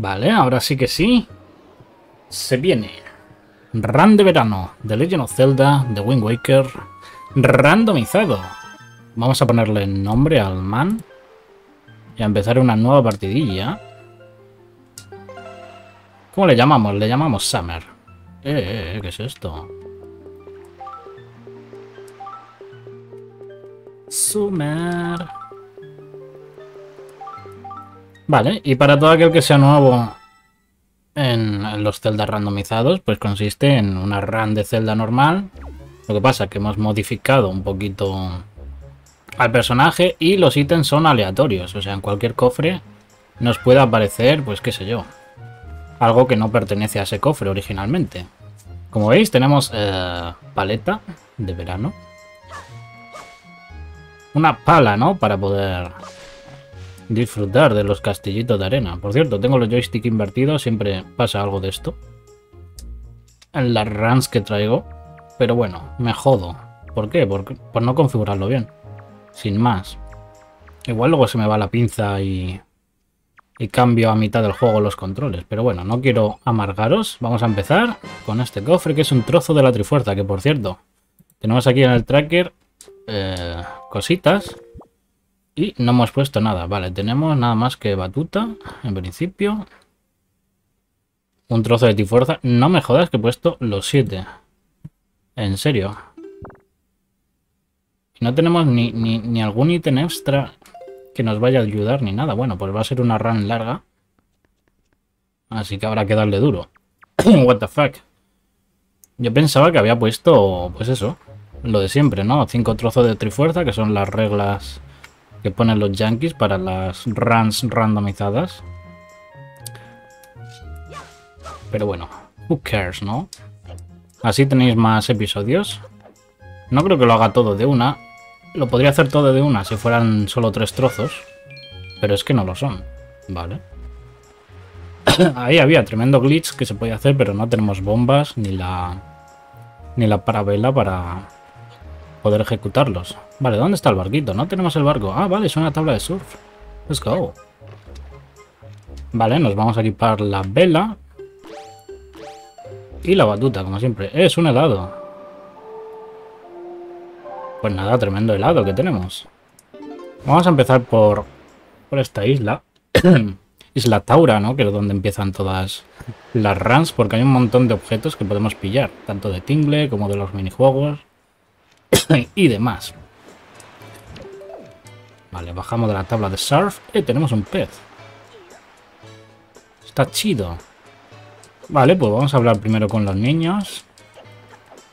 Vale, ahora sí que sí. Se viene. Run de verano. The Legend of Zelda. The Wind Waker. Randomizado. Vamos a ponerle nombre al man. Y a empezar una nueva partidilla. ¿Cómo le llamamos? Le llamamos Summer. Eh, eh, eh ¿qué es esto? Summer. Vale, y para todo aquel que sea nuevo en los Zelda randomizados, pues consiste en una run de Zelda normal. Lo que pasa es que hemos modificado un poquito al personaje y los ítems son aleatorios. O sea, en cualquier cofre nos puede aparecer, pues qué sé yo, algo que no pertenece a ese cofre originalmente. Como veis, tenemos eh, paleta de verano. Una pala, ¿no? Para poder disfrutar de los castillitos de arena. Por cierto, tengo los joystick invertidos, siempre pasa algo de esto. En las runs que traigo. Pero bueno, me jodo. ¿Por qué? Por, no configurarlo bien. Sin más. Igual luego se me va la pinza y, y cambio a mitad del juego los controles. Pero bueno, no quiero amargaros. Vamos a empezar con este cofre que es un trozo de la trifuerza. Que por cierto, tenemos aquí en el tracker eh, cositas y no hemos puesto nada. Vale, tenemos nada más que batuta, en principio. Un trozo de Trifuerza. No me jodas que he puesto los siete. En serio. No tenemos ni, ni, algún ítem extra que nos vaya a ayudar ni nada. Bueno, pues va a ser una run larga. Así que habrá que darle duro. What the fuck. Yo pensaba que había puesto, pues eso, lo de siempre, ¿no? Cinco trozos de trifuerza, que son las reglas que ponen los yankees para las runs randomizadas. Pero bueno, who cares, ¿no? Así tenéis más episodios. No creo que lo haga todo de una. Lo podría hacer todo de una si fueran solo tres trozos. Pero es que no lo son, ¿vale? Ahí había tremendo glitch que se podía hacer, pero no tenemos bombas ni la... Ni la parabela para, poder ejecutarlos. Vale, ¿dónde está el barquito? No tenemos el barco. Ah, vale, es una tabla de surf. Let's go. Vale, nos vamos a equipar la vela. Y la batuta, como siempre. Es un helado. Pues nada, tremendo helado que tenemos. Vamos a empezar por, por esta isla. isla Taura, ¿no? Que es donde empiezan todas las runs, porque hay un montón de objetos que podemos pillar, tanto de Tingle como de los minijuegos. y demás. Vale, bajamos de la tabla de surf y tenemos un pez. Está chido. Vale, pues vamos a hablar primero con los niños.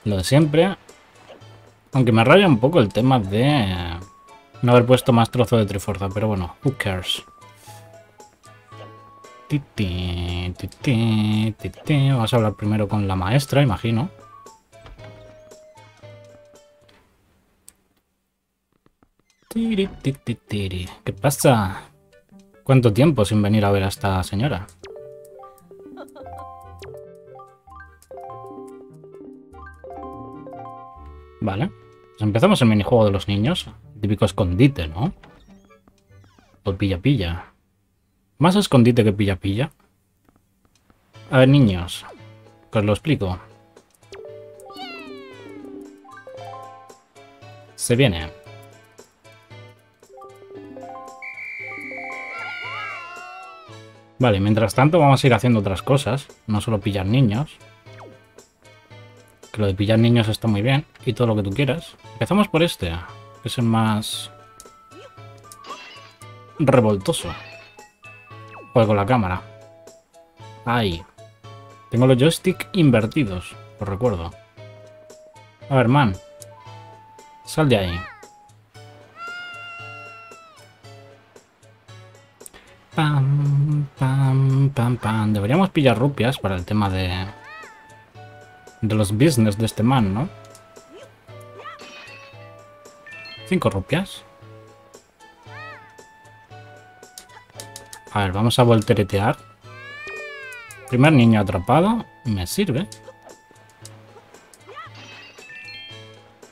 Lo de siempre. Aunque me raya un poco el tema de no haber puesto más trozo de trifuerza, pero bueno, who cares. Vamos a hablar primero con la maestra, imagino. ¿Qué pasa? ¿Cuánto tiempo sin venir a ver a esta señora? Vale. Pues empezamos el minijuego de los niños. Típico escondite, ¿no? O pilla-pilla. Más escondite que pilla-pilla. A ver, niños. Que os lo explico. Se viene. Vale, mientras tanto vamos a ir haciendo otras cosas, no solo pillar niños. Que lo de pillar niños está muy bien, y todo lo que tú quieras. Empezamos por este, es el más... revoltoso. Juego con la cámara. Ahí. Tengo los joystick invertidos, os recuerdo. A ver, man. Sal de ahí. Deberíamos pillar rupias para el tema de... De los business de este man, ¿no? Cinco rupias. A ver, vamos a volteretear. Primer niño atrapado. Me sirve.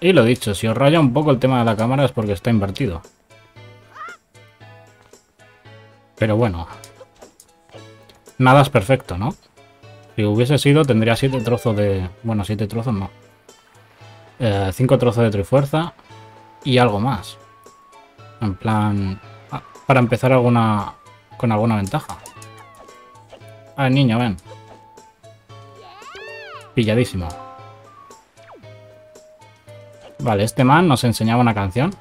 Y lo dicho, si os raya un poco el tema de la cámara es porque está invertido. Pero bueno. nada es perfecto, ¿no? Si hubiese sido, tendría siete trozos de... Bueno, siete trozos no. Eh, cinco trozos de trifuerza y algo más. En plan... Ah, para empezar alguna... con alguna ventaja. Ah, niño, ven. Pilladísimo. Vale, este man nos enseñaba una canción.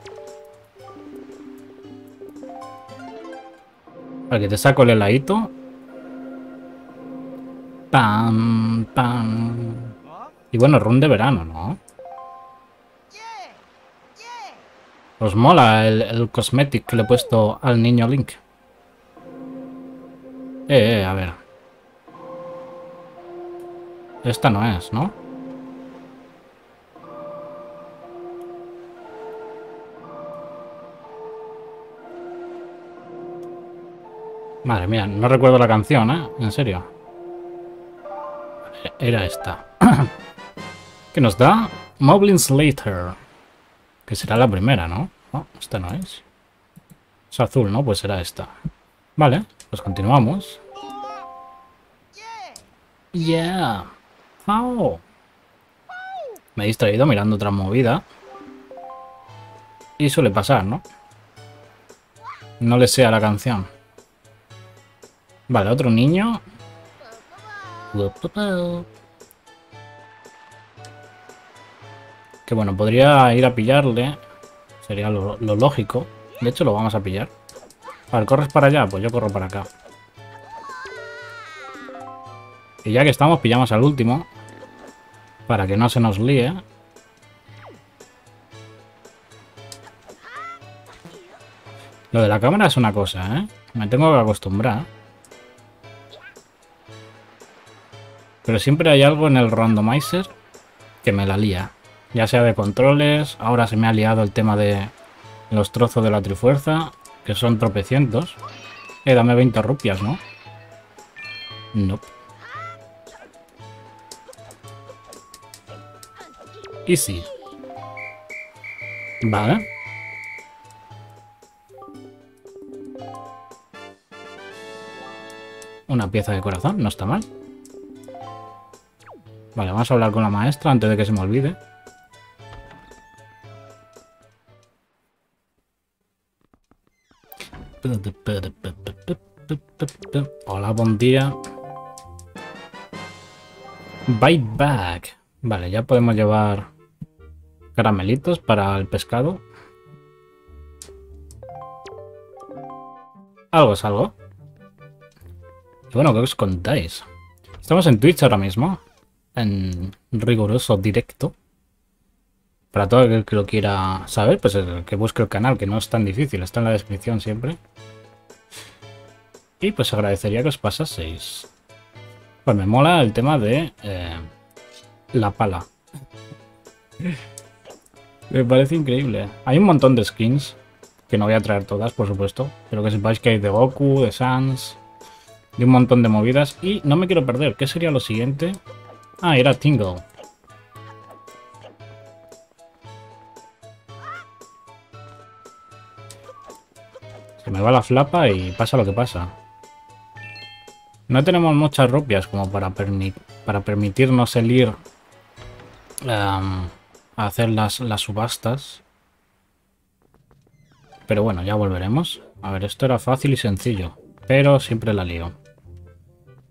Que te saco el heladito. Pam, pam. Y bueno, run de verano, ¿no? Os mola el, el cosmetic que le he puesto al niño Link. Eh, eh, a ver. Esta no es, ¿no? Madre mía, no recuerdo la canción, ¿eh? En serio. Era esta. ¿Qué nos da? Moblin Slater. Que será la primera, ¿no? No, esta no es. Es azul, ¿no? Pues será esta. Vale, pues continuamos. Yeah. Oh. Me he distraído mirando otra movida. Y suele pasar, ¿no? No le sea la canción. Vale, otro niño. Que bueno, podría ir a pillarle. Sería lo, lógico. De hecho, lo vamos a pillar. Vale, ¿corres para allá? Pues yo corro para acá. Y ya que estamos, pillamos al último. Para que no se nos líe. Lo de la cámara es una cosa, ¿eh? Me tengo que acostumbrar. Pero siempre hay algo en el randomizer que me la lía. Ya sea de controles, ahora se me ha liado el tema de los trozos de la trifuerza, que son tropecientos. Eh, dame 20 rupias, ¿no? No. Easy. Vale. Una pieza de corazón, no está mal. Vale, vamos a hablar con la maestra antes de que se me olvide. Hola, buen día. Bite back. Vale, ya podemos llevar caramelitos para el pescado. Algo es algo. Y bueno, ¿qué os contáis? Estamos en Twitch ahora mismo en riguroso directo. Para todo el que lo quiera saber, pues que busque el canal, que no es tan difícil, está en la descripción siempre. Y pues agradecería que os pasaseis. Pues me mola el tema de eh, la pala. me parece increíble. Hay un montón de skins, que no voy a traer todas, por supuesto, pero que sepáis que hay de Goku, de Sans, de un montón de movidas. Y no me quiero perder, ¿qué sería lo siguiente? Ah, era Tingle. Se me va la flapa y pasa lo que pasa. No tenemos muchas rupias como para, para permitirnos el ir a hacer las, las subastas. Pero bueno, ya volveremos. A ver, esto era fácil y sencillo. Pero siempre la lío.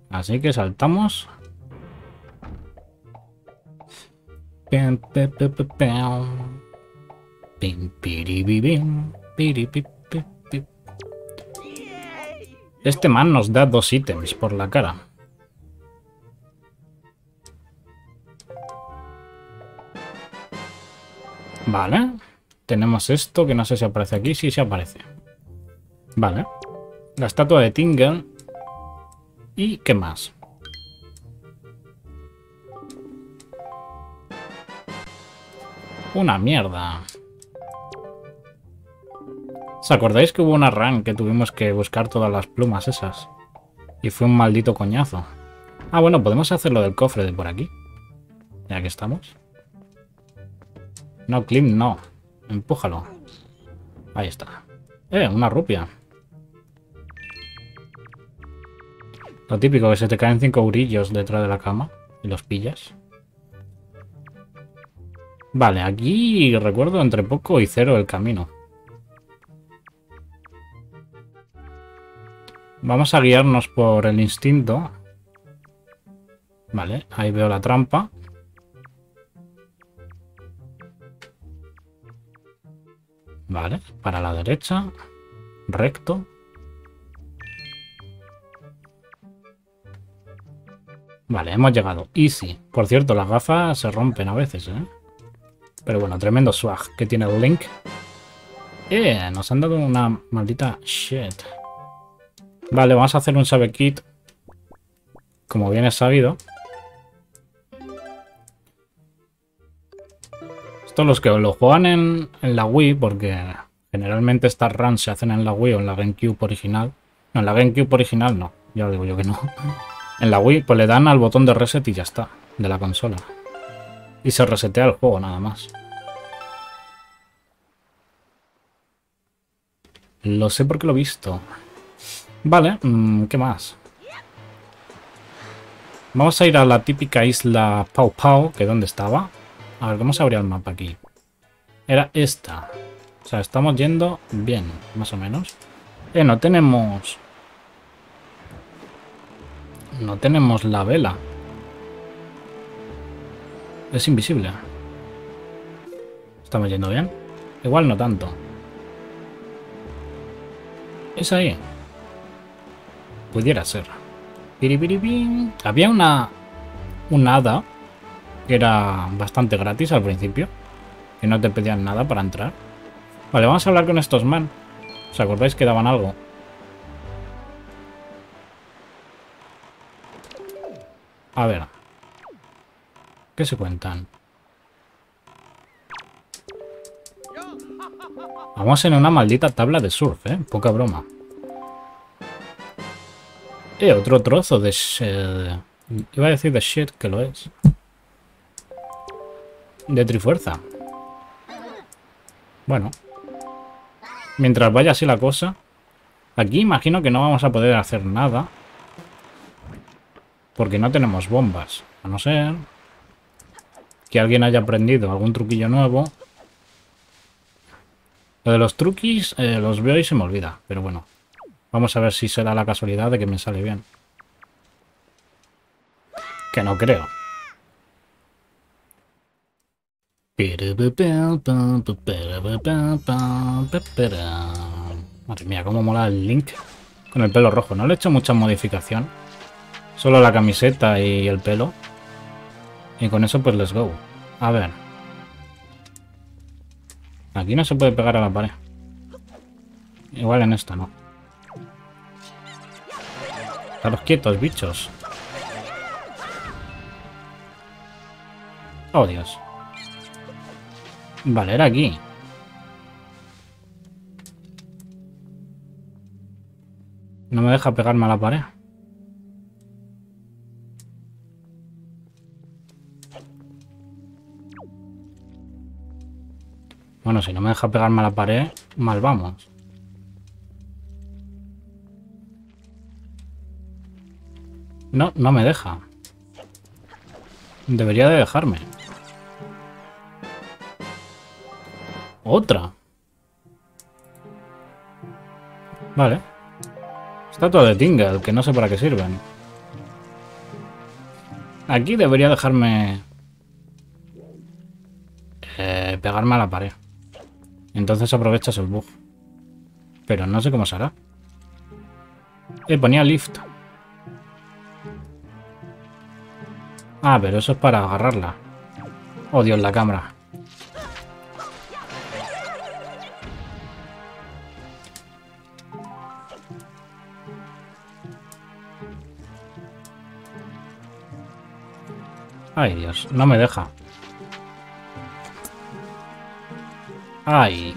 Así que saltamos Este man nos da dos ítems por la cara. Vale. Tenemos esto que no sé si aparece aquí. Sí, se aparece. Vale. La estatua de Tingle. ¿Y qué más? Una mierda. ¿Os acordáis que hubo una run que tuvimos que buscar todas las plumas esas? Y fue un maldito coñazo. Ah, bueno, podemos hacerlo del cofre de por aquí. Ya que estamos. No, Klim, no. Empújalo. Ahí está. Eh, una rupia. Lo típico, que se te caen cinco brillos detrás de la cama y los pillas. Vale, aquí recuerdo entre poco y cero el camino. Vamos a guiarnos por el instinto. Vale, ahí veo la trampa. Vale, para la derecha. Recto. Vale, hemos llegado. Easy. Por cierto, las gafas se rompen a veces, ¿eh? Pero bueno, tremendo swag que tiene el Link. Eh, nos han dado una maldita shit. Vale, vamos a hacer un sabe kit. Como bien es sabido. Estos los que lo juegan en, la Wii, porque generalmente estas runs se hacen en la Wii o en la GameCube original. No, en la GameCube original no, ya lo digo yo que no. En la Wii pues le dan al botón de reset y ya está, de la consola. Y se resetea el juego nada más. Lo sé porque lo he visto. Vale, mm, ¿qué más? Vamos a ir a la típica isla Pau Pau, que ¿dónde estaba? A ver, ¿cómo se abría el mapa aquí? Era esta. O sea, estamos yendo bien, más o menos. Eh, no tenemos... No tenemos la vela. Es invisible. ¿Estamos yendo bien? Igual no tanto. Es ahí. Pudiera ser. Había una... una hada que era bastante gratis al principio. Que no te pedían nada para entrar. Vale, vamos a hablar con estos man. ¿Os acordáis que daban algo? A ver. ¿Qué se cuentan? Vamos en una maldita tabla de surf, ¿eh? Poca broma. Eh, otro trozo de... Iba a decir de shit, que lo es de Trifuerza. Bueno. Mientras vaya así la cosa. Aquí imagino que no vamos a poder hacer nada. Porque no tenemos bombas. A no ser que alguien haya aprendido algún truquillo nuevo. Lo de los truquis eh, los veo y se me olvida. Pero bueno. Vamos a ver si se da la casualidad de que me sale bien. Que no creo. Madre mía, cómo mola el Link con el pelo rojo. No le he hecho mucha modificación. Solo la camiseta y el pelo. Y con eso pues let's go. A ver. Aquí no se puede pegar a la pared. Igual en esta no. Estaros quietos, bichos. Oh, Dios. Vale, era aquí. No me deja pegarme a la pared. Bueno, si no me deja pegarme a la pared, mal vamos. No, no me deja. Debería de dejarme. Otra. Vale. Estatua de Tingle, que no sé para qué sirven. Aquí debería dejarme... Eh, pegarme a la pared. Entonces aprovechas el bug. Pero no sé cómo se hará. Eh, ponía lift. Ah, pero eso es para agarrarla. Oh, la cámara. Ay, Dios, no me deja. Ay.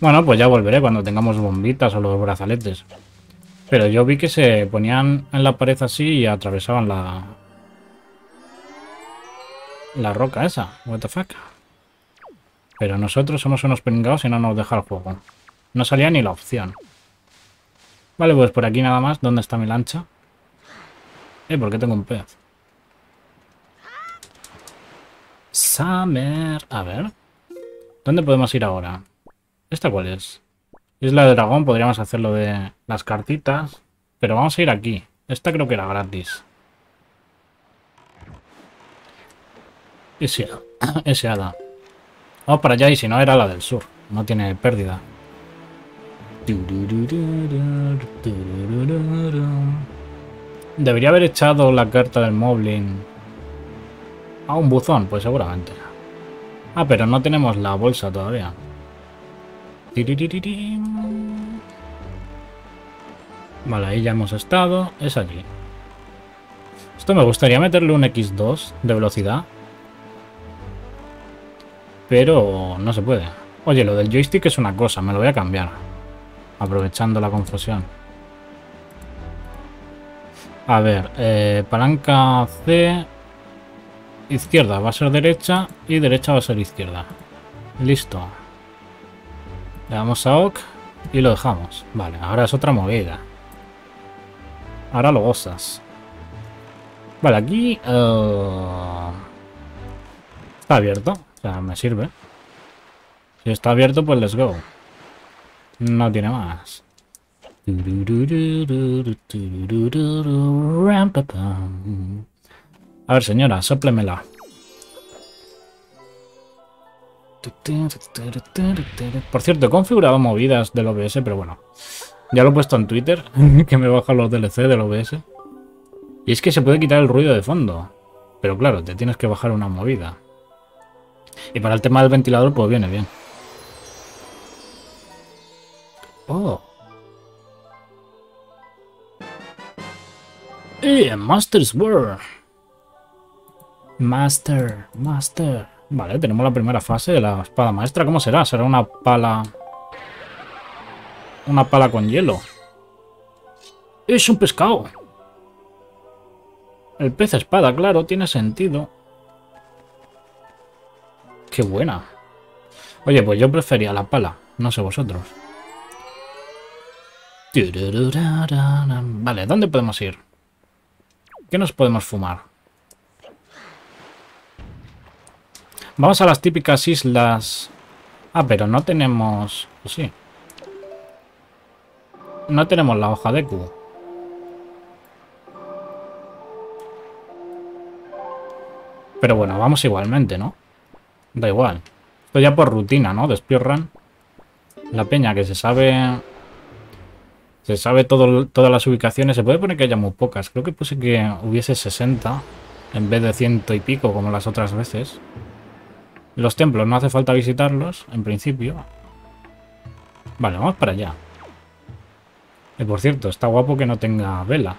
Bueno, pues ya volveré cuando tengamos bombitas o los brazaletes. Pero yo vi que se ponían en la pared así y atravesaban la... La roca esa. What the fuck. Pero nosotros somos unos pringados y no nos deja el juego. No salía ni la opción. Vale, pues por aquí nada más. ¿Dónde está mi lancha? Eh, ¿por qué tengo un pez? Summer. A ver. ¿Dónde podemos ir ahora? ¿Esta cuál es? Isla de Dragón, podríamos hacerlo de las cartitas. Pero vamos a ir aquí. Esta creo que era gratis. Ese, ese hada. Vamos para allá y si no era la del sur. No tiene pérdida. Debería haber echado la carta del Moblin a un buzón, pues seguramente. Ah, pero no tenemos la bolsa todavía. Vale, ahí ya hemos estado. Es allí. Esto me gustaría meterle un X2 de velocidad. Pero no se puede. Oye, lo del joystick es una cosa, me lo voy a cambiar. Aprovechando la confusión. A ver, eh, palanca C. Izquierda va a ser derecha y derecha va a ser izquierda. Listo. Le damos a OK y lo dejamos. Vale, ahora es otra movida. Ahora lo gozas. Vale, aquí... Uh, está abierto. O sea, me sirve. Si está abierto, pues let's go. No tiene más. A ver, señora, soplemela. Por cierto, he configurado movidas del OBS, pero bueno. Ya lo he puesto en Twitter, que me bajan los DLC del OBS. Y es que se puede quitar el ruido de fondo. Pero claro, te tienes que bajar una movida. Y para el tema del ventilador, pues viene bien. Oh. Eh, Master's World. Master, Master. Vale, tenemos la primera fase de la espada maestra. ¿Cómo será? ¿Será una pala... Una pala con hielo? ¡Es un pescado! El pez espada, claro, tiene sentido. ¡Qué buena! Oye, pues yo prefería la pala. No sé vosotros. Vale, ¿dónde podemos ir? ¿Qué nos podemos fumar? Vamos a las típicas islas... Ah, pero no tenemos... Pues sí. No tenemos la hoja de cubo. Pero bueno, vamos igualmente, ¿no? Da igual. Esto ya por rutina, ¿no? Despiorran. La peña que se sabe... Se sabe todas las ubicaciones. Se puede poner que haya muy pocas. Creo que puse que hubiese 60 en vez de ciento y pico como las otras veces. Los templos no hace falta visitarlos, en principio. Vale, vamos para allá. Y por cierto, está guapo que no tenga vela.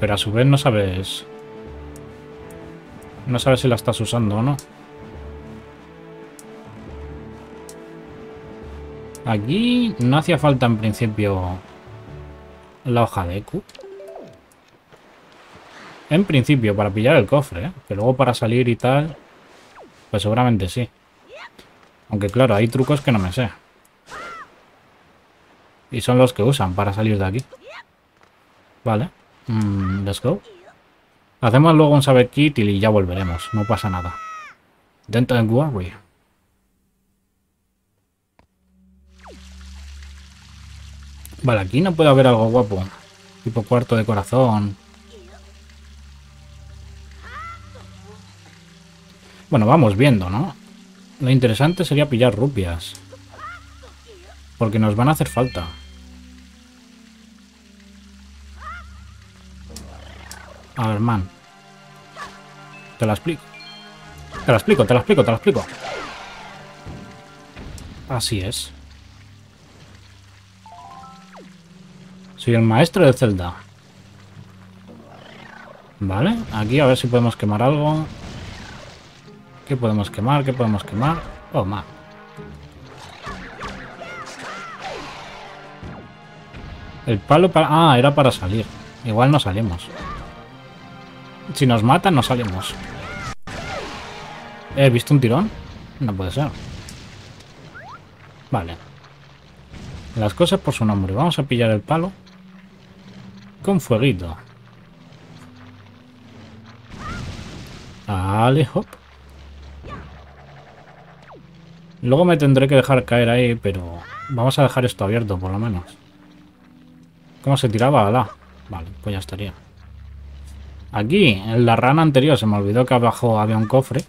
Pero a su vez no sabes... No sabes si la estás usando o no. Aquí no hacía falta en principio la hoja de Q. En principio, para pillar el cofre, ¿eh? que luego para salir y tal... Pues seguramente sí. Aunque claro, hay trucos que no me sé. Y son los que usan para salir de aquí. Vale. Mm, let's go. Hacemos luego un saber kit y ya volveremos. No pasa nada. De worry. Vale, aquí no puede haber algo guapo. Tipo cuarto de corazón. Bueno, vamos viendo, ¿no? Lo interesante sería pillar rupias. Porque nos van a hacer falta. A ver, man. Te la explico. Te la explico, te la explico, te la explico. Así es. Soy el maestro de Zelda. Vale, aquí a ver si podemos quemar algo. ¿Qué podemos quemar? ¿Qué podemos quemar? Oh, ma. El palo para... Ah, era para salir. Igual no salimos. Si nos matan, no salimos. ¿He visto un tirón? No puede ser. Vale. Las cosas por su nombre. Vamos a pillar el palo. Con fueguito. Vale, hop. Luego me tendré que dejar caer ahí, pero vamos a dejar esto abierto por lo menos. ¿Cómo se tiraba? Vale, pues ya estaría. Aquí, en la rana anterior, se me olvidó que abajo había un cofre.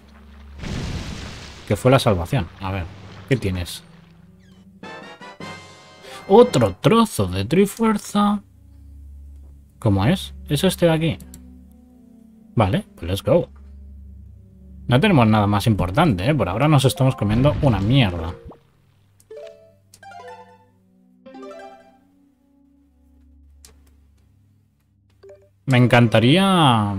Que fue la salvación. A ver, ¿qué tienes? Otro trozo de trifuerza. ¿Cómo es? ¿Es este de aquí? Vale, pues let's go. No tenemos nada más importante, ¿eh? Por ahora nos estamos comiendo una mierda. Me encantaría...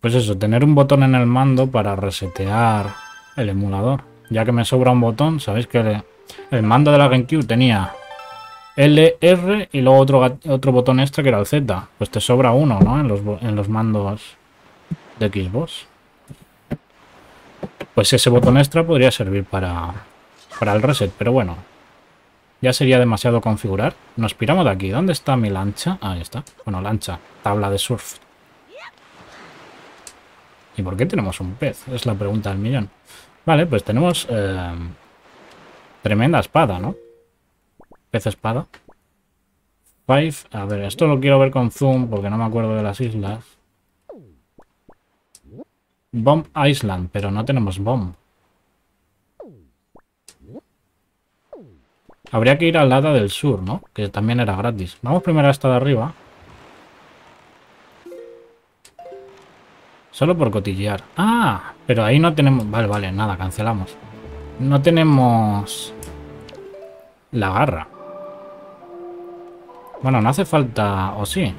Pues eso, tener un botón en el mando para resetear el emulador. Ya que me sobra un botón, sabéis que el mando de la GameCube tenía L, R y luego otro, otro botón extra que era el Z. Pues te sobra uno, ¿no? En los, en los mandos de Xbox. Pues ese botón extra podría servir para, para el reset, pero bueno. Ya sería demasiado configurar. Nos piramos de aquí. ¿Dónde está mi lancha? Ahí está. Bueno, lancha. Tabla de surf. ¿Y por qué tenemos un pez? Es la pregunta del millón. Vale, pues tenemos... Eh, tremenda espada, ¿no? Pez espada. Five. A ver, esto lo quiero ver con zoom porque no me acuerdo de las islas. Bomb Island, pero no tenemos bomb. Habría que ir al lado del sur, ¿no? Que también era gratis. Vamos primero a esta de arriba. Solo por cotillear. ¡Ah! Pero ahí no tenemos... Vale, vale, nada, cancelamos. No tenemos... La garra. Bueno, no hace falta... ¿O sí?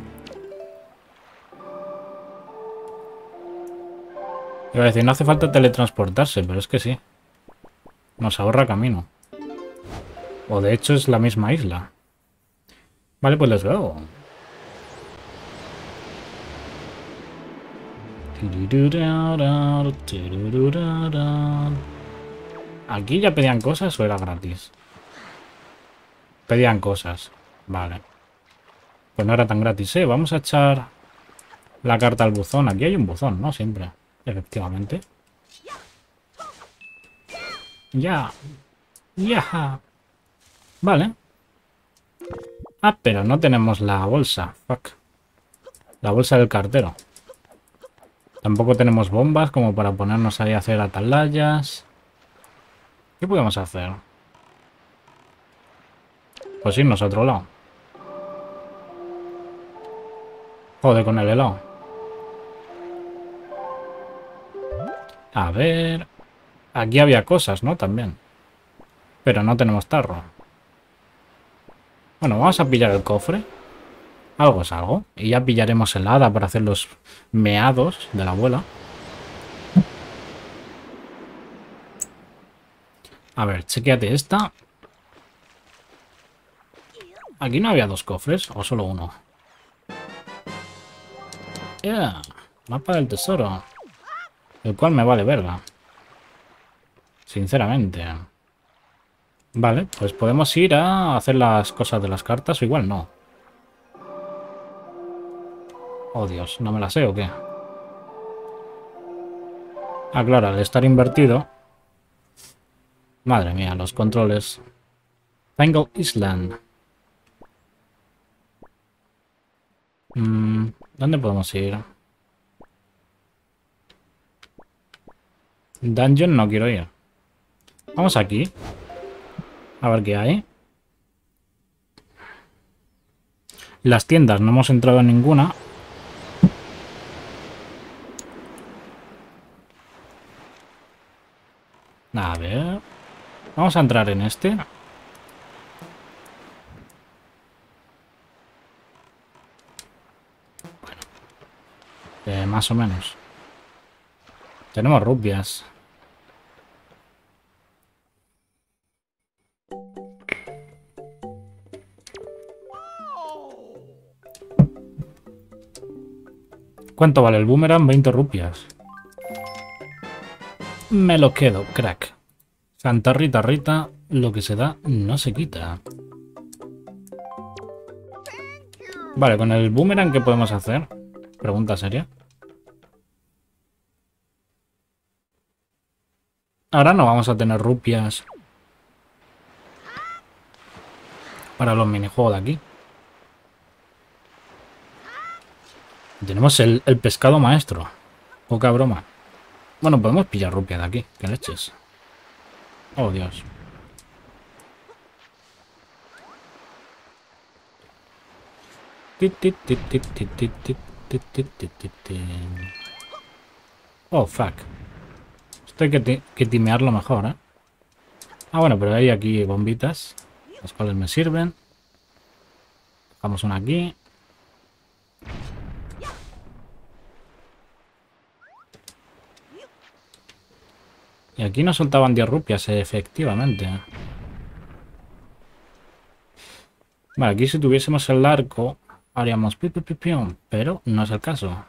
Iba a decir, no hace falta teletransportarse, pero es que sí. Nos ahorra camino. O de hecho es la misma isla. Vale, pues let's go. ¿Aquí ya pedían cosas o era gratis? Pedían cosas. Vale. Pues no era tan gratis, ¿eh? Vamos a echar la carta al buzón. Aquí hay un buzón, ¿no? Siempre. Efectivamente. Ya. Ya. Vale. Ah, pero no tenemos la bolsa. Fuck. La bolsa del cartero. Tampoco tenemos bombas como para ponernos ahí a hacer atalayas. ¿Qué podemos hacer? Pues irnos a otro lado. Joder, con el helado. A ver... Aquí había cosas, ¿no? También. Pero no tenemos tarro. Bueno, vamos a pillar el cofre. Algo es algo. Y ya pillaremos el hada para hacer los meados de la abuela. A ver, chequeate esta. Aquí no había dos cofres, o solo uno. Yeah, mapa del tesoro. El cual me vale verga. Sinceramente. Vale, pues podemos ir a hacer las cosas de las cartas o igual no. Oh Dios, ¿no me la sé o qué? Ah, claro, al estar invertido... Madre mía, los controles. Tangle Island. Mm, ¿Dónde podemos ir? Dungeon no quiero ir. Vamos aquí. A ver qué hay. Las tiendas no hemos entrado en ninguna. A ver. Vamos a entrar en este. Bueno. Eh, más o menos. Tenemos rupias. ¿Cuánto vale el boomerang? 20 rupias. Me lo quedo, crack. Cantar Rita Rita, lo que se da no se quita. Vale, con el boomerang, ¿qué podemos hacer? Pregunta seria. Ahora no vamos a tener rupias para los minijuegos de aquí. Tenemos el, pescado maestro. Poca broma. Bueno, podemos pillar rupia de aquí. ¿Qué leches? Oh, Dios. Oh, fuck. Esto hay que, que timearlo mejor, ¿eh? Ah, bueno, pero hay aquí bombitas. Las cuales me sirven. Dejamos una aquí. Y aquí nos soltaban 10 rupias, efectivamente. Vale, aquí si tuviésemos el arco, haríamos pi, pi, pi, pero no es el caso.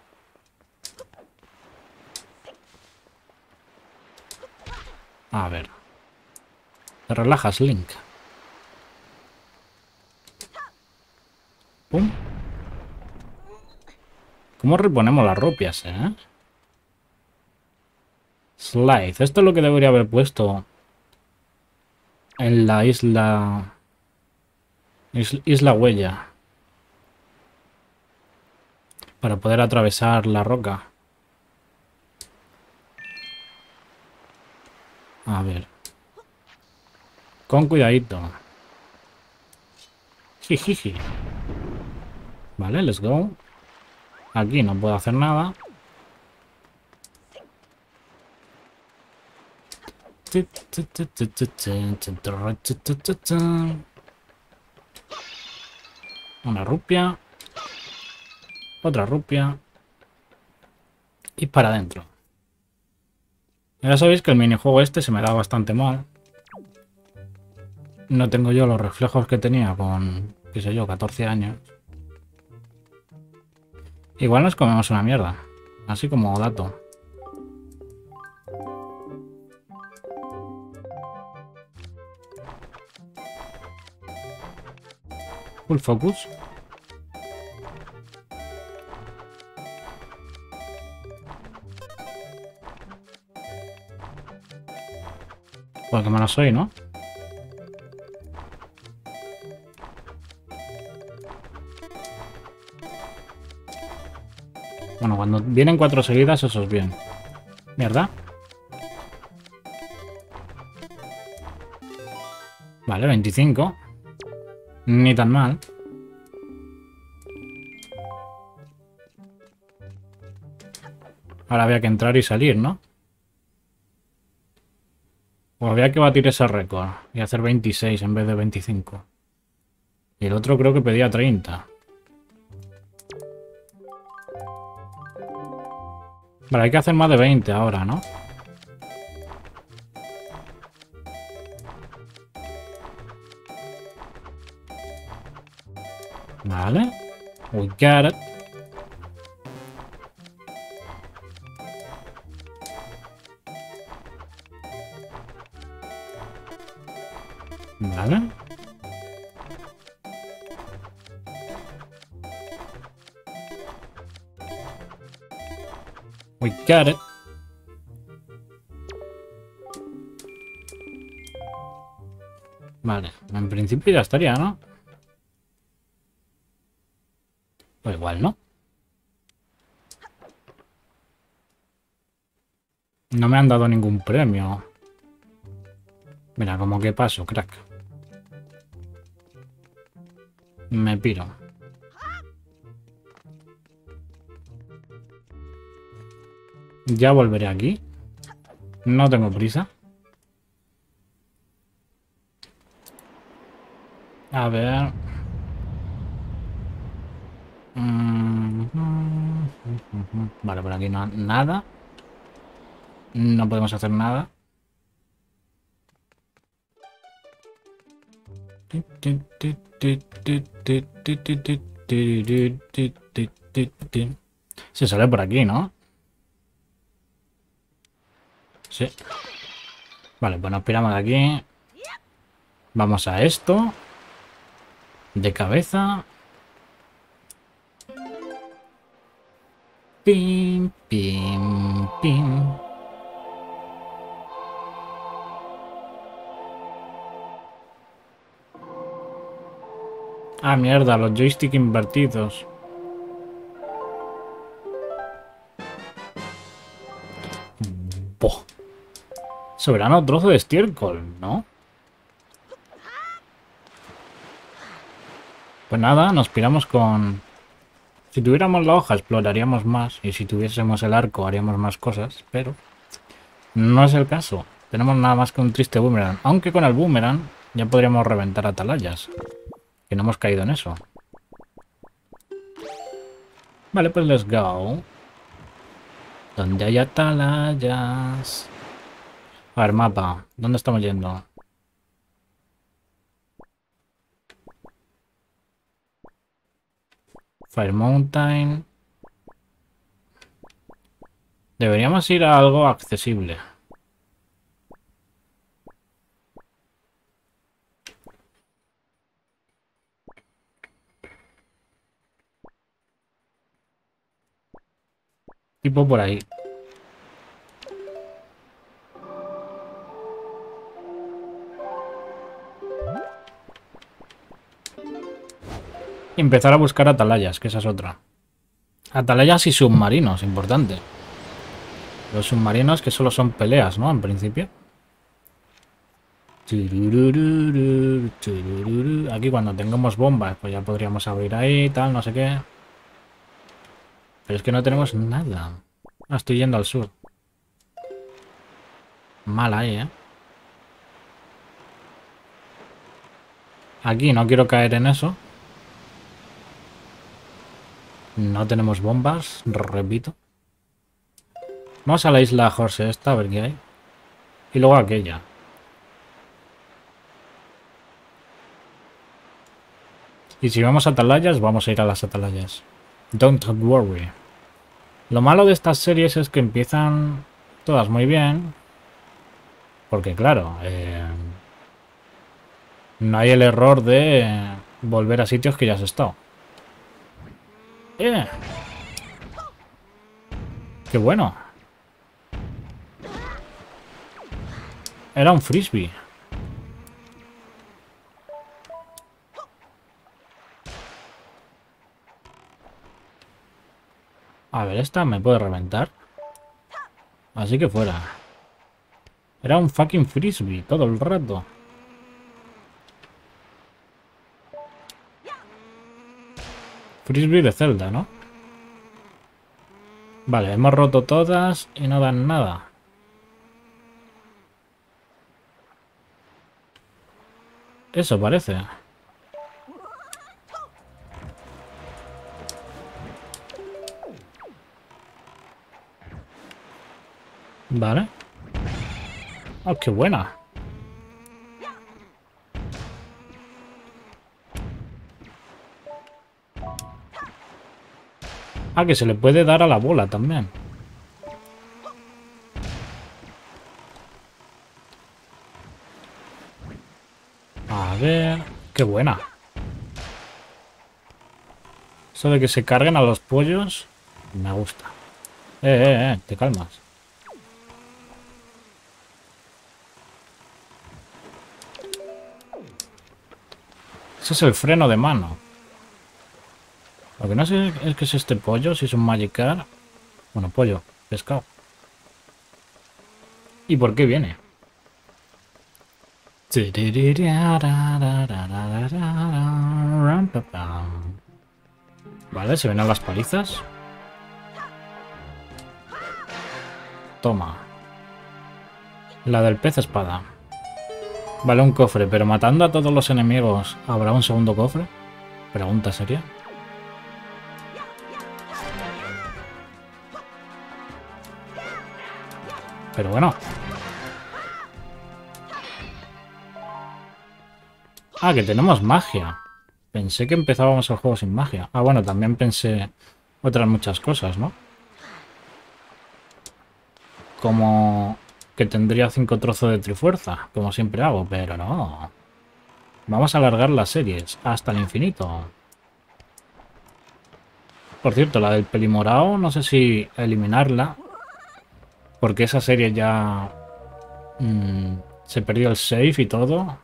A ver. Te relajas, Link. Pum. ¿Cómo reponemos las rupias, eh? Slide. Esto es lo que debería haber puesto en la isla... Isla Huella. Para poder atravesar la roca. A ver. Con cuidadito. Jijiji. Vale, let's go. Aquí no puedo hacer nada. Una rupia. Otra rupia. Y para adentro. Ya sabéis que el minijuego este se me da bastante mal. No tengo yo los reflejos que tenía con, qué sé yo, 14 años. Igual nos comemos una mierda. Así como dato. Full focus. Porque me lo soy, ¿no? Bueno, cuando vienen cuatro seguidas, eso es bien. Mierda. Vale, 25. Ni tan mal. Ahora había que entrar y salir, ¿no? O había que batir ese récord y hacer 26 en vez de 25. Y el otro creo que pedía 30. Vale, hay que hacer más de 20 ahora, ¿no? Vale. We got it. Vale. We got it. Vale, en principio ya estaría, ¿no? Igual, ¿no? No me han dado ningún premio. Mira, como que paso, crack. Me piro. Ya volveré aquí. No tengo prisa. A ver... Vale, por aquí no nada. No podemos hacer nada. Se sale por aquí, ¿no? Sí. Vale, pues nos piramos de aquí. Vamos a esto. De cabeza. Pim, pim, pim. Ah, mierda, los joystick invertidos. Boh. Soberano trozo de estiércol, ¿no? Pues nada, nos piramos con... Si tuviéramos la hoja exploraríamos más y si tuviésemos el arco haríamos más cosas, pero no es el caso. Tenemos nada más que un triste boomerang. Aunque con el boomerang ya podríamos reventar atalayas. Que no hemos caído en eso. Vale, pues let's go. Donde hay atalayas. A ver, mapa. ¿Dónde estamos yendo? Fire Mountain. Deberíamos ir a algo accesible. Tipo por ahí. Empezar a buscar atalayas, que esa es otra. Atalayas y submarinos, importante. Los submarinos que solo son peleas, ¿no? En principio. Aquí cuando tengamos bombas, pues ya podríamos abrir ahí, tal, no sé qué. Pero es que no tenemos nada. Ah, estoy yendo al sur. Mal ahí, ¿eh? Aquí no quiero caer en eso. No tenemos bombas, repito. Vamos a la isla Jorge esta, a ver qué hay. Y luego aquella. Y si vamos a atalayas, vamos a ir a las atalayas. Don't worry. Lo malo de estas series es que empiezan todas muy bien. Porque claro, eh, no hay el error de volver a sitios que ya has estado. Eh. ¡Qué bueno! Era un frisbee. A ver, esta me puede reventar. Así que fuera. Era un fucking frisbee todo el rato. Frisbee de Zelda, ¿no? Vale, hemos roto todas y no dan nada. Eso parece. Vale. Oh, qué buena. Ah, que se le puede dar a la bola también. A ver... ¡Qué buena! Eso de que se carguen a los pollos... Me gusta. Eh, eh, eh, te calmas. Ese es el freno de mano. Lo que no sé es que es este pollo, si es un Magikarp. Bueno, pollo, pescado. ¿Y por qué viene? Vale, se ven a las palizas. Toma. La del pez espada. Vale, un cofre, pero matando a todos los enemigos, ¿habrá un segundo cofre? Pregunta seria. Pero bueno. Ah, que tenemos magia. Pensé que empezábamos el juego sin magia. Ah, bueno, también pensé otras muchas cosas, ¿no? Como que tendría cinco trozos de trifuerza, como siempre hago, pero no. Vamos a alargar las series hasta el infinito. Por cierto, la del pelimorao, no sé si eliminarla. Porque esa serie ya... Mm, se perdió el save y todo.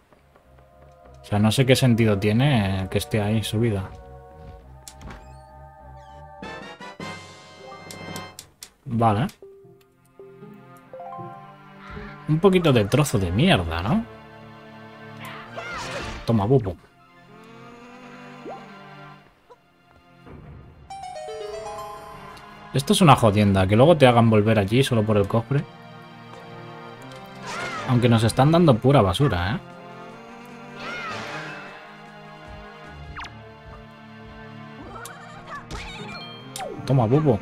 O sea, no sé qué sentido tiene que esté ahí subida. Vale. Un poquito de trozo de mierda, ¿no? Toma, bubu. Esto es una jodienda, que luego te hagan volver allí solo por el cofre. Aunque nos están dando pura basura, ¿eh? Toma, bubu.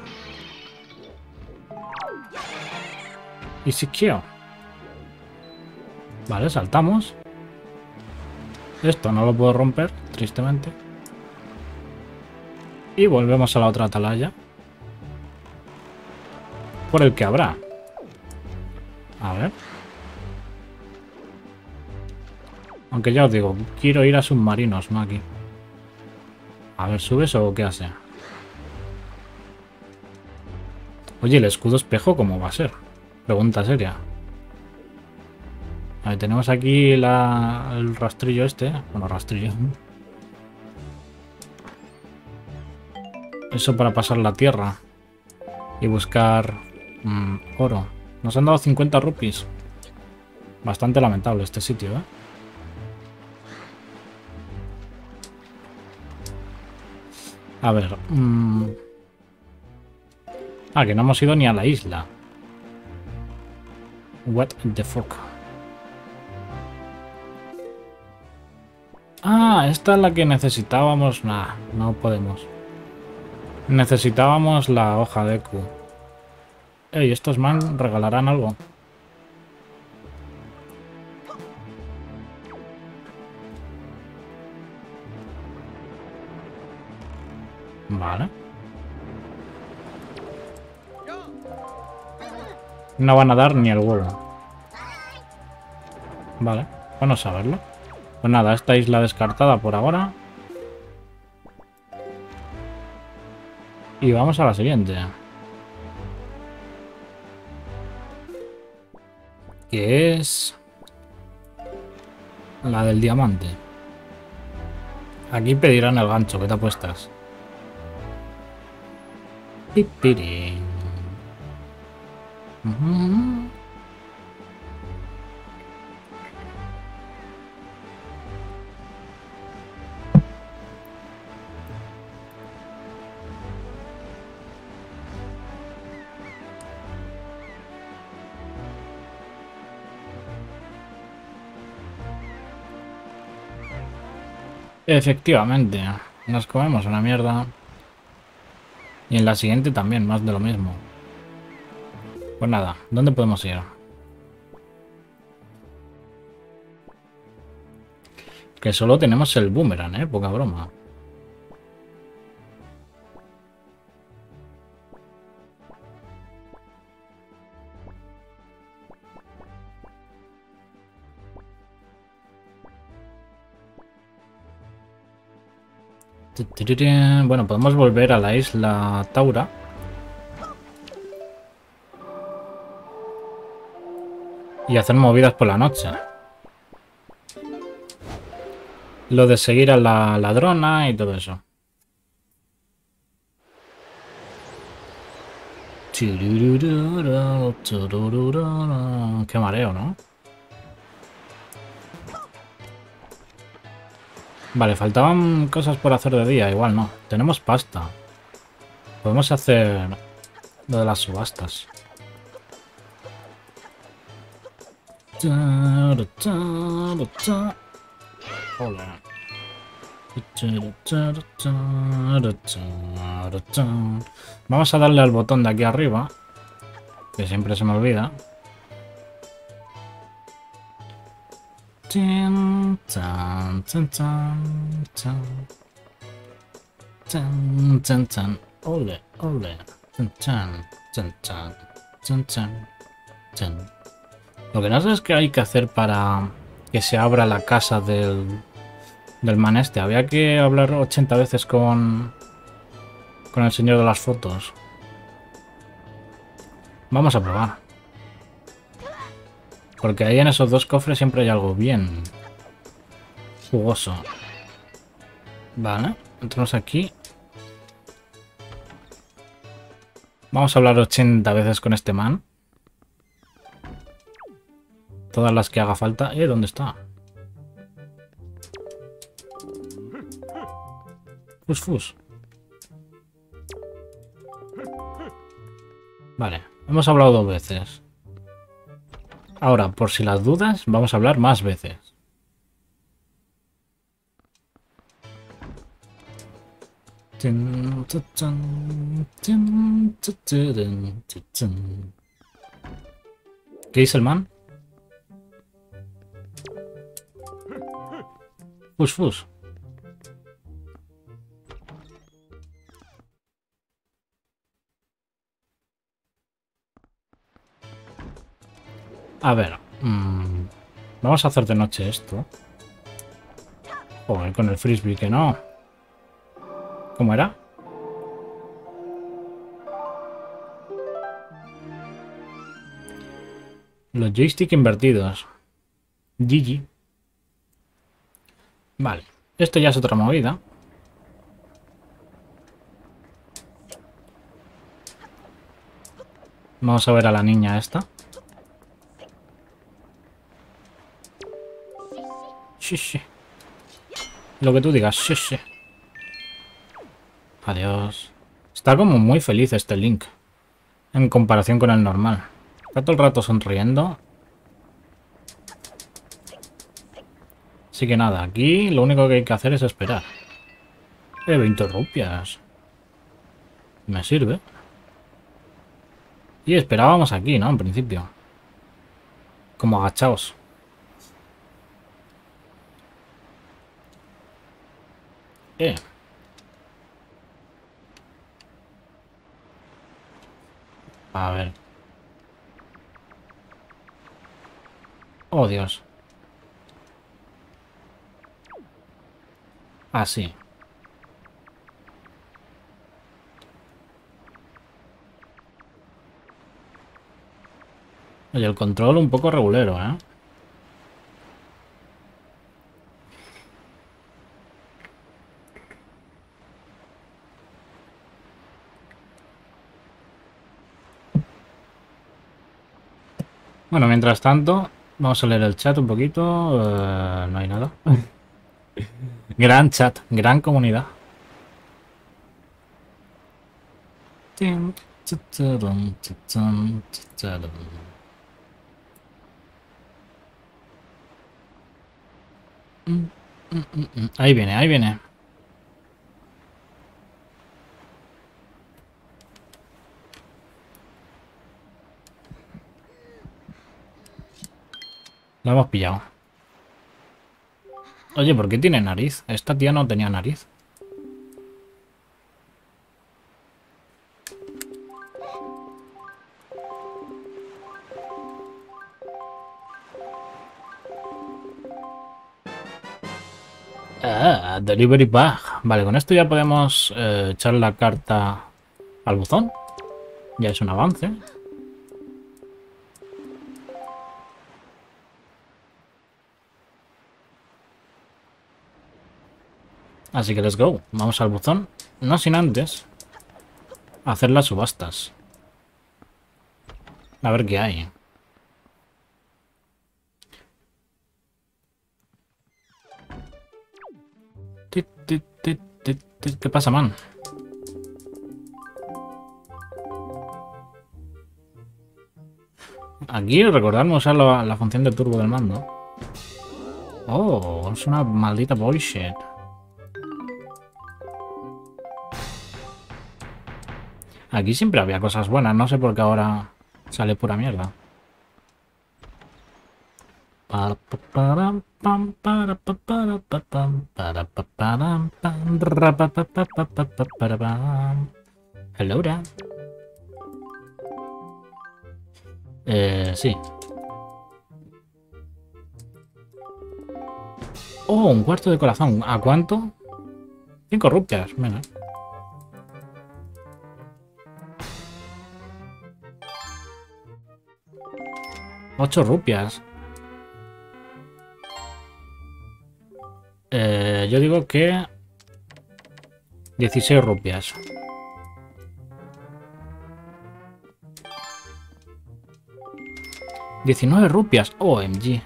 Y si quiero. Vale, saltamos. Esto no lo puedo romper, tristemente. Y volvemos a la otra atalaya por el que habrá. A ver. Aunque ya os digo, quiero ir a submarinos, no aquí. A ver, ¿subes o qué hace? Oye, ¿el escudo espejo cómo va a ser? Pregunta seria. A ver, tenemos aquí el rastrillo este. Bueno, rastrillo. Eso para pasar la tierra. Y buscar Mm, oro. Nos han dado 50 rupees. Bastante lamentable este sitio, ¿eh? A ver. Mm. Ah, que no hemos ido ni a la isla. What the fuck. Ah, esta es la que necesitábamos. Nah, no podemos. Necesitábamos la hoja de Q. Ey, estos man regalarán algo. Vale. No van a dar ni el huevo. Vale, bueno saberlo. Pues nada, esta isla descartada por ahora. Y vamos a la siguiente. Que es la del diamante. Aquí pedirán el gancho, ¿qué te apuestas? Pipirín. Efectivamente, nos comemos una mierda. Y en la siguiente también, más de lo mismo. Pues nada, ¿dónde podemos ir? Que solo tenemos el boomerang, ¿eh? Poca broma. Bueno, podemos volver a la isla Taura. Y hacer movidas por la noche. Lo de seguir a la ladrona y todo eso. Qué mareo, ¿no? Vale, faltaban cosas por hacer de día, igual no. Tenemos pasta. Podemos hacer lo de las subastas. Vamos a darle al botón de aquí arriba, que siempre se me olvida. Lo que no sé es qué hay que hacer para que se abra la casa del, del man este. Había que hablar 80 veces con, con el señor de las fotos. Vamos a probar. Porque ahí en esos dos cofres siempre hay algo bien jugoso. Vale, entramos aquí. Vamos a hablar 80 veces con este man. Todas las que haga falta. ¿Eh? ¿Dónde está? Fus, fus. Vale, hemos hablado dos veces. Ahora, por si las dudas, vamos a hablar más veces. ¿Qué dice el man? Fus, fus. A ver. Mmm, vamos a hacer de noche esto. Joder, con el frisbee que no. ¿Cómo era? Los joystick invertidos. GG. Vale. Esto ya es otra movida. Vamos a ver a la niña esta. Sí, sí. Lo que tú digas. Adiós. Está como muy feliz este Link. En comparación con el normal. Está todo el rato sonriendo. Así que nada, aquí lo único que hay que hacer es esperar. Eh, 20 rupias. Me sirve. Y esperábamos aquí, ¿no? En principio. Como agachados. Eh. A ver. Oh, Dios. Así. Oye, el control un poco regulero, ¿eh? Bueno, mientras tanto, vamos a leer el chat un poquito. Eh, no hay nada. gran chat, gran comunidad. Ahí viene, ahí viene. La hemos pillado. Oye, ¿por qué tiene nariz? Esta tía no tenía nariz. Ah, delivery bag. Vale, con esto ya podemos eh, echar la carta al buzón. Ya es un avance. Así que let's go. Vamos al buzón. No sin antes hacer las subastas. A ver qué hay. ¿Qué pasa, man? Aquí recordadme usar la, la función de turbo del mando. Oh, es una maldita bullshit. Aquí siempre había cosas buenas, no sé por qué ahora sale pura mierda. Hello, Eh, sí. Oh, un cuarto de corazón. ¿A cuánto? Cinco rupias, menos. 8 rupias. Eh, yo digo que 16 rupias. ¿19 rupias? oh OMG.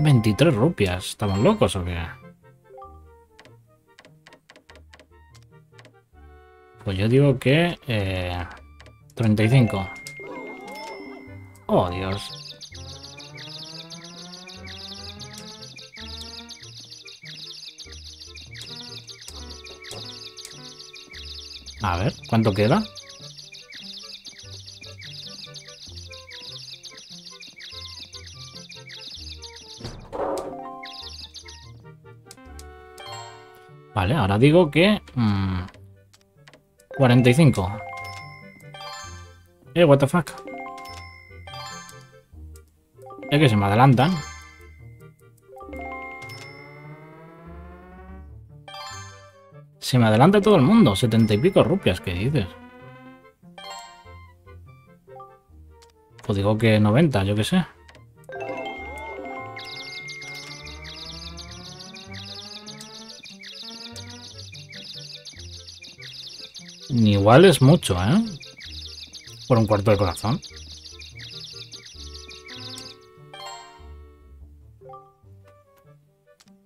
23 rupias. ¿Estamos locos o qué? Pues yo digo que... Eh, 35. Oh, Dios. A ver, ¿cuánto queda? Vale, ahora digo que... 45. Eh, what the fuck. Es que se me adelantan. Se me adelanta todo el mundo. Setenta y pico rupias, ¿qué dices? Pues digo que 90, yo qué sé. Igual es mucho, ¿eh? Por un cuarto de corazón.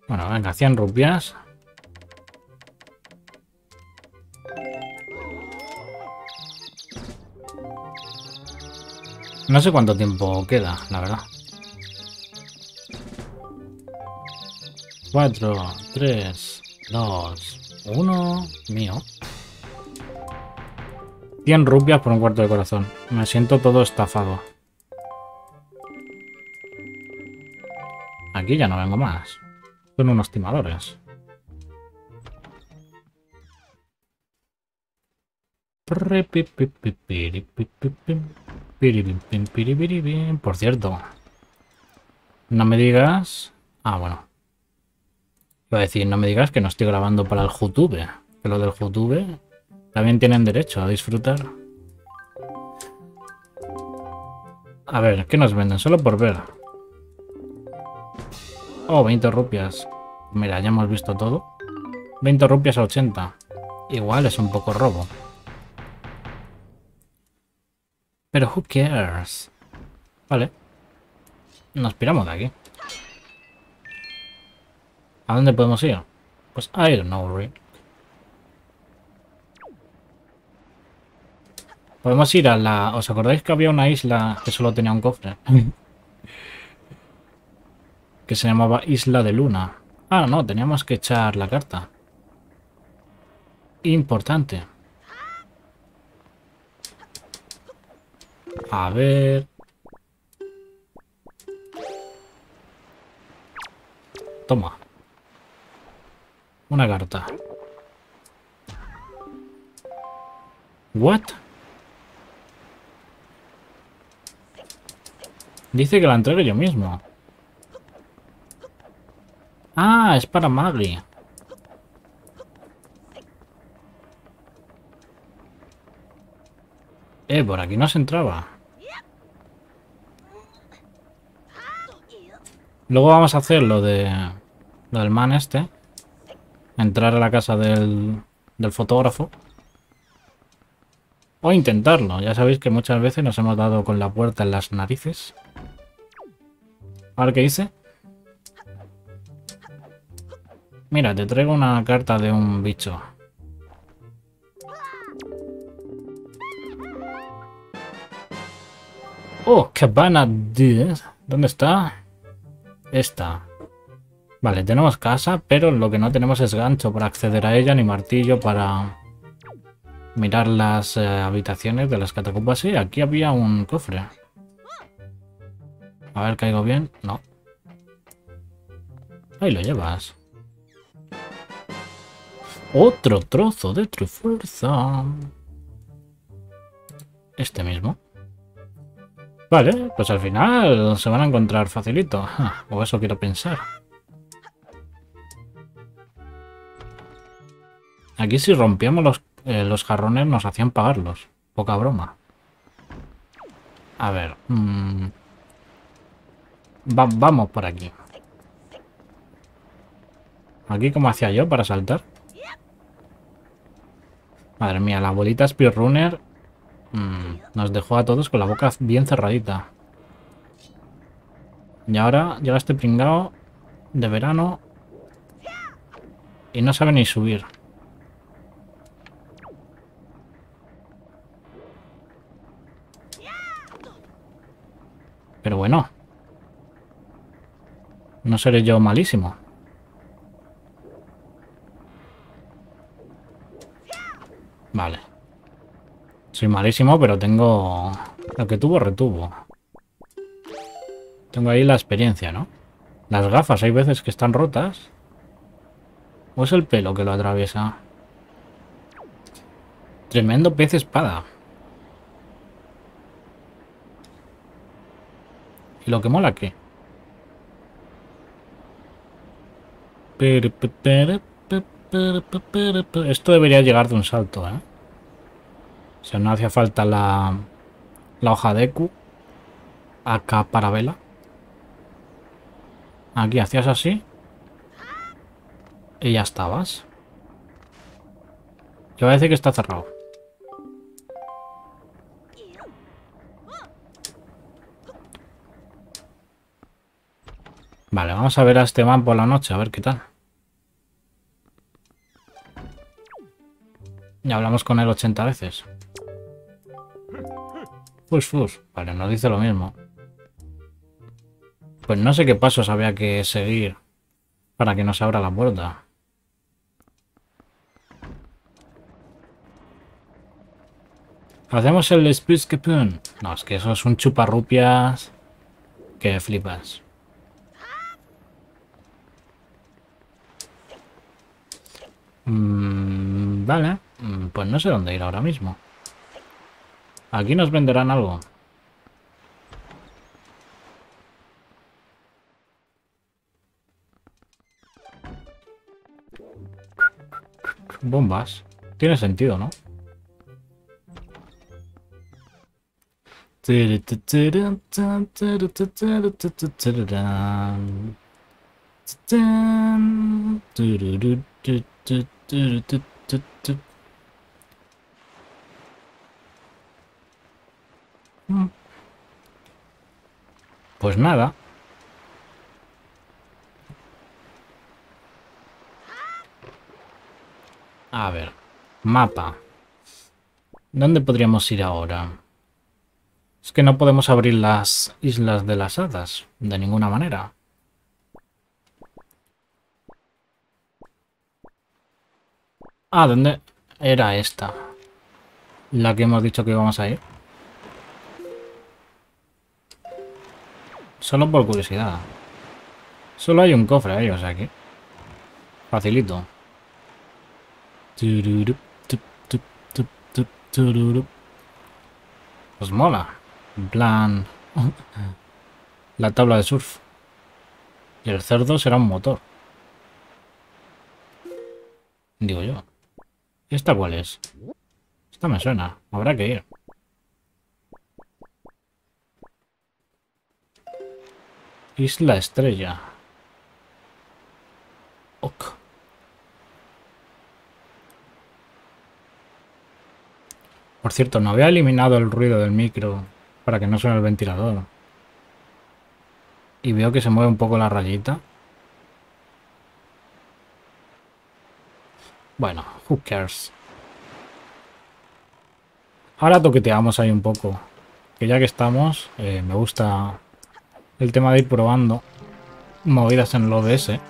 Bueno, venga, 100 rupias. No sé cuánto tiempo queda, la verdad. 4, 3, 2, 1... Mío. 100 rupias por un cuarto de corazón. Me siento todo estafado. Aquí ya no vengo más. Son unos timadores. Por cierto. No me digas... Ah, bueno. Iba a decir, no me digas que no estoy grabando para el YouTube. Que lo del YouTube también tienen derecho a disfrutar. A ver, ¿qué nos venden? Solo por ver. Oh, 20 rupias. Mira, ya hemos visto todo. 20 rupias a 80. Igual es un poco robo. Pero who cares? Vale. Nos piramos de aquí. ¿A dónde podemos ir? Pues I don't know, Rick. Podemos ir a la... ¿Os acordáis que había una isla que solo tenía un cofre? que se llamaba Isla de Luna. Ah, no, teníamos que echar la carta. Importante. A ver... Toma. Una carta. What? Dice que la entregue yo mismo. Ah, es para Maggie. Eh, por aquí no se entraba. Luego vamos a hacer lo de... Lo del man este. Entrar a la casa del, del fotógrafo. O intentarlo. Ya sabéis que muchas veces nos hemos dado con la puerta en las narices. A ver qué dice. Mira, te traigo una carta de un bicho. Oh, cabana de... ¿Dónde está? Esta. Vale, tenemos casa, pero lo que no tenemos es gancho para acceder a ella, ni martillo para mirar las eh, habitaciones de las catacumbas. Sí, aquí había un cofre. A ver, caigo bien. No. Ahí lo llevas. Otro trozo de fuerza. Este mismo. Vale, pues al final se van a encontrar facilito. O eso quiero pensar. Aquí si rompíamos los, eh, los jarrones nos hacían pagarlos. Poca broma. A ver. Mm, vamos por aquí. Aquí como hacía yo para saltar. Madre mía, la bolita Speedrunner mmm, nos dejó a todos con la boca bien cerradita. Y ahora llega este pringao de verano y no sabe ni subir. Pero bueno. No seré yo malísimo. Vale. Soy malísimo, pero tengo... Lo que tuvo, retuvo. Tengo ahí la experiencia, ¿no? Las gafas hay veces que están rotas. ¿O es el pelo que lo atraviesa? Tremendo pez espada. ¿Y lo que mola qué? Esto debería llegar de un salto, ¿eh? O sea, no hacía falta la, la hoja de Q. Acá para vela. Aquí hacías así. Y ya estabas. Yo voy a decir que está cerrado. Vale, vamos a ver a este man por la noche, a ver qué tal. Ya hablamos con él 80 veces. Fus, fus. Vale, nos dice lo mismo. Pues no sé qué pasos había que seguir para que nos abra la puerta. Hacemos el Spitzkepun. No, es que eso es un chuparrupias que flipas. Mm, vale. Mm, pues no sé dónde ir ahora mismo. Aquí nos venderán algo. Bombas. Tiene sentido, ¿no? Pues nada. A ver. Mapa. ¿Dónde podríamos ir ahora? Es que no podemos abrir las islas de las hadas. De ninguna manera. Ah, ¿dónde era esta? La que hemos dicho que íbamos a ir. Solo por curiosidad. Solo hay un cofre ahí, o sea que... Facilito. Pues mola. En plan... La tabla de surf. Y el cerdo será un motor. Digo yo. ¿Esta cuál es? Esta me suena. Habrá que ir. Isla Estrella. Ok. Por cierto, no había eliminado el ruido del micro para que no suene el ventilador. Y veo que se mueve un poco la rayita. Bueno, who cares. Ahora toqueteamos ahí un poco. Que ya que estamos, eh, me gusta el tema de ir probando movidas en el OBS.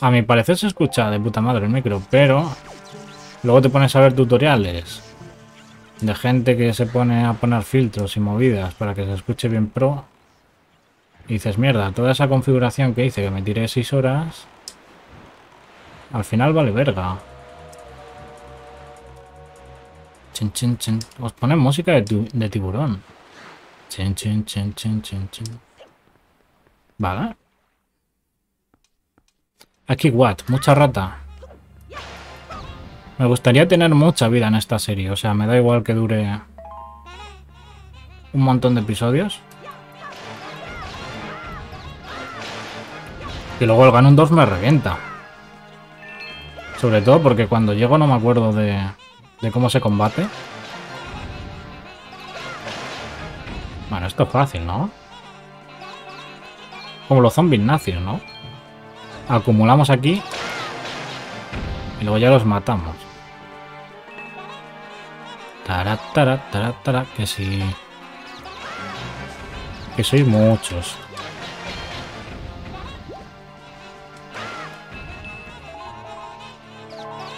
A mi parecer se escucha de puta madre el micro, pero luego te pones a ver tutoriales de gente que se pone a poner filtros y movidas para que se escuche bien pro. Y dices, mierda, toda esa configuración que hice que me tiré 6 horas, al final vale verga. Chin, chin, chin. Os ponen música de, tiburón. Chin, chin, chin, chin, chin, chin. Vale. Aquí, what? Mucha rata. Me gustaría tener mucha vida en esta serie. O sea, me da igual que dure un montón de episodios. Y luego el Ganon 2 me revienta. Sobre todo porque cuando llego no me acuerdo de, de cómo se combate. Bueno, esto es fácil, ¿no? Como los zombies nazis, ¿no? Acumulamos aquí. Y luego ya los matamos. Tara, tara, tara, tara, que sí. Que sois muchos.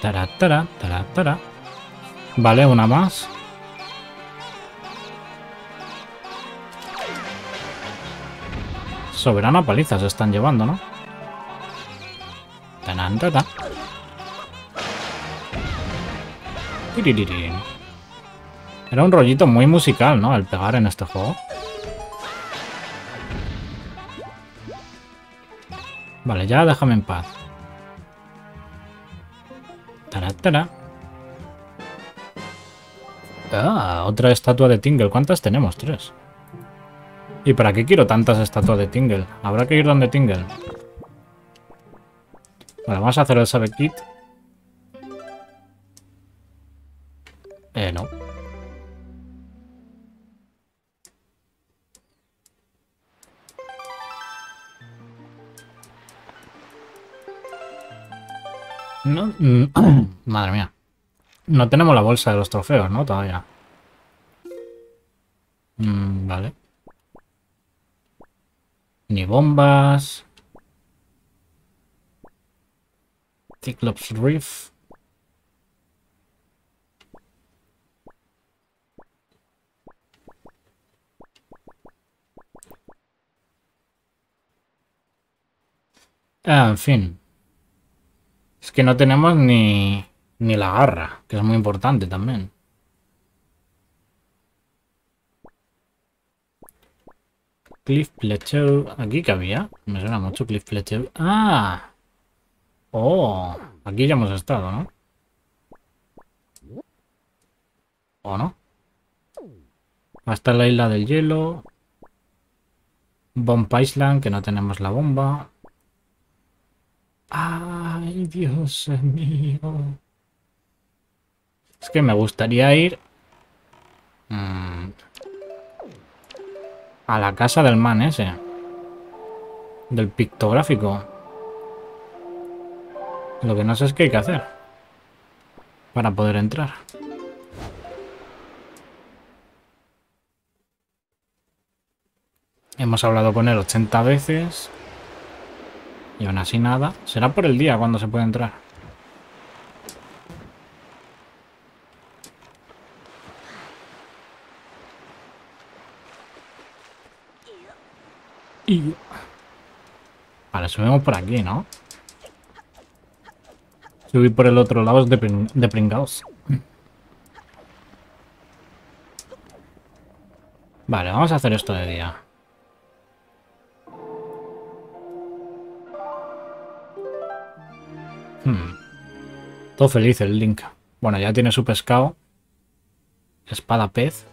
Tara, tara, tara, tara. Vale, una más. Soberana paliza se están llevando, ¿no? Tanan, tata. Tiririrín. Era un rollito muy musical, ¿no? El pegar en este juego. Vale, ya déjame en paz. Tara, tara. Ah, otra estatua de Tingle. ¿Cuántas tenemos? Tres. ¿Y para qué quiero tantas estatuas de Tingle? Habrá que ir donde Tingle. Vale, vamos a hacer el Sabe Kit. Eh, no. No, mm, madre mía. No tenemos la bolsa de los trofeos, ¿no? Todavía. Mm, vale. Ni bombas. Cyclops Reef. Ah, en fin. Es que no tenemos ni, ni la garra, que es muy importante también. Cliff Plateau. ¿Aquí que había? Me suena mucho Cliff Plateau. ¡Ah! Oh, aquí ya hemos estado, ¿no? ¿O no? Hasta la isla del hielo. Bomb Island, que no tenemos la bomba. Ay, Dios mío. Es que me gustaría ir... mm, a la casa del man ese. Del pictográfico. Lo que no sé es qué hay que hacer. Para poder entrar. Hemos hablado con él 80 veces. Y aún así nada. Será por el día cuando se puede entrar. Y... Vale, subimos por aquí, ¿no? Subir por el otro lado es de, pring- de pringaos. Vale, vamos a hacer esto de día. Hmm. Todo feliz el Link. Bueno, ya tiene su pescado. Espada pez.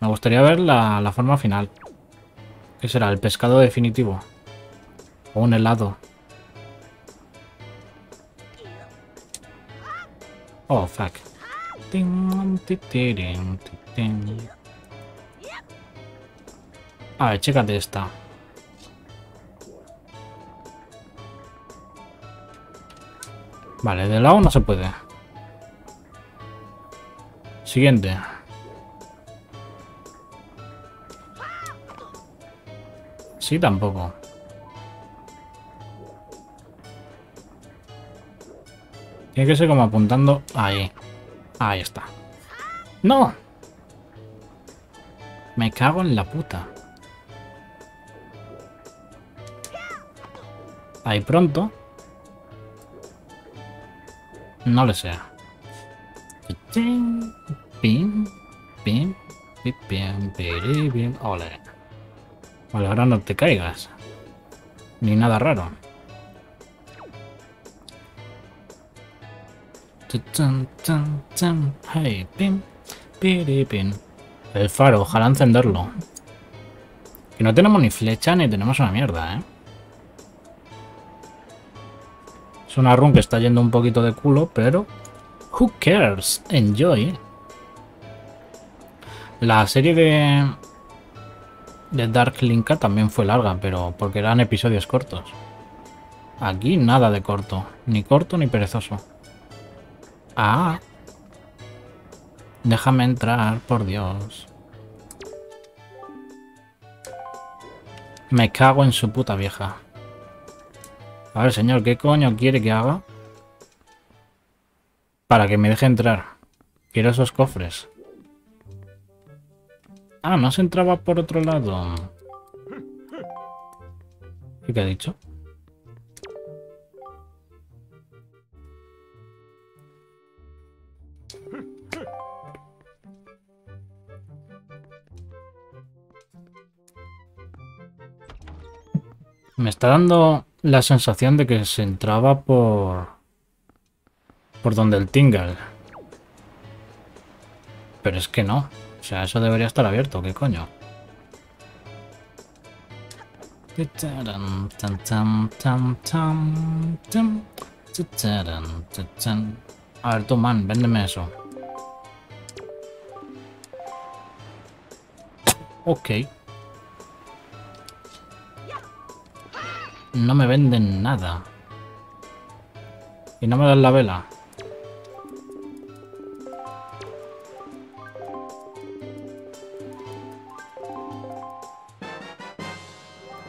Me gustaría ver la, la forma final. ¿Qué será? ¿El pescado definitivo? ¿O un helado? Oh, fuck. A ver, chécate esta. Vale, de lado no se puede. Siguiente. Sí, tampoco. Tiene que ser como apuntando... Ahí. Ahí está. ¡No! Me cago en la puta. Ahí pronto. No le sea. Pim, pim, pim, pim. Ole. Vale, ahora no te caigas. Ni nada raro. Hey, pim, pim. El faro, ojalá encenderlo. Que no tenemos ni flecha ni tenemos una mierda, ¿eh? Es una run que está yendo un poquito de culo, pero... Who cares? Enjoy. La serie de... De Dark Linka también fue larga, pero porque eran episodios cortos. Aquí nada de corto. Ni corto ni perezoso. Ah. Déjame entrar, por Dios. Me cago en su puta vieja. A ver, señor, ¿qué coño quiere que haga? Para que me deje entrar. Quiero esos cofres. Ah, no se entraba por otro lado. ¿Y qué ha dicho? Me está dando la sensación de que se entraba por... Por donde el Tingle. Pero es que no. O sea, eso debería estar abierto. ¿Qué coño? A ver, tú, man, véndeme eso. Ok. No me venden nada. Y no me dan la vela.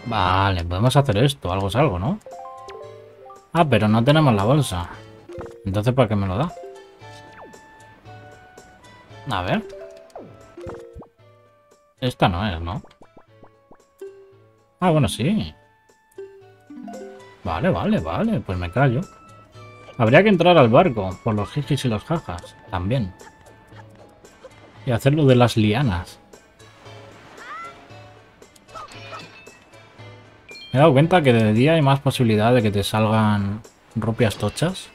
Vale, podemos hacer esto. Algo es algo, ¿no? Ah, pero no tenemos la bolsa. Entonces, ¿para qué me lo da? A ver. Esta no es, ¿no? Ah, bueno, sí. Vale, vale, vale. Pues me callo. Habría que entrar al barco, por los jijis y los jajas, también. Y hacerlo de las lianas. Me he dado cuenta que de día hay más posibilidad de que te salgan rupias tochas.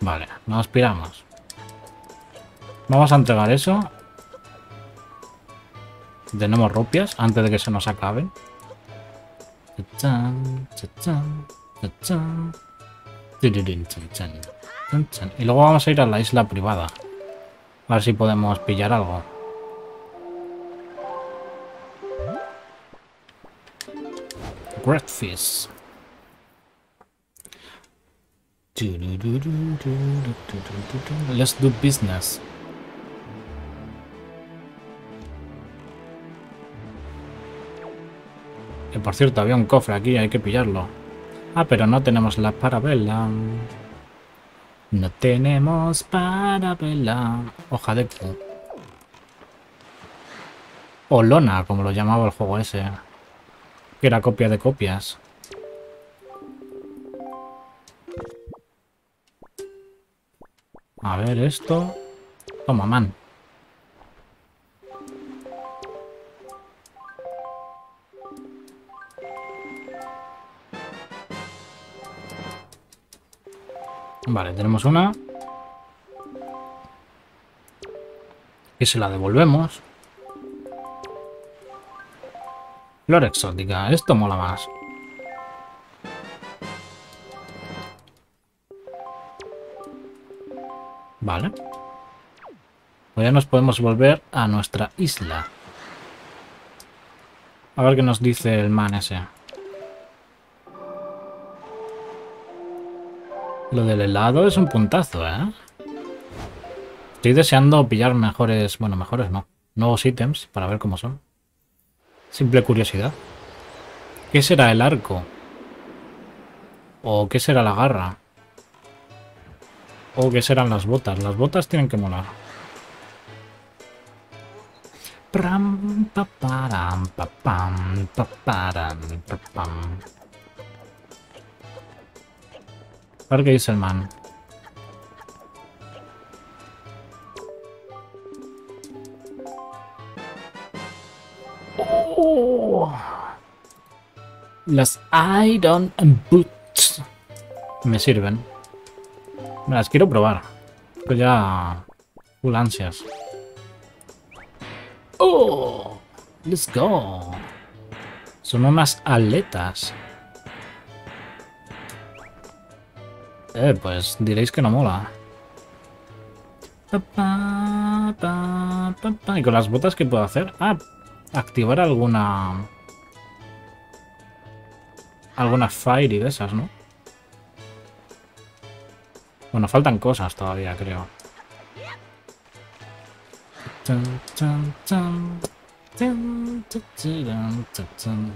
Vale, nos piramos. Vamos a entregar eso tenemos rupias antes de que se nos acaben. Y luego vamos a ir a la isla privada. A ver si podemos pillar algo. Great fish. Let's do business. Que por cierto, había un cofre aquí, hay que pillarlo. Ah, pero no tenemos la parabela. No tenemos parabela. Hoja de cu. O lona, como lo llamaba el juego ese. Que era copia de copias. A ver esto. Toma, man. Vale, tenemos una. Y se la devolvemos. Flor exótica. Esto mola más. Vale. Pues ya nos podemos volver a nuestra isla. A ver qué nos dice el man ese. Lo del helado es un puntazo, ¿eh? Estoy deseando pillar mejores... Bueno, mejores no. Nuevos ítems para ver cómo son. Simple curiosidad. ¿Qué será el arco? ¿O qué será la garra? ¿O qué serán las botas? Las botas tienen que molar. A ver qué dice el man. Oh. Las Iron Boots me sirven. Me las quiero probar. Pues ya... Full ansias. ¡Oh! ¡Let's go! Son unas aletas. Eh, pues diréis que no mola. ¿Y con las botas qué puedo hacer? Ah, activar alguna... Alguna Fairy de esas, ¿no? Bueno, faltan cosas todavía, creo.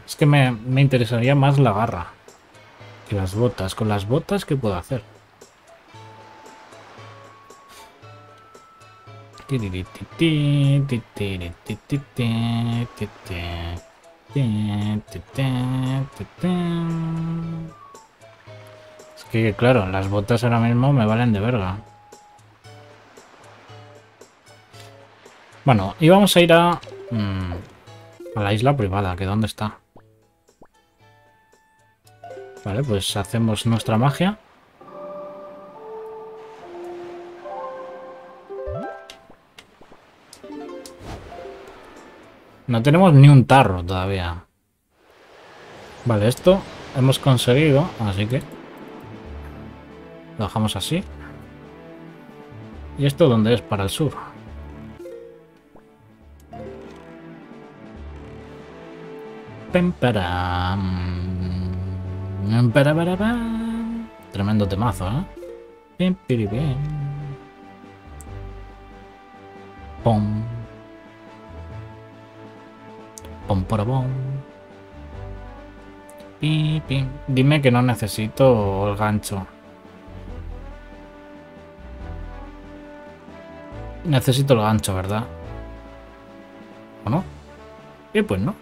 Es que me, me interesaría más la garra que las botas. Con las botas, ¿qué puedo hacer? Es que, claro, las botas ahora mismo me valen de verga. Bueno, y vamos a ir a... Mm, a la isla privada, que dónde está. Vale, pues hacemos nuestra magia. No tenemos ni un tarro todavía. Vale, esto hemos conseguido, así que... Lo dejamos así. ¿Y esto dónde es? Para el sur. Tremendo temazo, ¿eh? Pim, pim. Pom. Pom, pom. Dime que no necesito el gancho. Necesito el gancho, ¿verdad? ¿O no? Y pues no.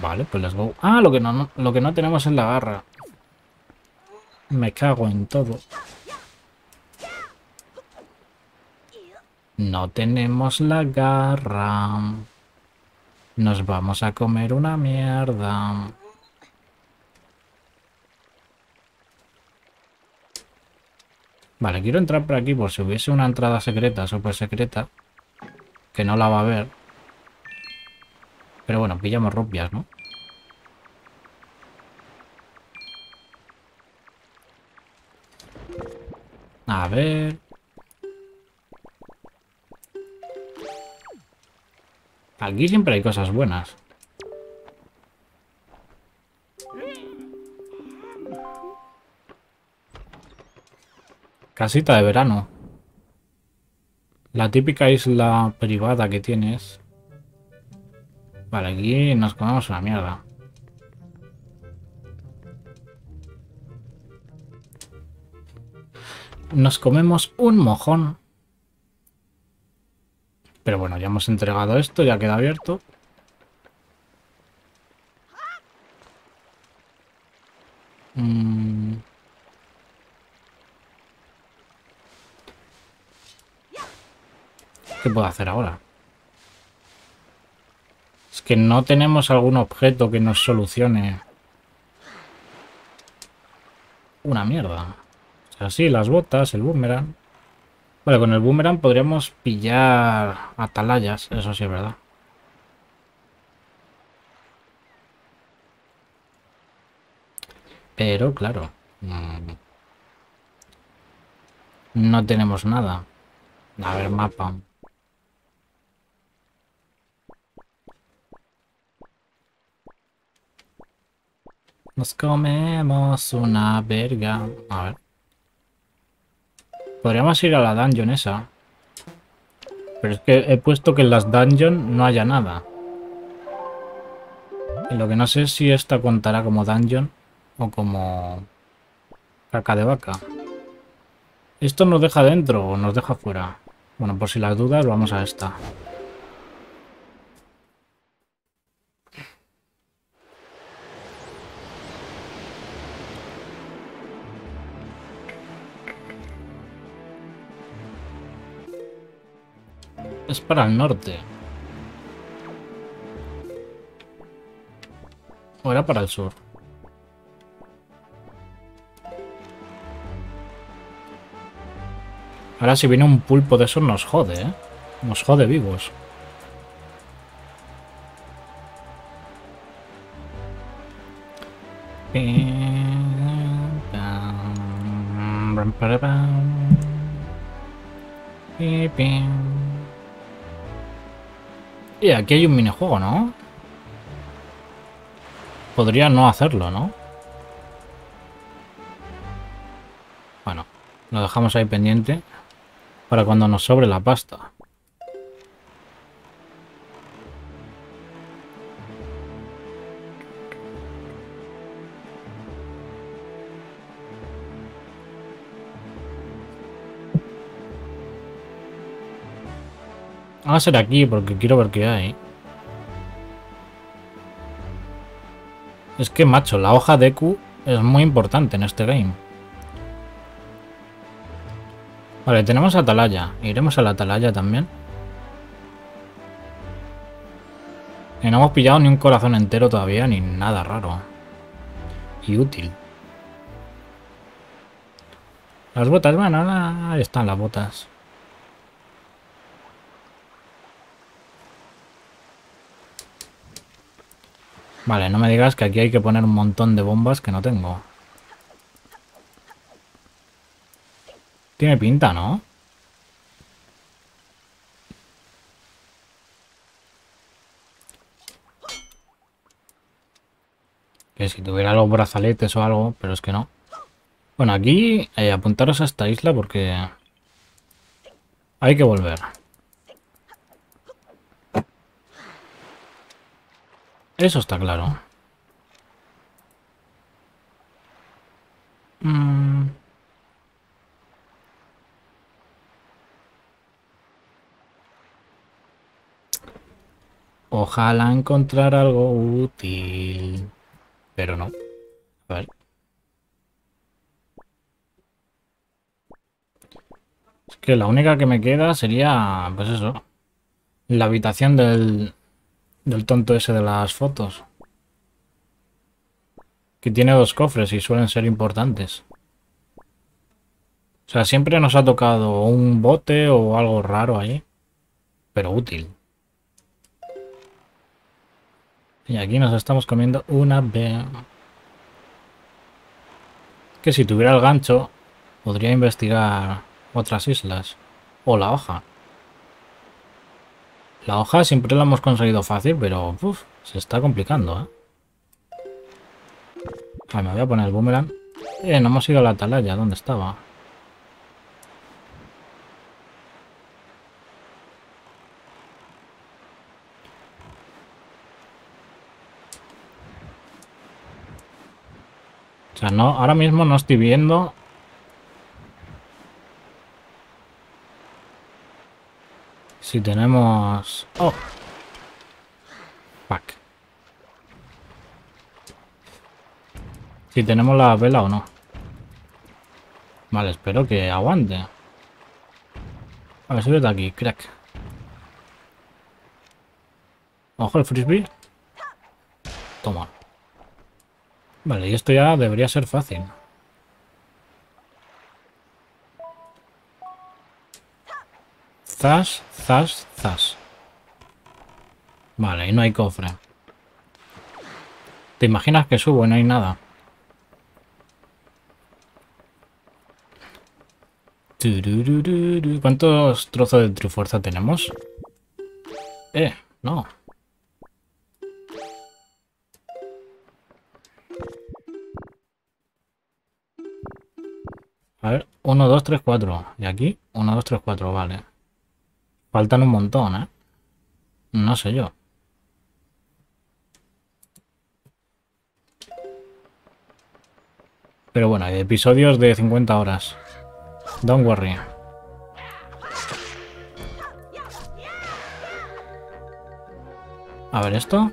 Vale, pues let's go. Ah, lo que no, lo que no tenemos es la garra. Me cago en todo. No tenemos la garra. Nos vamos a comer una mierda. Vale, quiero entrar por aquí por si hubiese una entrada secreta, súper secreta. Que no la va a ver. Pero bueno, pillamos rupias, ¿no? A ver... Aquí siempre hay cosas buenas. Casita de verano. La típica isla privada que tienes. Vale, aquí nos comemos una mierda. Nos comemos un mojón. Pero bueno, ya hemos entregado esto, ya queda abierto. Mm. ¿Qué puedo hacer ahora? Que no tenemos algún objeto que nos solucione una mierda. O sea, sí, las botas, el boomerang. Vale, con el boomerang podríamos pillar atalayas, eso sí es verdad. Pero, claro. Mm, no tenemos nada. A ver, mapa. Nos comemos una verga. A ver. Podríamos ir a la dungeon esa. Pero es que he puesto que en las dungeon no haya nada. Y lo que no sé es si esta contará como dungeon o como caca de vaca. ¿Esto nos deja dentro o nos deja fuera? Bueno, por si las dudas, vamos a esta. Es para el norte. ¿O era para el sur? Ahora si viene un pulpo de esos nos jode, ¿eh? Nos jode vivos. Y aquí hay un minijuego, ¿no? Podría no hacerlo, ¿no? Bueno, lo dejamos ahí pendiente para cuando nos sobre la pasta. A ser aquí porque quiero ver qué hay. Es que, macho, la hoja de Q es muy importante en este game. Vale, tenemos Atalaya. Iremos a la Atalaya también. Y no hemos pillado ni un corazón entero todavía, ni nada raro. Y útil. Las botas, bueno, ahí están las botas. Vale, no me digas que aquí hay que poner un montón de bombas que no tengo. Tiene pinta, ¿no? Que si tuviera los brazaletes o algo, pero es que no. Bueno, aquí eh, apuntaros a esta isla porque hay que volver. Eso está claro. Mmm... Ojalá encontrar algo útil. Pero no. A ver. Es que la única que me queda sería, pues eso, la habitación del, del tonto ese de las fotos. Que tiene dos cofres y suelen ser importantes. O sea, siempre nos ha tocado un bote o algo raro ahí. Pero útil. Y aquí nos estamos comiendo una B. Que si tuviera el gancho, podría investigar otras islas. O la hoja. La hoja siempre la hemos conseguido fácil, pero se está complicando, ¿eh? me voy a poner el boomerang. Eh, no hemos ido a la atalaya. ¿Dónde estaba? O sea, no, ahora mismo no estoy viendo... Si tenemos... ¡Oh! Fuck. Si tenemos la vela o no. Vale, espero que aguante. A ver, súbete aquí, crack. Ojo el frisbee. Toma. Vale, y esto ya debería ser fácil. Zas, zas, zas. Vale, y no hay cofre. ¿Te imaginas que subo y no hay nada? ¿Cuántos trozos de trifuerza tenemos? Eh, no. A ver, 1, 2, 3, 4. Y aquí, 1, 2, 3, 4, vale. Faltan un montón, ¿eh? No sé yo. Pero bueno, hay episodios de 50 horas. Don't worry. A ver esto.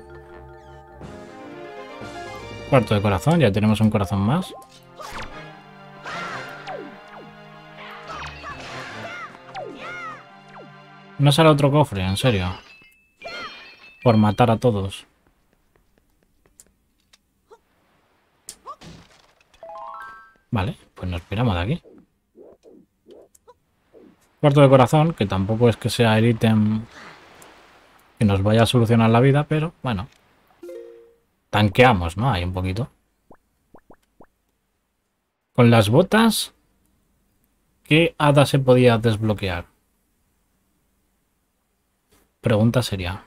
Cuarto de corazón, ya tenemos un corazón más. No sale otro cofre, en serio. Por matar a todos. Vale, pues nos piramos de aquí. Cuarto de corazón, que tampoco es que sea el ítem que nos vaya a solucionar la vida, pero bueno. Tanqueamos, ¿no? Ahí un poquito. Con las botas, ¿qué hada se podía desbloquear? Pregunta seria.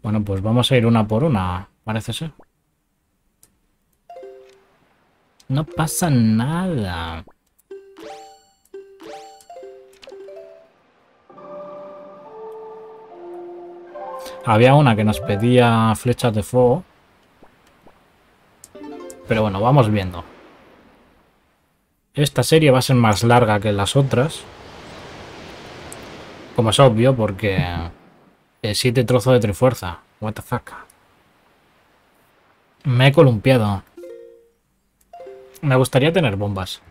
Bueno, pues vamos a ir una por una, parece ser. No pasa nada. Había una que nos pedía flechas de fuego. Pero bueno, vamos viendo. Esta serie va a ser más larga que las otras. Como es obvio, porque... siete trozos de trifuerza. What the fuck. Me he columpiado. Me gustaría tener bombas.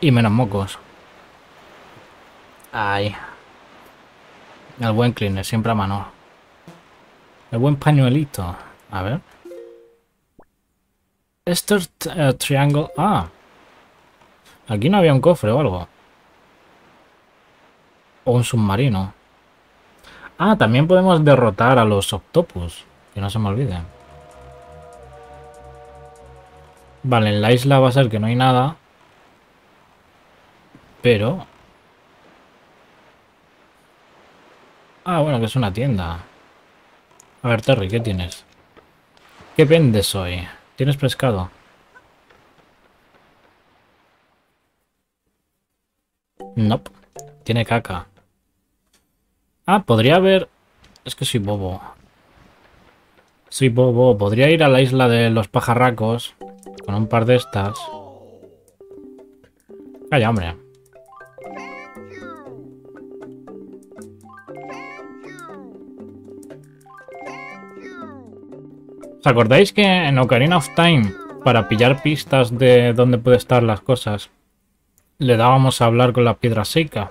Y menos mocos. Ay. El buen cleaner, siempre a mano. El buen pañuelito. A ver. Esto es uh, triangle... Ah. Aquí no había un cofre o algo. O un submarino. Ah, también podemos derrotar a los octopus. Que no se me olvide. Vale, en la isla va a ser que no hay nada. Pero... Ah, bueno, que es una tienda. A ver, Terry, ¿qué tienes? ¿Qué vendes hoy? ¿Tienes pescado? Nope. Tiene caca. Ah, podría haber... Es que soy bobo. Soy bobo. Podría ir a la isla de los pajarracos con un par de estas. Calla, hombre. ¿Os acordáis que en Ocarina of Time, para pillar pistas de dónde puede estar las cosas, le dábamos a hablar con la piedra seca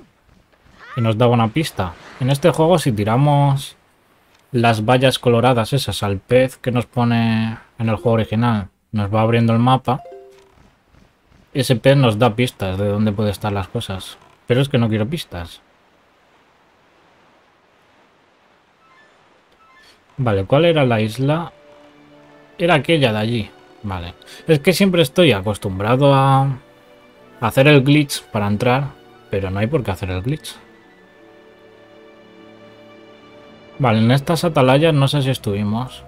y nos daba una pista? En este juego, si tiramos las vallas coloradas esas al pez que nos pone en el juego original, nos va abriendo el mapa. Ese pez nos da pistas de dónde puede estar las cosas. Pero es que no quiero pistas. Vale, ¿cuál era la isla? Era aquella de allí. Vale. Es que siempre estoy acostumbrado a hacer el glitch para entrar, pero no hay por qué hacer el glitch. Vale, en estas atalayas no sé si estuvimos.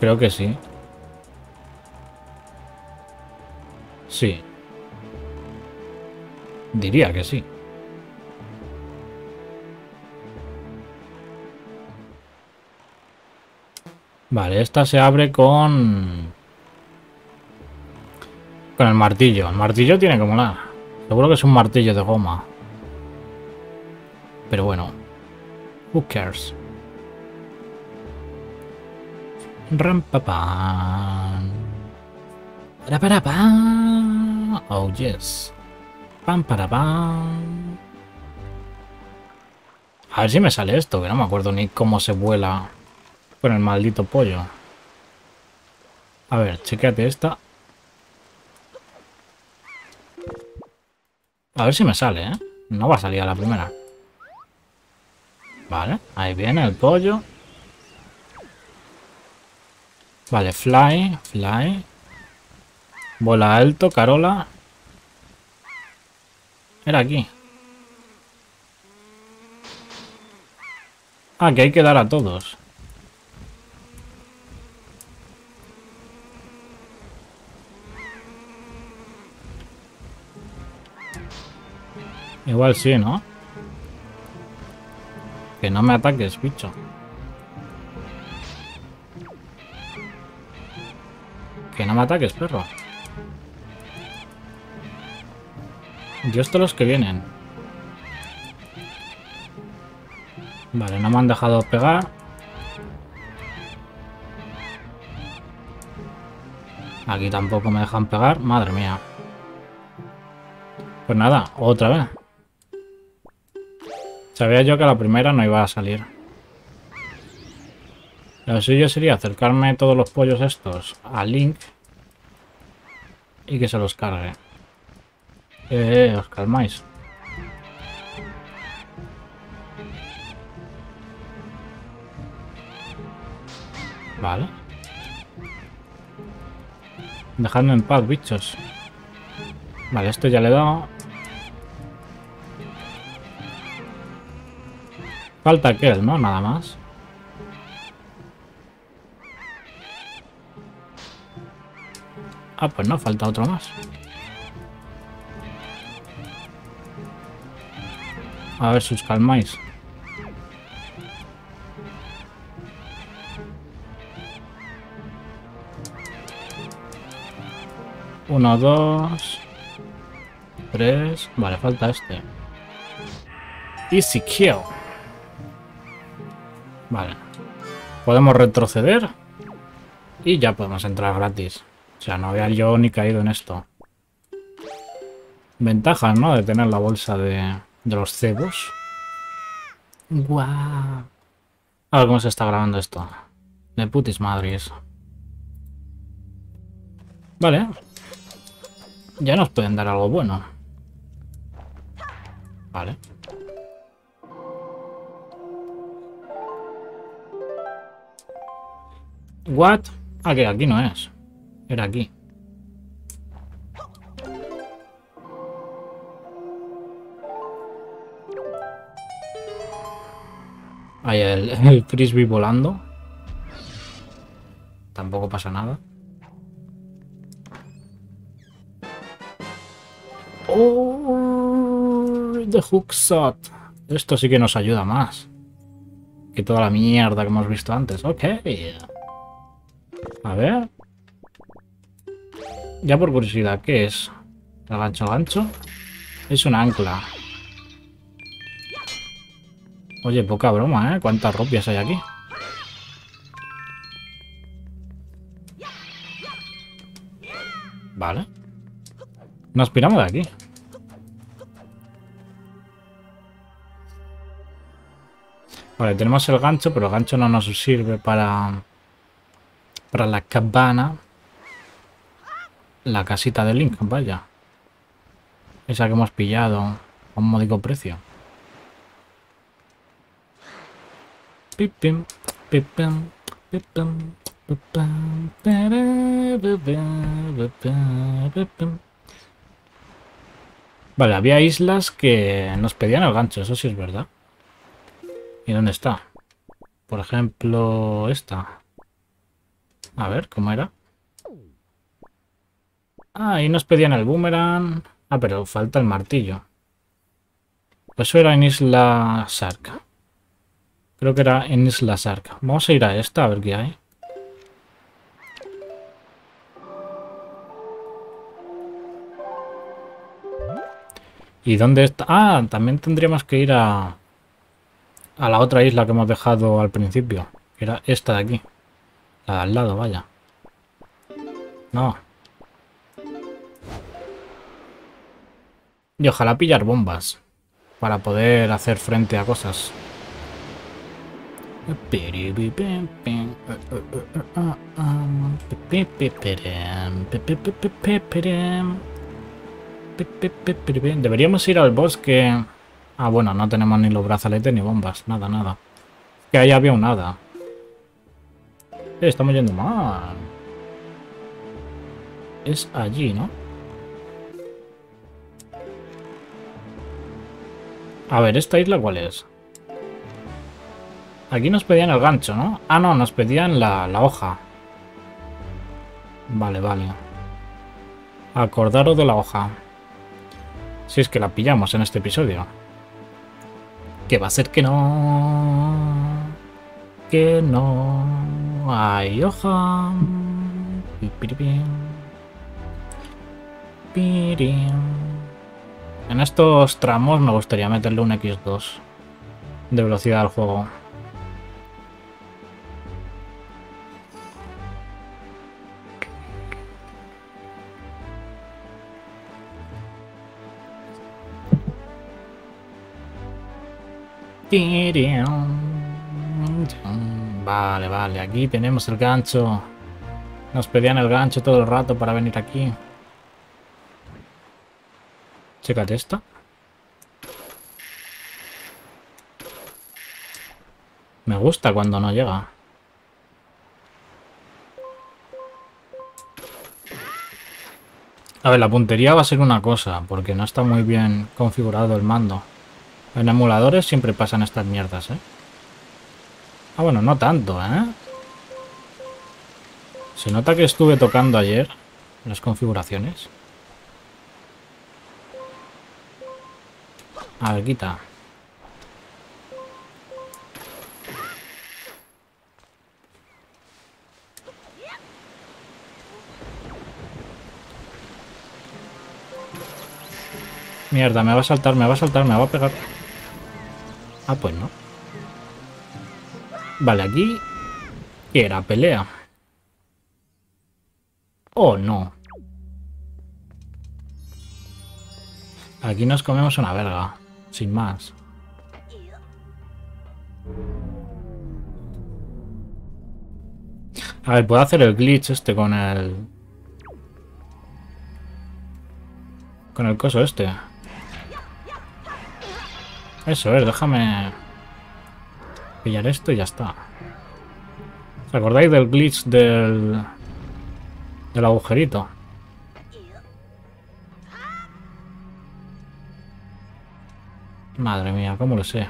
Creo que sí. Sí. Diría que sí. Vale, esta se abre con... Con el martillo. El martillo tiene como la... Seguro que es un martillo de goma. Pero bueno. Who cares? Rampapan. Para. Oh yes. Pam para pam. A ver si me sale esto, que no me acuerdo ni cómo se vuela con el maldito pollo. A ver, chequeate esta. A ver si me sale, ¿eh? No va a salir a la primera. Vale, ahí viene el pollo. Vale, fly, fly. Bola alto, Carola. Era aquí. Ah, que hay que dar a todos. Igual sí, ¿no? Que no me ataques, bicho. Que no me ataques, perro. Yo esto los que vienen. Vale, no me han dejado pegar. Aquí tampoco me dejan pegar. Madre mía. Pues nada, otra vez. Sabía yo que la primera no iba a salir. Lo suyo sería acercarme todos los pollos estos a Link y que se los cargue. Eh, os calmáis. Vale. Dejadme en paz, bichos. Vale, esto ya le he dado. Falta aquel, ¿no? Nada más. Ah, pues no, falta otro más. A ver si os calmáis. Uno, dos... Tres... Vale, falta este. Easy kill. Vale. Podemos retroceder. Y ya podemos entrar gratis. O sea, no había yo ni caído en esto. Ventajas, ¿no? De tener la bolsa de, de los cebos. Guau. A ver cómo se está grabando esto. De putis madres. Vale. Ya nos pueden dar algo bueno. Vale. What? Ah, que aquí no es. Era aquí. Hay el, el frisbee volando. Tampoco pasa nada. Oh, the hookshot. Esto sí que nos ayuda más. Que toda la mierda que hemos visto antes. Ok. A ver. Ya por curiosidad, ¿qué es? ¿El gancho gancho? Es un ancla. Oye, poca broma, ¿eh? ¿Cuántas ropias hay aquí? Vale. Nos piramos de aquí. Vale, tenemos el gancho, pero el gancho no nos sirve para... Para la cabana. La casita de Link, vaya. Esa que hemos pillado a un módico precio. Vale, había islas que nos pedían el gancho, eso sí es verdad. ¿Y dónde está? Por ejemplo, esta. A ver, ¿cómo era? Ah, ahí nos pedían el boomerang. Ah, pero falta el martillo. Eso era en Isla Sark. Creo que era en Isla Sark. Vamos a ir a esta a ver qué hay. ¿Y dónde está? Ah, también tendríamos que ir a... A la otra isla que hemos dejado al principio. Que era esta de aquí. La de al lado, vaya. No. Y ojalá pillar bombas. Para poder hacer frente a cosas. Deberíamos ir al bosque. Ah, bueno, no tenemos ni los brazaletes ni bombas. Nada, nada. Que ahí había un nada. Eh, estamos yendo mal. Es allí, ¿no? A ver, ¿esta isla cuál es? Aquí nos pedían el gancho, ¿no? Ah, no, nos pedían la, la hoja. Vale, vale. Acordaros de la hoja. Si es que la pillamos en este episodio. Que va a ser que no. Que no. Ay, hoja. En estos tramos me gustaría meterle un X2 de velocidad al juego. Vale, vale, aquí tenemos el gancho. Nos pedían el gancho todo el rato para venir aquí. Chécate esto. Me gusta cuando no llega. A ver, la puntería va a ser una cosa, porque no está muy bien configurado el mando. En emuladores siempre pasan estas mierdas, ¿eh? Ah, bueno, no tanto, ¿eh? Se nota que estuve tocando ayer las configuraciones. A ver, quita. Mierda, me va a saltar, me va a saltar, me va a pegar. Ah, pues no. Vale, aquí... ¿Qué era? ¿Pelea? Oh, no. Aquí nos comemos una verga. Sin más. A ver, puedo hacer el glitch este con el... Con el coso este. Eso es, déjame pillar esto y ya está. ¿Os acordáis del glitch del, del agujerito? Madre mía, ¿cómo lo sé?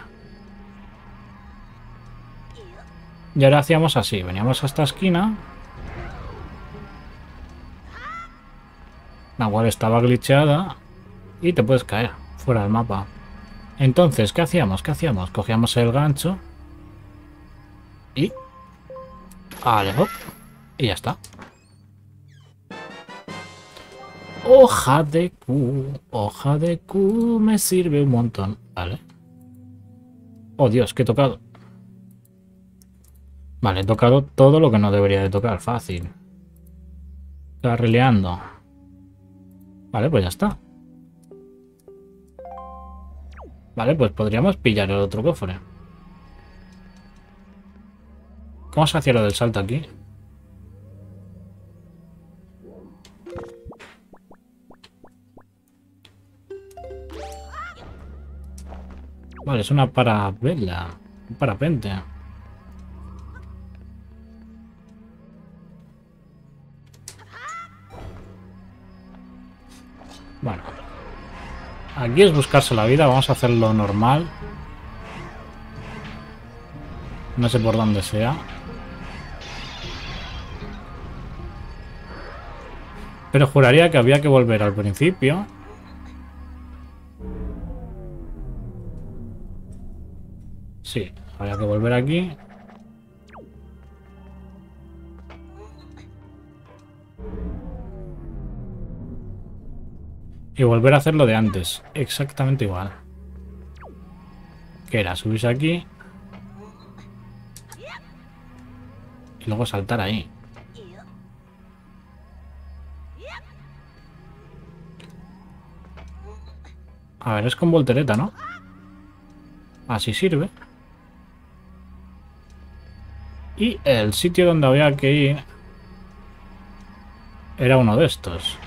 Y ahora hacíamos así, veníamos a esta esquina. La cual estaba glitcheada y te puedes caer fuera del mapa. Entonces, ¿qué hacíamos? ¿Qué hacíamos? Cogíamos el gancho Vale, y ya está. Hoja de Q, hoja de Q me sirve un montón. Vale. Oh Dios, que he tocado. Vale, he tocado todo lo que no debería de tocar. Fácil. Carrileando. Vale, pues ya está. Vale, pues podríamos pillar el otro cofre. ¿Cómo se hacía lo del salto aquí? Vale, es una parabela. Un parapente. Bueno. Aquí es buscarse la vida, vamos a hacerlo normal. No sé por dónde sea. Pero juraría que había que volver al principio. Sí, habría que volver aquí. Y volver a hacer lo de antes. Exactamente igual. Que era subirse aquí. Y luego saltar ahí. A ver, es con voltereta, ¿no? Así sirve. Y el sitio donde había que ir... Era uno de estos.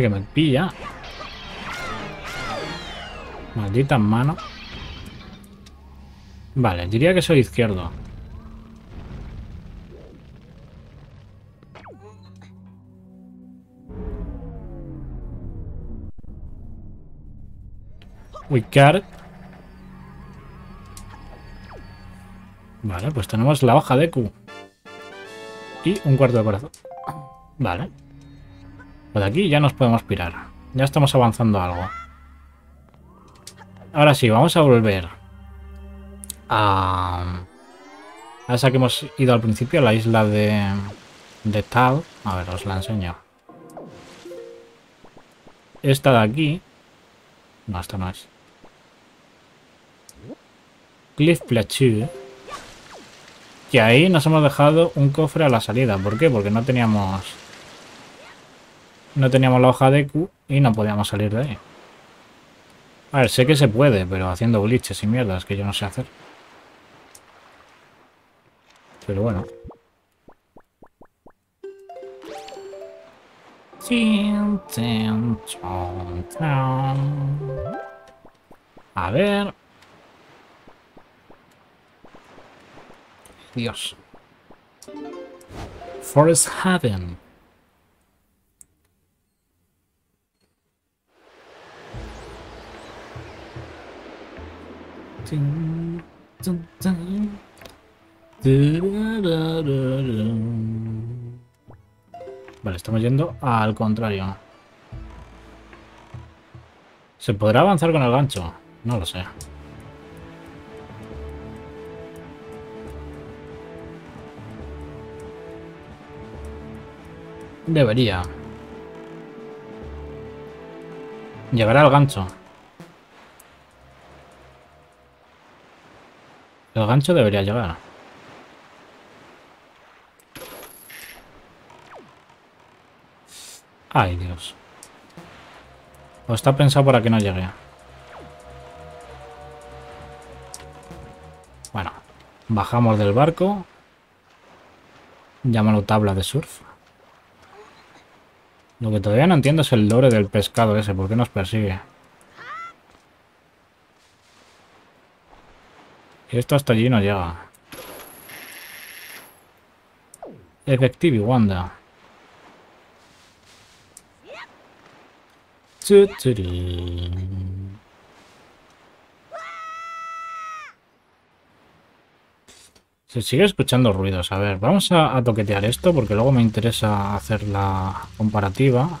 que me pilla. Maldita mano. Vale, diría que soy izquierdo. Wickard. Vale, pues tenemos la hoja de Q. Y un cuarto de corazón. Vale. Pues aquí ya nos podemos pirar. Ya estamos avanzando algo. Ahora sí, vamos a volver a... A esa que hemos ido al principio, la isla de... De Tal. A ver, os la enseño. Esta de aquí... No, esta no es. Cliff Plateau. Que ahí nos hemos dejado un cofre a la salida. ¿Por qué? Porque no teníamos no teníamos la hoja de Q y no podíamos salir de ahí. A ver, sé que se puede, pero haciendo glitches y mierdas que yo no sé hacer. Pero bueno. A ver. Forest Haven. Vale, estamos yendo al contrario. ¿Se podrá avanzar con el gancho? No lo sé. Debería. Llegará al gancho. El gancho debería llegar. Ay, Dios. O está pensado para que no llegue. Bueno, bajamos del barco. Llámalo tabla de surf. Lo que todavía no entiendo es el lore del pescado ese. ¿Por qué nos persigue? Esto hasta allí no llega. Efectivi, Wanda. Se sigue escuchando ruidos. A ver, vamos a, a, toquetear esto porque luego me interesa hacer la comparativa.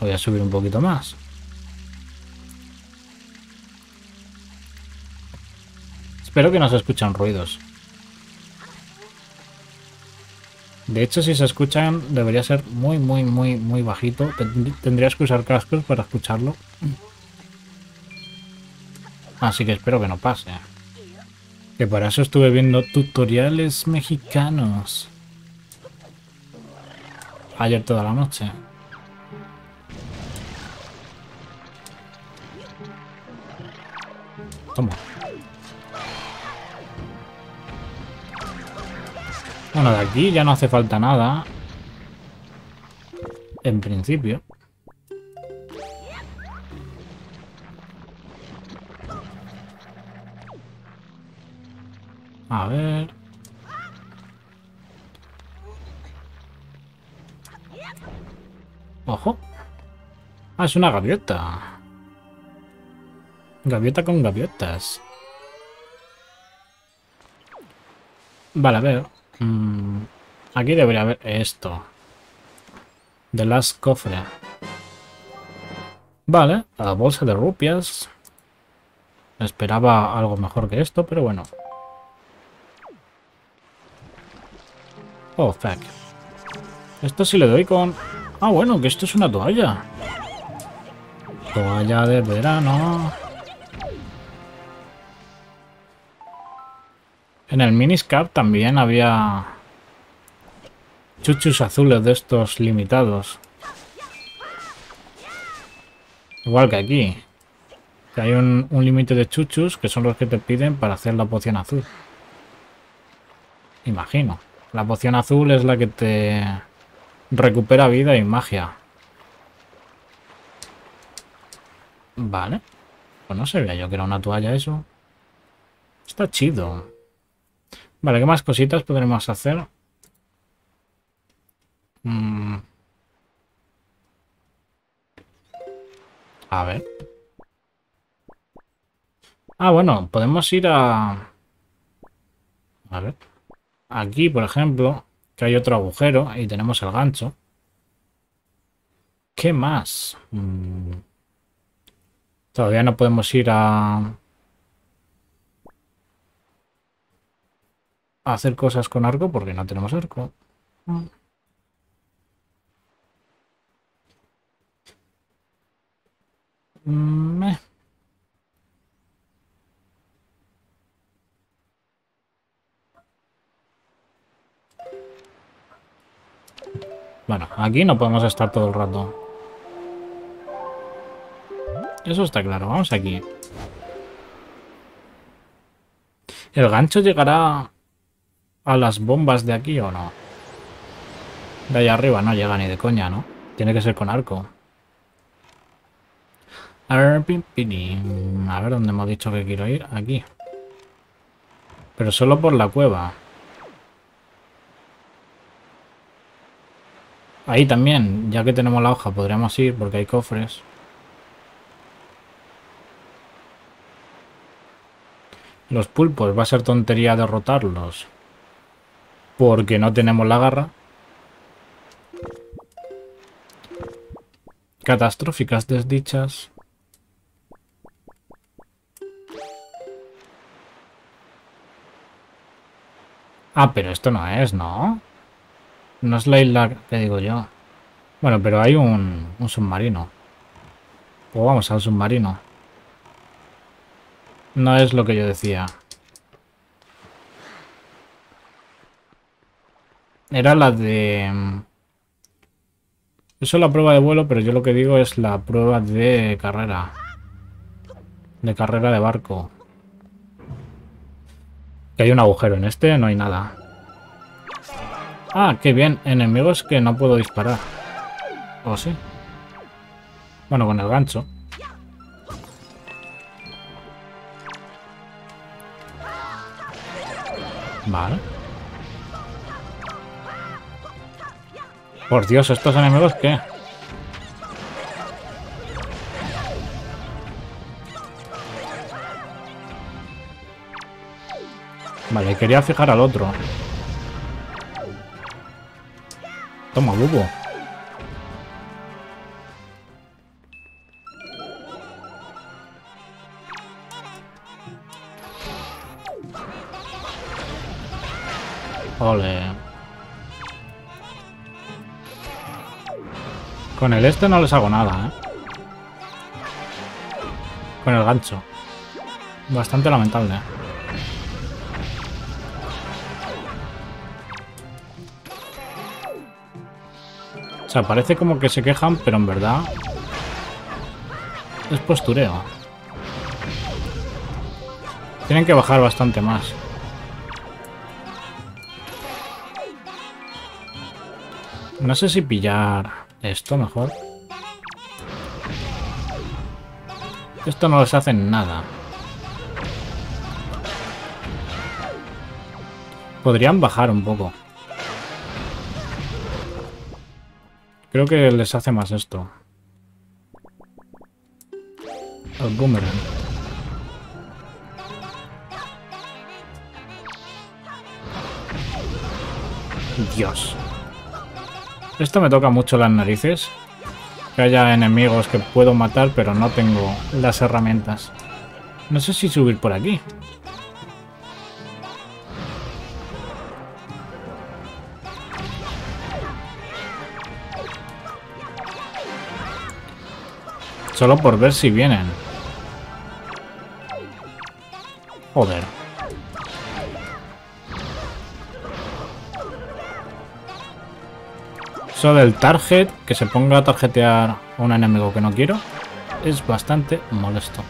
Voy a subir un poquito más. Espero que no se escuchan ruidos. De hecho, si se escuchan, debería ser muy, muy, muy, muy bajito. Tendrías que usar cascos para escucharlo. Así que espero que no pase. Que para eso estuve viendo tutoriales mexicanos. Ayer toda la noche. Toma. Bueno, de aquí ya no hace falta nada. En principio. A ver... ¡Ojo! Ah, es una gaviota. Gaviota con gaviotas. Vale, a ver. Mm, aquí debería haber esto. The Last Cofre. Vale, la bolsa de rupias. Esperaba algo mejor que esto, pero bueno. Oh, fuck. Esto sí le doy con... Ah, bueno, que esto es una toalla. Toalla de verano. En el Miniscap también había chuchus azules de estos limitados. Igual que aquí. Hay un, límite de chuchus que son los que te piden para hacer la poción azul. Imagino. La poción azul es la que te recupera vida y magia. Vale. Pues no sabía yo que era una toalla eso. Está chido. Vale, ¿qué más cositas podremos hacer? Mm. A ver. Ah, bueno, podemos ir a... A ver. Aquí, por ejemplo, que hay otro agujero y tenemos el gancho. ¿Qué más? Mm. Todavía no podemos ir a... hacer cosas con arco porque no tenemos arco. Mm, eh. Bueno, aquí no podemos estar todo el rato. Eso está claro, vamos aquí. El gancho llegará a las bombas de aquí o no? De allá arriba no llega ni de coña, ¿no? Tiene que ser con arco. A ver, ¿dónde hemos dicho que quiero ir? Aquí. Pero solo por la cueva. Ahí también, ya que tenemos la hoja, podríamos ir porque hay cofres. Los pulpos, va a ser tontería derrotarlos. Porque no tenemos la garra. Catastróficas desdichas. Ah, pero esto no es, ¿no? No es la isla que digo yo. Bueno, pero hay un, un submarino. Pues vamos al submarino. No es lo que yo decía. Era la de... Mm, eso es la prueba de vuelo, pero yo lo que digo es la prueba de carrera. De carrera de barco. Que hay un agujero en este, no hay nada. Ah, qué bien. Enemigos que no puedo disparar. ¿O sí? Bueno, con el gancho. Vale. Por Dios, ¿estos enemigos qué? Vale, quería fijar al otro. Toma, bubo. Ole. Con el este no les hago nada, ¿eh? Con el gancho. Bastante lamentable. O sea, parece como que se quejan, pero en verdad... Es postureo. Tienen que bajar bastante más. No sé si pillar esto mejor. Esto no les hace nada. Podrían bajar un poco. Creo que les hace más esto. El boomerang. Dios. Esto me toca mucho las narices. Que haya enemigos que puedo matar, pero no tengo las herramientas. No sé si subir por aquí. Solo por ver si vienen. Joder. Eso del target, que se ponga a tarjetear a un enemigo que no quiero, es bastante molesto.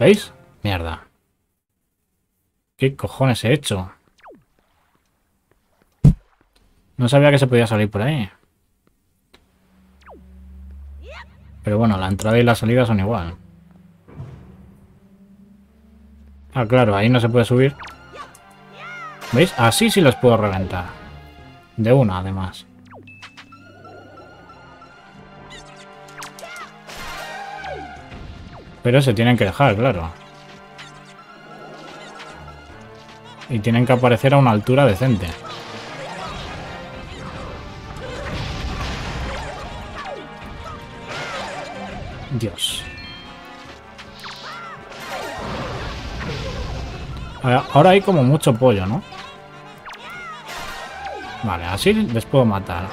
¿Veis? Mierda. ¿Qué cojones he hecho? No sabía que se podía salir por ahí. Pero bueno, la entrada y la salida son igual. Ah, claro, ahí no se puede subir. ¿Veis? Así sí los puedo reventar. De una, además. Pero se tienen que dejar, claro. Y tienen que aparecer a una altura decente. Dios. Ahora hay como mucho pollo, ¿no? Vale, así les puedo matar.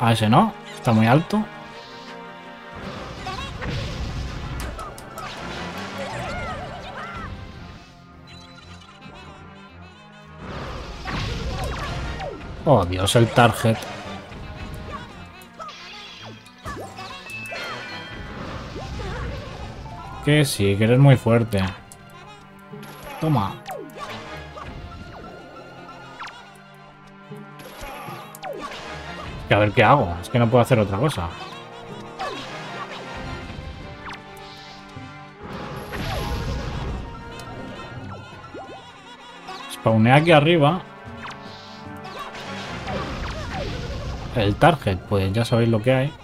A ese no, está muy alto. Oh, Dios, el target. Que sí, que eres muy fuerte. Toma. A ver qué hago. Es que no puedo hacer otra cosa. Spawné aquí arriba. El target, pues ya sabéis lo que hay.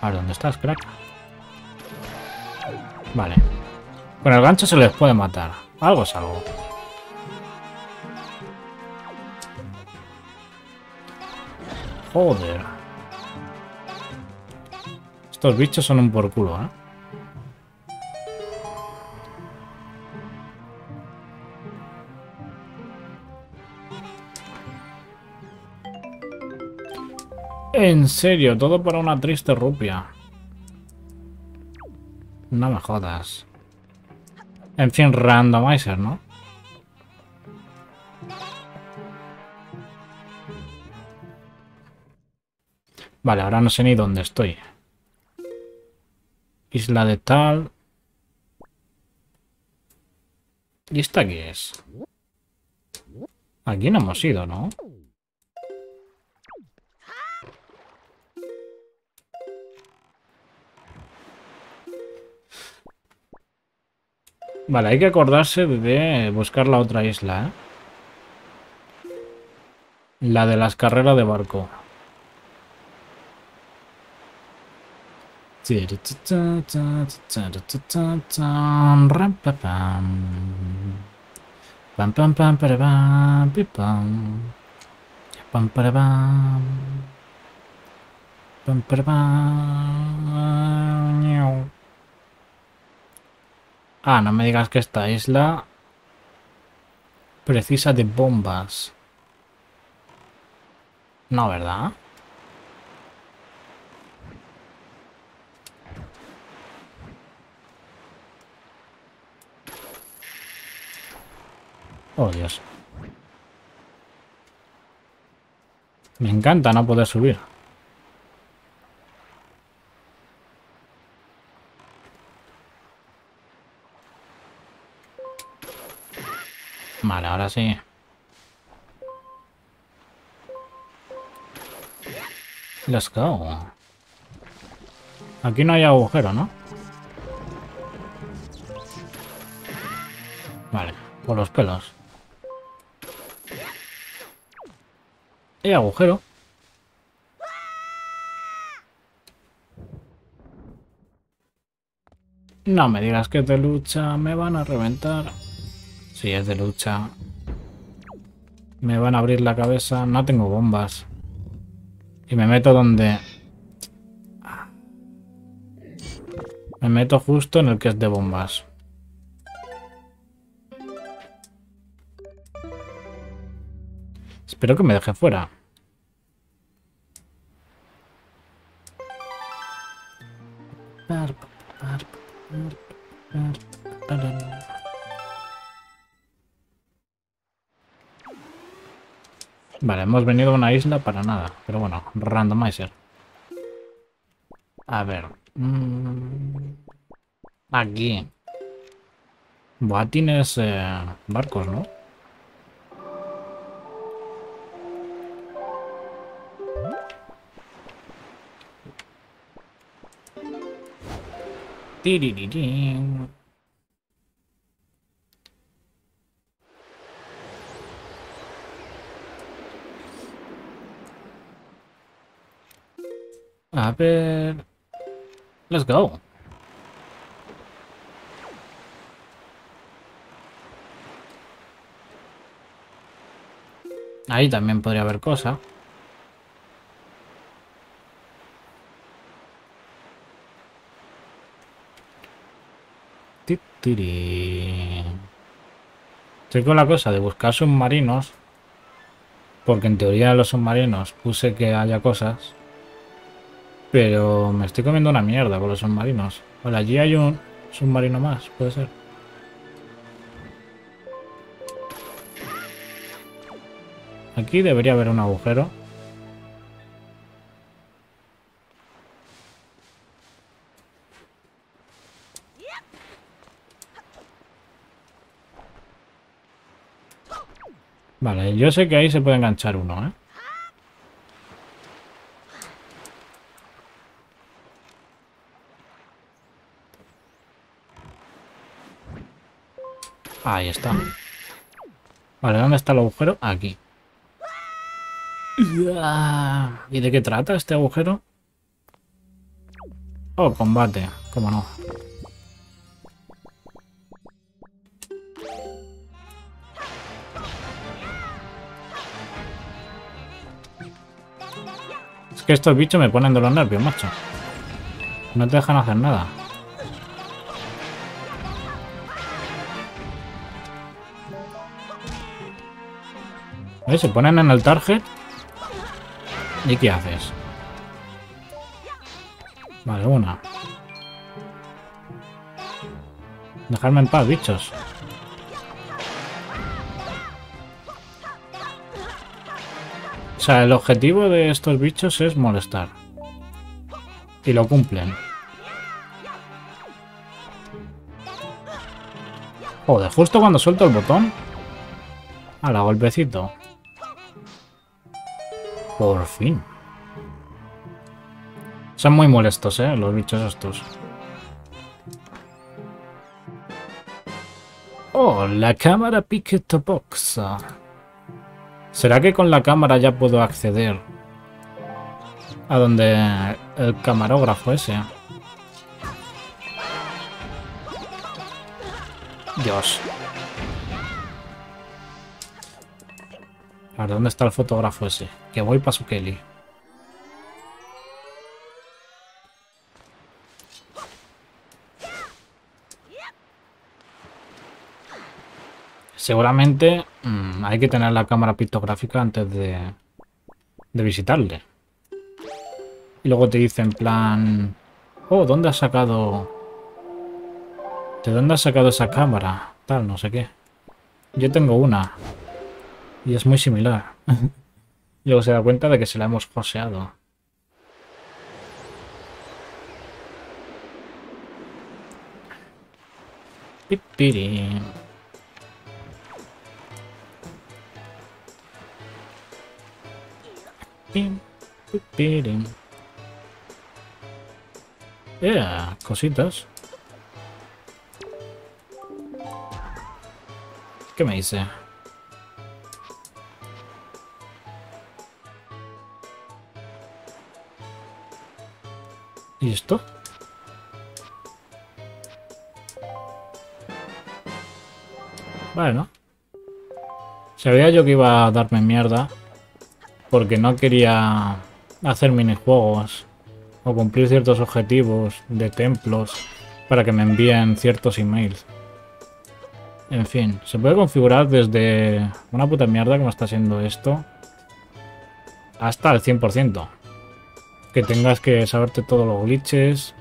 A ver, ¿dónde estás, crack? Vale. Con el gancho se les puede matar. Algo es algo. Joder. Estos bichos son un por culo, ¿eh? En serio, todo para una triste rupia. No me jodas. En fin, randomizer, ¿no? Vale, ahora no sé ni dónde estoy. Isla de tal. ¿Y esta qué es? Aquí no hemos ido, ¿no? Vale, hay que acordarse de buscar la otra isla, ¿eh? La de las carreras de barco. Pam pam pam para pam pam pam para pam pam para pam Ah, no me digas que esta isla precisa de bombas. No, ¿verdad? Oh, Dios. Me encanta no poder subir. Vale, ahora sí. Let's go. Aquí no hay agujero, ¿no? Vale, por los pelos. Hay agujero. No me digas que de lucha me van a reventar. Si es de lucha. Me van a abrir la cabeza. No tengo bombas. Y me meto donde... Me meto justo en el que es de bombas. Espero que me deje fuera. Vale, hemos venido a una isla para nada. Pero bueno, randomizer. A ver. Mm, aquí. Buah, tienes eh, barcos, ¿no? A ver... Let's go. Ahí también podría haber cosa. Estoy con la cosa de buscar submarinos. Porque en teoría los submarinos puse que haya cosas. Pero me estoy comiendo una mierda con los submarinos. Vale, allí hay un... submarino más, puede ser. Aquí debería haber un agujero. Vale, yo sé que ahí se puede enganchar uno, ¿eh? Ahí está. Vale, ¿dónde está el agujero? Aquí. ¿Y de qué trata este agujero? Oh, combate. ¿Cómo no? Es que estos bichos me ponen de los nervios, macho. No te dejan hacer nada. Se ponen en el target. ¿Y qué haces? Vale, una. Dejarme en paz, bichos. O sea, el objetivo de estos bichos es molestar. Y lo cumplen. Joder, justo cuando suelto el botón. A la golpecito. Por fin. Son muy molestos, ¿eh? Los bichos estos. Oh, la cámara Picket Box. ¿Será que con la cámara ya puedo acceder a donde el camarógrafo ese? Dios. A ver, ¿dónde está el fotógrafo ese? Que voy para su Kelly. Seguramente mm, hay que tener la cámara pictográfica antes de, de visitarle. Y luego te dice en plan... Oh, ¿dónde has sacado...? ¿De dónde has sacado esa cámara? Tal, no sé qué. Yo tengo una. Y es muy similar. Luego se da cuenta de que se la hemos joseado. Pipiri. Yeah, cositas. ¿Qué me dice? ¿Y esto? Bueno. Sabía yo que iba a darme mierda. Porque no quería hacer minijuegos. O cumplir ciertos objetivos de templos. Para que me envíen ciertos emails. En fin, se puede configurar desde una puta mierda como está siendo esto. Hasta el 100% que tengas que saberte todos los glitches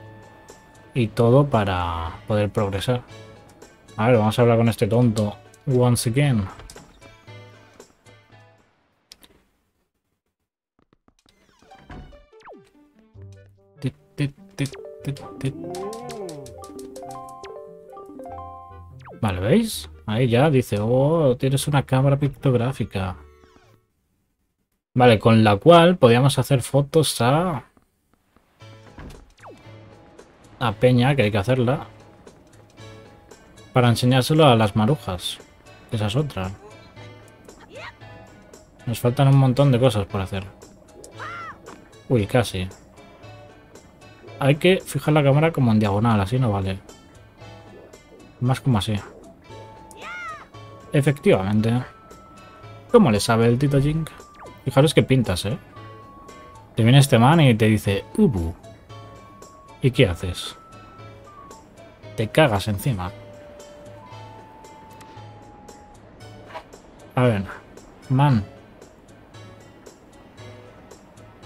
y todo para poder progresar. A ver, vamos a hablar con este tonto. Once again. Vale, ¿veis? Ahí ya dice, oh, tienes una cámara pictográfica. Vale, con la cual podíamos hacer fotos a... A Peña, que hay que hacerla. Para enseñárselo a las marujas. Esa es otra. Nos faltan un montón de cosas por hacer. Uy, casi. Hay que fijar la cámara como en diagonal, así no vale. Más como así. Efectivamente. ¿Cómo le sabe el Tito Jink? Fijaros que pintas, ¿eh? Te viene este man y te dice, Ubu. ¿Y qué haces? Te cagas encima. A ver, man.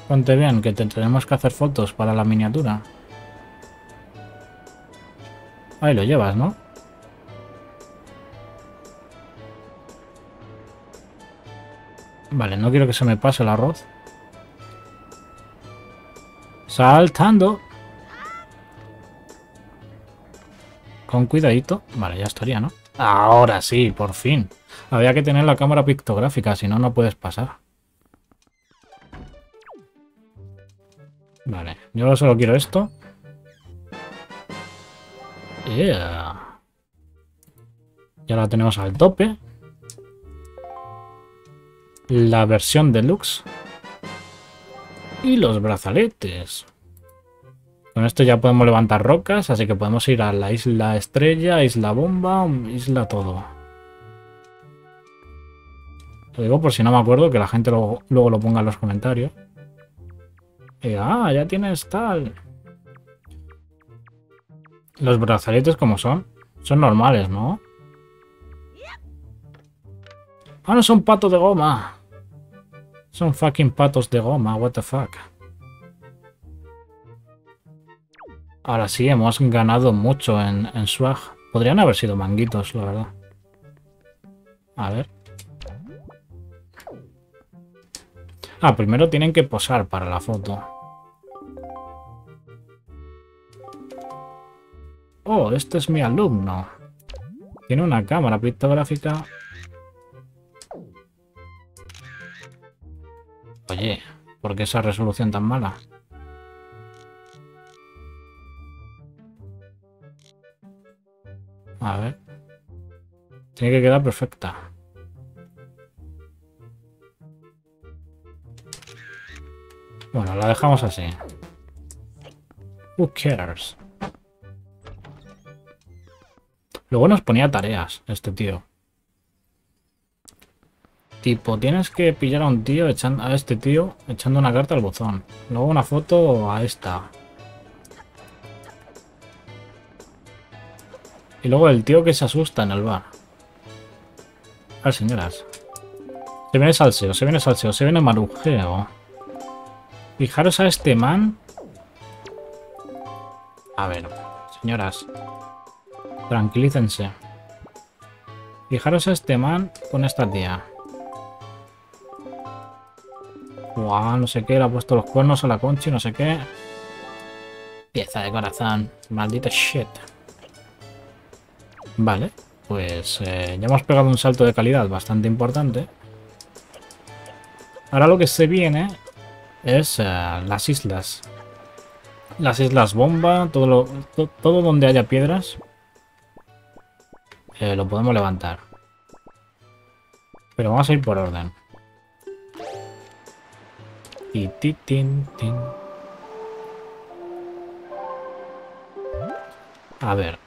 Ponte bien que te tenemos que hacer fotos para la miniatura. Ahí lo llevas, ¿no? Vale, no quiero que se me pase el arroz. Saltando. Con cuidadito. Vale, ya estaría, ¿no? Ahora sí, por fin. Había que tener la cámara pictográfica, si no, no puedes pasar. Vale, yo solo quiero esto. Yeah. Ya la tenemos al tope. La versión deluxe. Y los brazaletes. Con esto ya podemos levantar rocas, así que podemos ir a la isla estrella, isla bomba, isla todo. Lo digo por si no me acuerdo, que la gente luego, lo ponga en los comentarios. ah, ya tienes tal. Los brazaletes como son. Son normales, ¿no? Ah, no son patos de goma. Son fucking patos de goma, what the fuck. Ahora sí, hemos ganado mucho en, en swag. Podrían haber sido manguitos, la verdad. A ver. Ah, primero tienen que posar para la foto. Oh, este es mi alumno. Tiene una cámara pictográfica. Oye, ¿por qué esa resolución tan mala? A ver. Tiene que quedar perfecta. Bueno, la dejamos así. Who cares? Luego nos ponía tareas, este tío. Tipo, tienes que pillar a un tío echando a este tío echando una carta al buzón. Luego una foto a esta. Y luego el tío que se asusta en el bar. A ver, señoras. Se viene salseo, se viene salseo, se viene marujeo. Fijaros a este man. A ver, señoras. Tranquilícense. Fijaros a este man con esta tía. Guau, no sé qué, le ha puesto los cuernos a la concha y no sé qué. Pieza de corazón. Maldito shit. Vale, pues eh, ya hemos pegado un salto de calidad bastante importante. Ahora lo que se viene es eh, las islas. Las islas bomba, todo, todo donde haya piedras, eh, lo podemos levantar. Pero vamos a ir por orden. Y ti, tin, tin. A ver,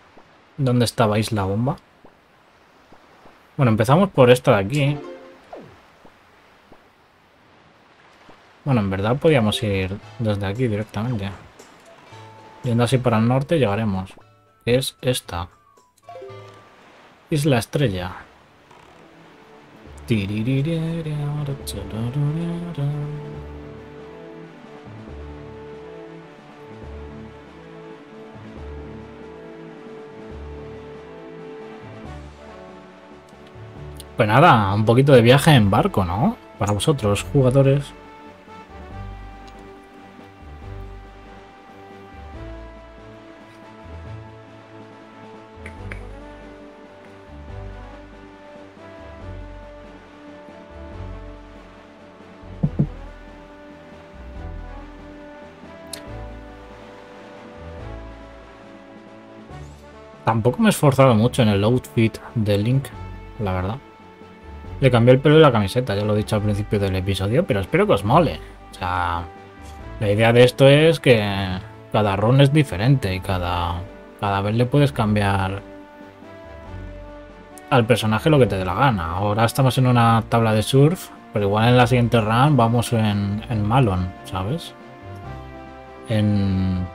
¿Dónde estabais la bomba? Bueno, empezamos por esta de aquí. Bueno, en verdad podríamos ir desde aquí directamente. Yendo así para el norte llegaremos. es esta. Isla Estrella. Pues nada, un poquito de viaje en barco, ¿no? Para vosotros, jugadores. Tampoco me he esforzado mucho en el outfit de Link, la verdad. Le cambié el pelo y la camiseta, ya lo he dicho al principio del episodio, pero espero que os mole. O sea, la idea de esto es que cada run es diferente y cada, cada vez le puedes cambiar al personaje lo que te dé la gana. Ahora estamos en una tabla de surf, pero igual en la siguiente run vamos en, en Malon, ¿sabes? En,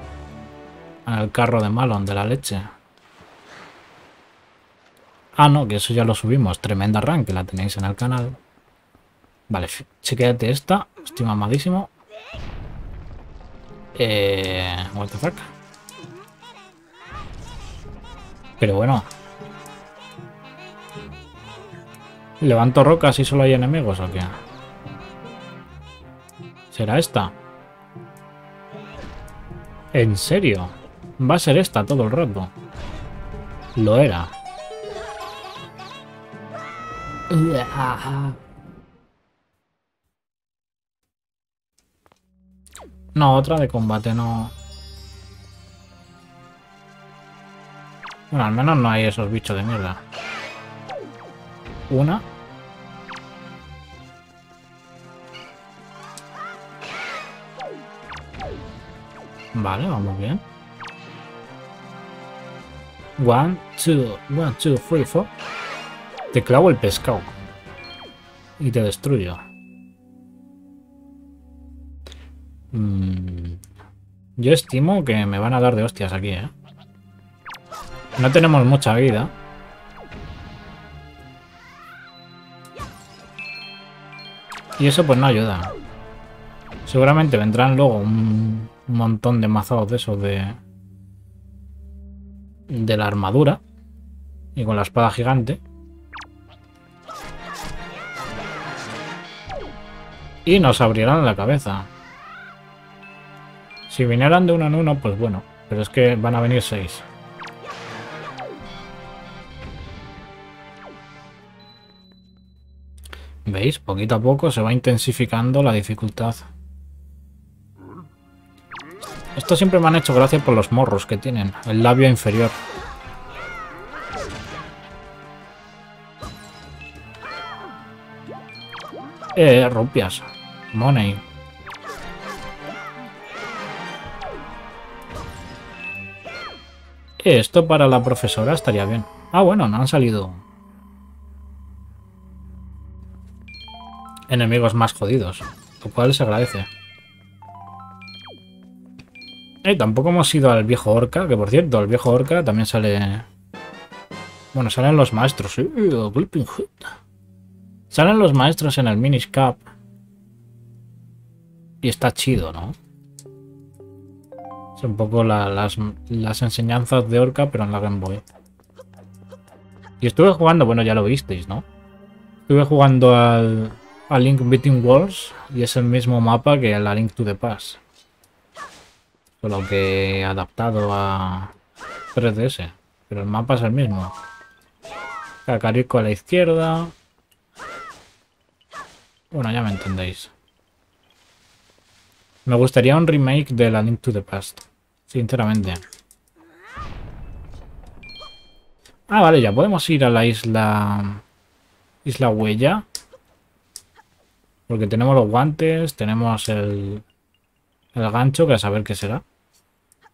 en el carro de Malon, de la leche. Ah, no, que eso ya lo subimos. Tremenda rank, que la tenéis en el canal. Vale, chequeate esta. Estoy mamadísimo. Eh, what the fuck. Pero bueno. ¿Levanto rocas y solo hay enemigos o qué? ¿Será esta? ¿En serio? Va a ser esta todo el rato. Lo era. No, otra de combate no... Bueno, al menos no hay esos bichos de mierda. Una. Vale, vamos bien. One, two, one, two, three, four. Te clavo el pescado. Y te destruyo. Mm. Yo estimo que me van a dar de hostias aquí, ¿eh? No tenemos mucha vida. Y eso pues no ayuda. Seguramente vendrán luego un, montón de mazados de esos de... De la armadura. Y con la espada gigante. Y nos abrirán la cabeza. Si vinieran de uno en uno, pues bueno. Pero es que van a venir seis. ¿Veis? Poquito a poco se va intensificando la dificultad. Esto siempre me han hecho gracia por los morros que tienen. El labio inferior. Eh, rupias. Money. Eh, esto para la profesora estaría bien. Ah, bueno, no han salido enemigos más jodidos, lo cual se agradece. Eh, tampoco hemos ido al viejo orca, que por cierto, el viejo orca también sale... Bueno, salen los maestros. Salen los maestros en el Minish Cup. Y está chido, ¿no? Es un poco las, las enseñanzas de Orca, pero en la Game Boy. Y estuve jugando, bueno, ya lo visteis, ¿no? Estuve jugando al, a Link Between Worlds y es el mismo mapa que la Link to the Past. Solo que adaptado a 3DS. Pero el mapa es el mismo. Cacarico a la izquierda. Bueno, ya me entendéis. Me gustaría un remake de la Link to the Past. Sinceramente. Ah, vale, ya podemos ir a la isla... Isla Huella. Porque tenemos los guantes, tenemos el, el gancho, que a saber qué será.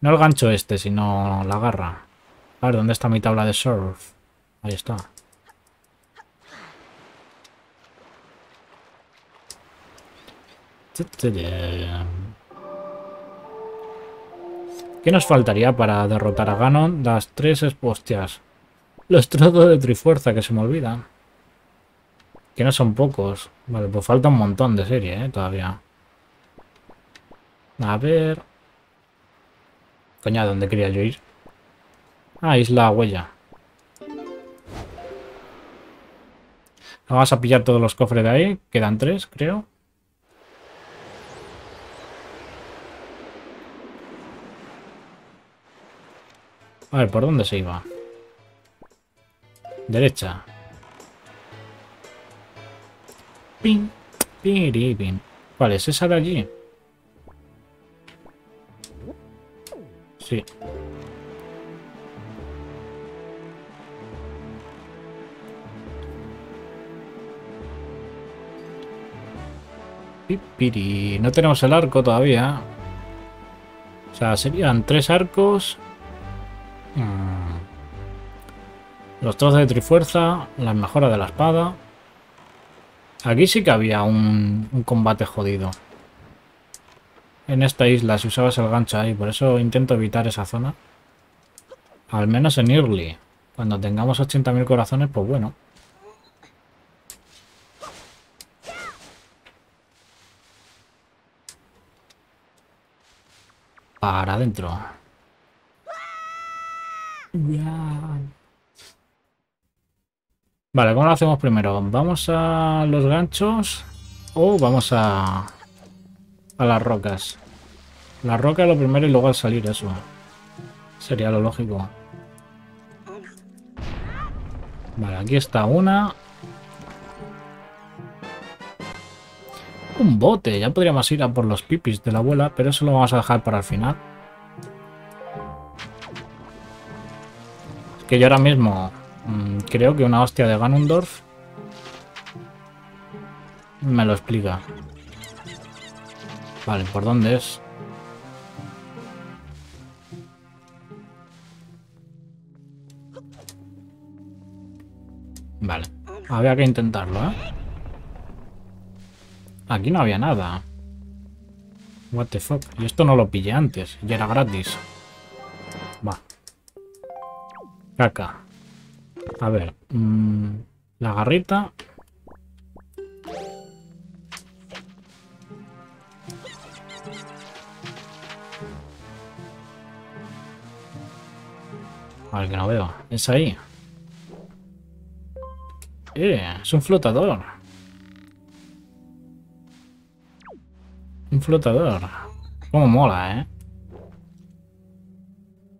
No el gancho este, sino la garra. A ver, ¿dónde está mi tabla de surf? Ahí está. ¿Qué nos faltaría para derrotar a Ganon? Las tres hostias. Los trozos de trifuerza que se me olvidan. Que no son pocos. Vale, pues falta un montón de serie, ¿eh? Todavía. A ver... Coña, ¿dónde quería yo ir? Ah, Isla Huella. Vamos a pillar todos los cofres de ahí. Quedan tres, creo. A ver, ¿por dónde se iba? Derecha. Pin, pin, ¿Cuál es esa de allí? Sí. Pipiri. No tenemos el arco todavía. O sea, serían tres arcos. Mm. Los trozos de trifuerza. La mejora de la espada. Aquí sí que había un, combate jodido. En esta isla, si usabas el gancho ahí. Por eso intento evitar esa zona. Al menos en Early. Cuando tengamos 80.000 corazones, pues bueno. Para adentro. Vale, ¿cómo lo hacemos primero? ¿Vamos a los ganchos o vamos a, a las rocas? La roca lo primero y luego al salir eso. Sería lo lógico. Vale, aquí está una. Un bote. Ya podríamos ir a por los pipis de la abuela, pero eso lo vamos a dejar para el final. Que yo ahora mismo mm, creo que una hostia de Ganondorf me lo explica. Vale, ¿por dónde es? Vale. Había que intentarlo, ¿eh? Aquí no había nada. What the fuck. Y esto no lo pillé antes. Y era gratis. Caca. A ver. Mmm, la garrita. Ver que no veo. Es ahí. Eh, es un flotador. Un flotador. Como mola, ¿eh?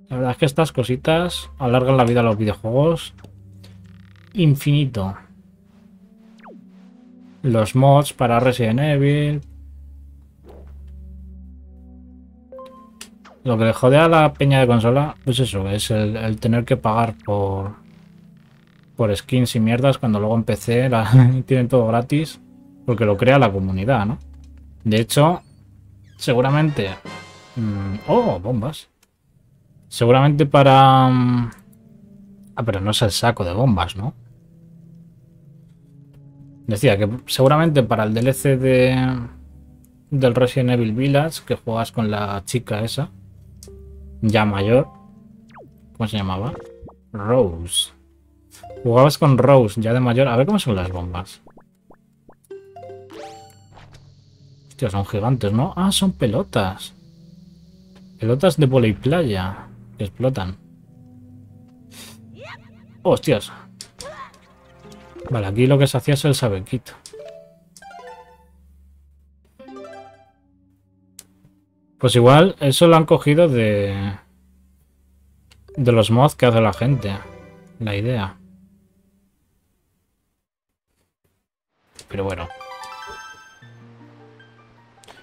La verdad es que estas cositas alargan la vida a los videojuegos infinito. Los mods para Resident Evil. Lo que le jode a la peña de consola, pues eso, es el tener que pagar por, por skins y mierdas cuando luego empecé tienen todo gratis porque lo crea la comunidad, ¿no? De hecho, seguramente... Mm, oh, bombas. Seguramente para... Mm, ah, pero no es el saco de bombas, ¿no? Decía que seguramente para el DLC de del Resident Evil Village, que juegas con la chica esa, ya mayor. ¿Cómo se llamaba? Rose. Jugabas con Rose, ya de mayor. A ver cómo son las bombas. Hostia, son gigantes, ¿no? Ah, son pelotas. Pelotas de volei playa. Explotan. Hostias. Vale, aquí lo que se hacía es el sabequito. Pues igual, eso lo han cogido de... De los mods que hace la gente. La idea. pero bueno.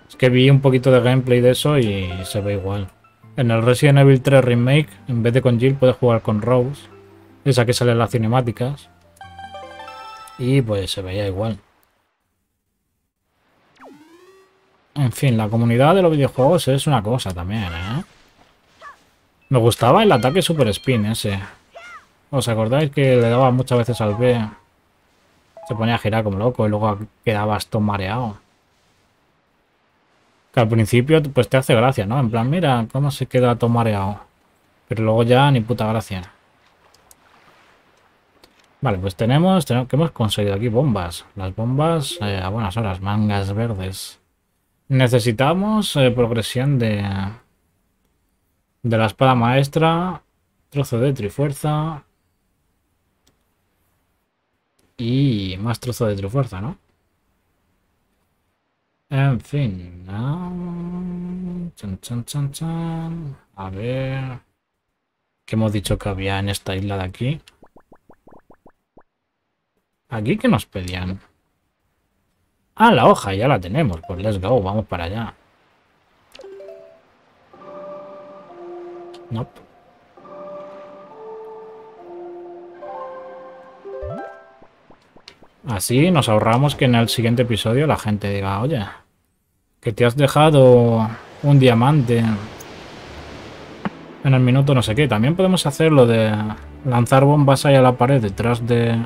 Es que vi un poquito de gameplay de eso y se ve igual. En el Resident Evil 3 Remake, en vez de con Jill, puedes jugar con Rose. Esa que sale en las cinemáticas. Y pues se veía igual. En fin, la comunidad de los videojuegos es una cosa también, ¿eh? Me gustaba el ataque Super Spin ese. ¿Os acordáis que le daba muchas veces al B? Se ponía a girar como loco y luego quedabas todo mareado. Que al principio pues te hace gracia, ¿no? En plan, mira cómo se queda todo mareado. Pero luego ya ni puta gracia. Vale, pues tenemos, tenemos que hemos conseguido aquí bombas. Las bombas eh, a buenas horas, mangas verdes. Necesitamos eh, progresión de, de la espada maestra, trozo de trifuerza, y más trozo de fuerza, ¿no? En fin. Chan, chan, chan, chan. A ver. ¿Qué hemos dicho que había en esta isla de aquí? ¿Aquí qué nos pedían? Ah, la hoja, ya la tenemos. Pues let's go, vamos para allá. Nope. Así nos ahorramos que en el siguiente episodio la gente diga, oye, que te has dejado un diamante en el minuto no sé qué. También podemos hacer lo de lanzar bombas ahí a la pared detrás de,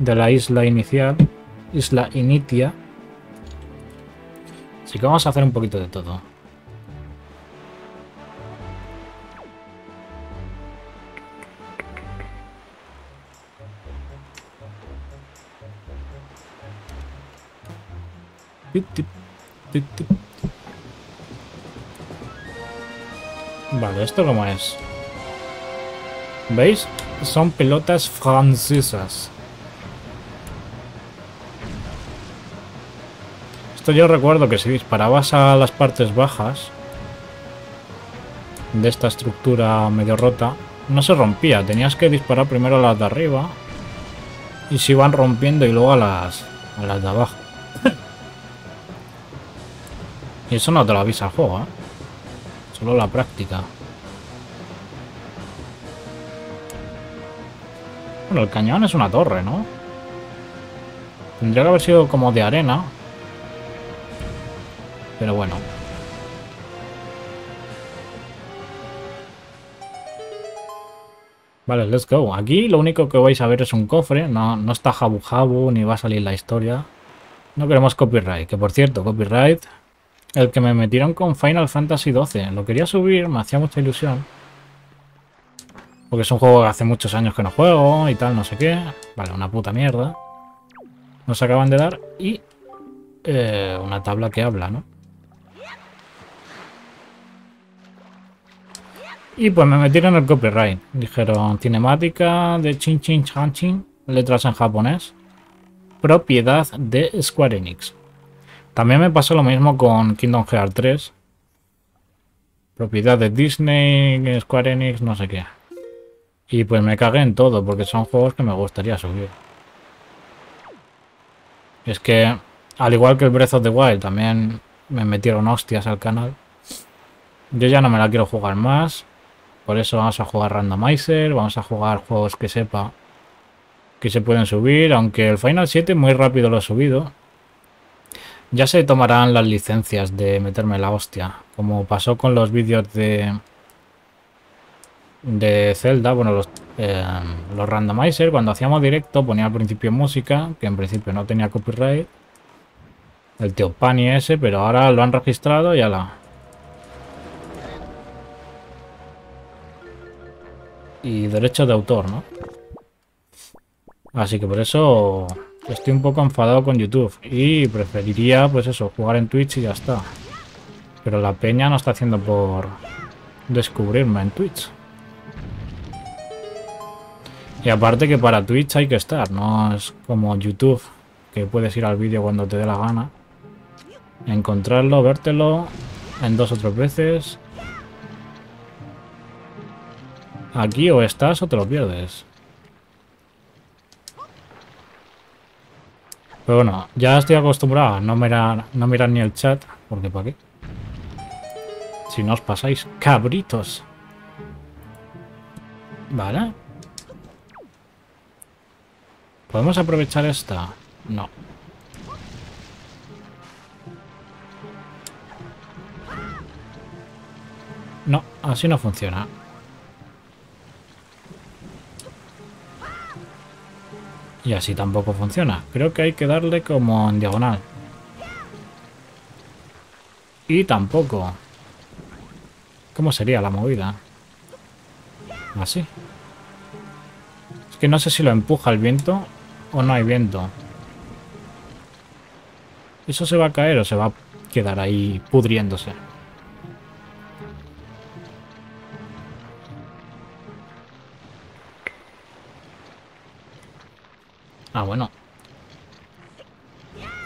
de la isla inicial, isla Initia. Así que vamos a hacer un poquito de todo. Vale, ¿esto cómo es? ¿Veis? Son pelotas francesas. Esto yo recuerdo que si disparabas a las partes bajas de esta estructura medio rota, no se rompía. Tenías que disparar primero a las de arriba y se iban rompiendo y luego a las, a las de abajo. Y eso no te lo avisa el juego, ¿eh? Solo la práctica. Bueno, el cañón es una torre, ¿no? Tendría que haber sido como de arena. Pero bueno. Vale, let's go. Aquí lo único que vais a ver es un cofre. No, no está jabu jabu ni va a salir la historia. No queremos copyright. Que por cierto, copyright el que me metieron con Final Fantasy XII. Lo quería subir, me hacía mucha ilusión. Porque es un juego que hace muchos años que no juego y tal, no sé qué. Vale, una puta mierda. Nos acaban de dar y eh, una tabla que habla, ¿no? Y pues me metieron el copyright. Dijeron cinemática de Chin Chin Chan Chin, letras en japonés. Propiedad de Square Enix. También me pasó lo mismo con Kingdom Hearts 3. Propiedad de Disney, Square Enix, no sé qué. Y pues me cagué en todo, porque son juegos que me gustaría subir. Es que, al igual que el Breath of the Wild, también me metieron hostias al canal. Yo ya no me la quiero jugar más. Por eso vamos a jugar Randomizer, vamos a jugar juegos que sepa que se pueden subir. Aunque el Final 7 muy rápido lo he subido. Ya se tomarán las licencias de meterme la hostia. Como pasó con los vídeos de... De Zelda, bueno, los, eh, los randomizer, cuando hacíamos directo ponía al principio música, que en principio no tenía copyright. El tío Pani ese, pero ahora lo han registrado y la Y derechos de autor, ¿no? Así que por eso Estoy un poco enfadado con YouTube y preferiría, pues eso, jugar en Twitch y ya está. Pero la peña no está haciendo por descubrirme en Twitch. Y aparte que para Twitch hay que estar, no es como YouTube, que puedes ir al vídeo cuando te dé la gana. Encontrarlo, vértelo en dos o tres veces. Aquí o estás o te lo pierdes. Pero bueno, ya estoy acostumbrado a no mirar, no mirar ni el chat, porque ¿para qué? Si no os pasáis, cabritos. Vale. ¿Podemos aprovechar esta? No. No, así no funciona. Y así tampoco funciona. Creo que hay que darle como en diagonal. Y tampoco. ¿Cómo sería la movida? Así. Es que no sé si lo empuja el viento o no hay viento. ¿Eso se va a caer o se va a quedar ahí pudriéndose? Ah, bueno.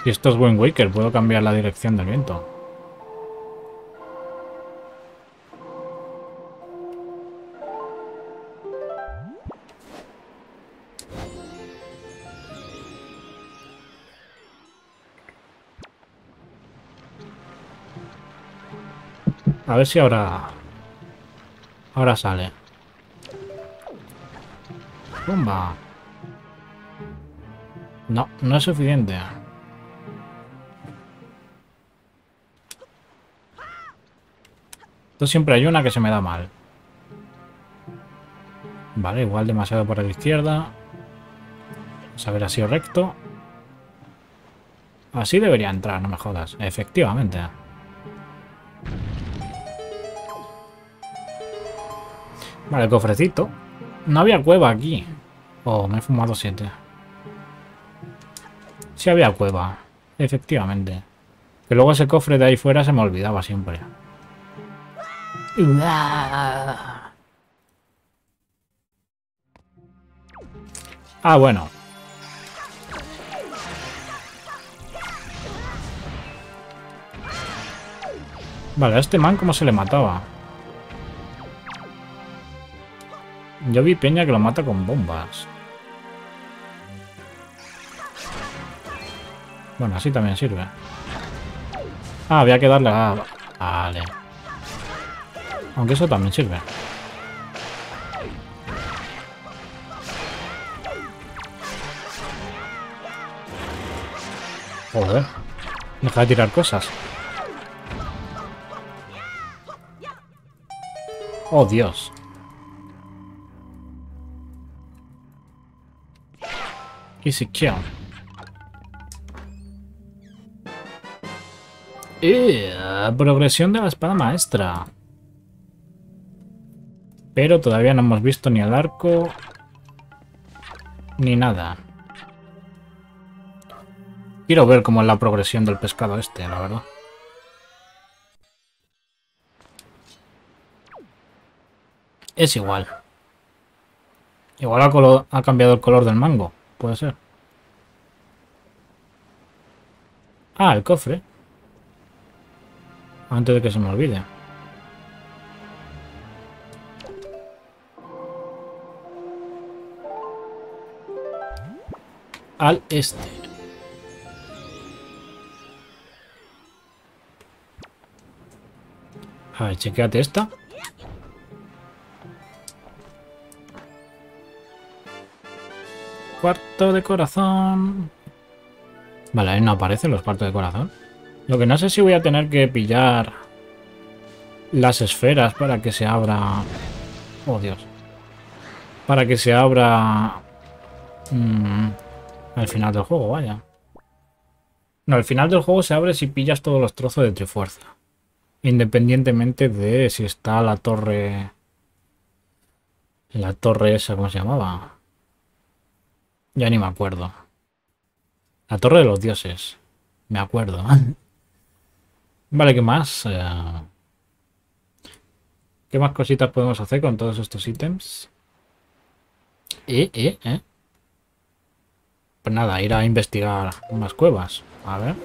Si esto es buen Waker, puedo cambiar la dirección del viento. A ver si ahora... Ahora sale. ¡Pumba! No, no es suficiente. Esto siempre hay una que se me da mal. Vale, igual demasiado por la izquierda. Vamos a ver, sido recto. Así debería entrar, no me jodas. Efectivamente. Vale, cofrecito. No había cueva aquí. Oh, me he fumado siete. Sí había cueva, efectivamente. Que luego ese cofre de ahí fuera se me olvidaba siempre. Ah, bueno. Vale, a este man cómo se le mataba. Yo vi Peña que lo mata con bombas. Bueno, así también sirve. Ah, había que darle a... Vale. Aunque eso también sirve. Joder. Deja de tirar cosas. Oh, Dios. Easy kill. Eh, progresión de la espada maestra. Pero todavía no hemos visto ni el arco ni nada. Quiero ver cómo es la progresión del pescado este, la verdad. Es igual. Igual ha, ha cambiado el color del mango. Puede ser. Ah, el cofre. Antes de que se me olvide. Al este. A ver, chequeate esta. Cuarto de corazón. Vale, ahí no aparecen los cuartos de corazón. Lo que no sé si voy a tener que pillar las esferas para que se abra... Oh, Dios. Para que se abra... Mm, al final del juego, vaya. No, al final del juego se abre si pillas todos los trozos de Trifuerza. Independientemente de si está la torre... La torre esa, ¿cómo se llamaba? Ya ni me acuerdo. La Torre de los Dioses. Me acuerdo. vale, ¿qué más? Eh, ¿Qué más cositas podemos hacer con todos estos ítems? Eh, eh, eh. Pues nada, ir a investigar unas cuevas. A ver.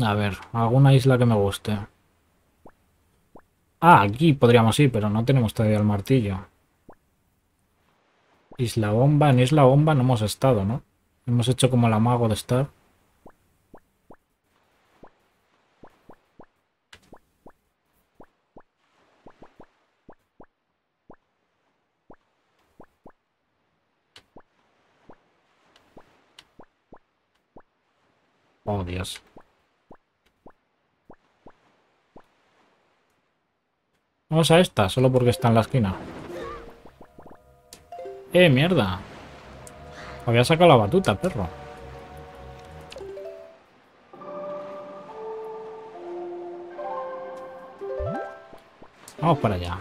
A ver, alguna isla que me guste. Ah, aquí podríamos ir, pero no tenemos todavía el martillo. Isla Bomba. En Isla Bomba no hemos estado, ¿no? Hemos hecho como la mago de estar. Oh, Dios. Vamos a esta, solo porque está en la esquina. ¡Eh, mierda! Había sacado la batuta, perro. Vamos para allá.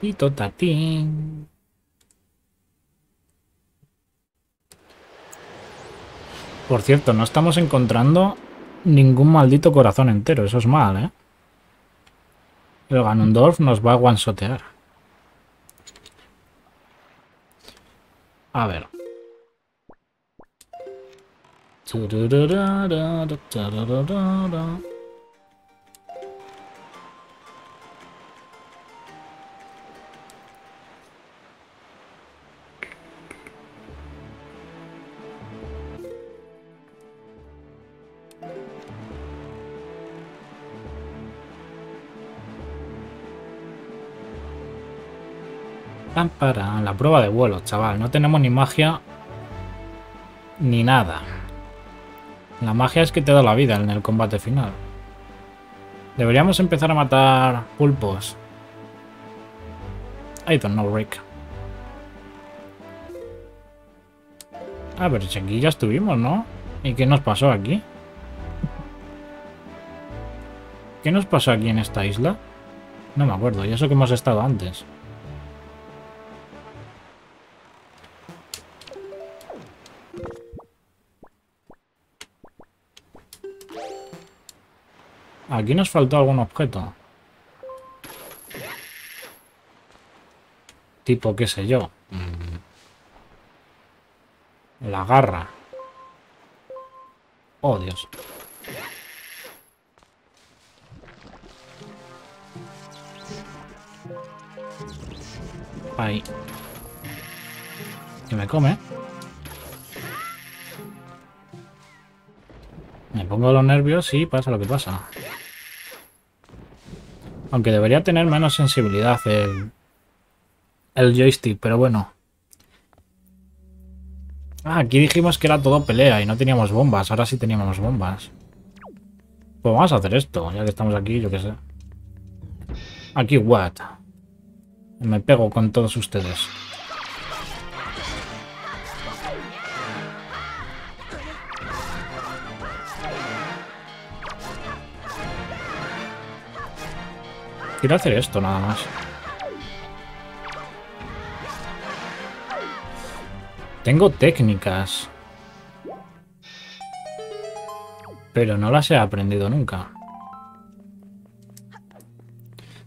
Y tatín. Por cierto, no estamos encontrando ningún maldito corazón entero. Eso es mal, ¿eh? El Ganondorf nos va a guansotear. A ver. Para la prueba de vuelo, chaval. No tenemos ni magia ni nada. La magia es que te da la vida en el combate final. Deberíamos empezar a matar pulpos. I don't know, Rick. A ver, si aquí ya estuvimos, ¿no? ¿Y qué nos pasó aquí? ¿Qué nos pasó aquí en esta isla? No me acuerdo, y eso que hemos estado antes. Aquí nos faltó algún objeto. Tipo, qué sé yo. Mm. La garra. Oh, Dios. Ahí. Que me come. Me pongo los nervios y pasa lo que pasa. Aunque debería tener menos sensibilidad el, el joystick, pero bueno. Ah, aquí dijimos que era todo pelea y no teníamos bombas. Ahora sí teníamos bombas. Pues vamos a hacer esto, ya que estamos aquí, yo qué sé. Aquí, what? Me pego con todos ustedes. Quiero hacer esto nada más. Tengo técnicas. Pero no las he aprendido nunca.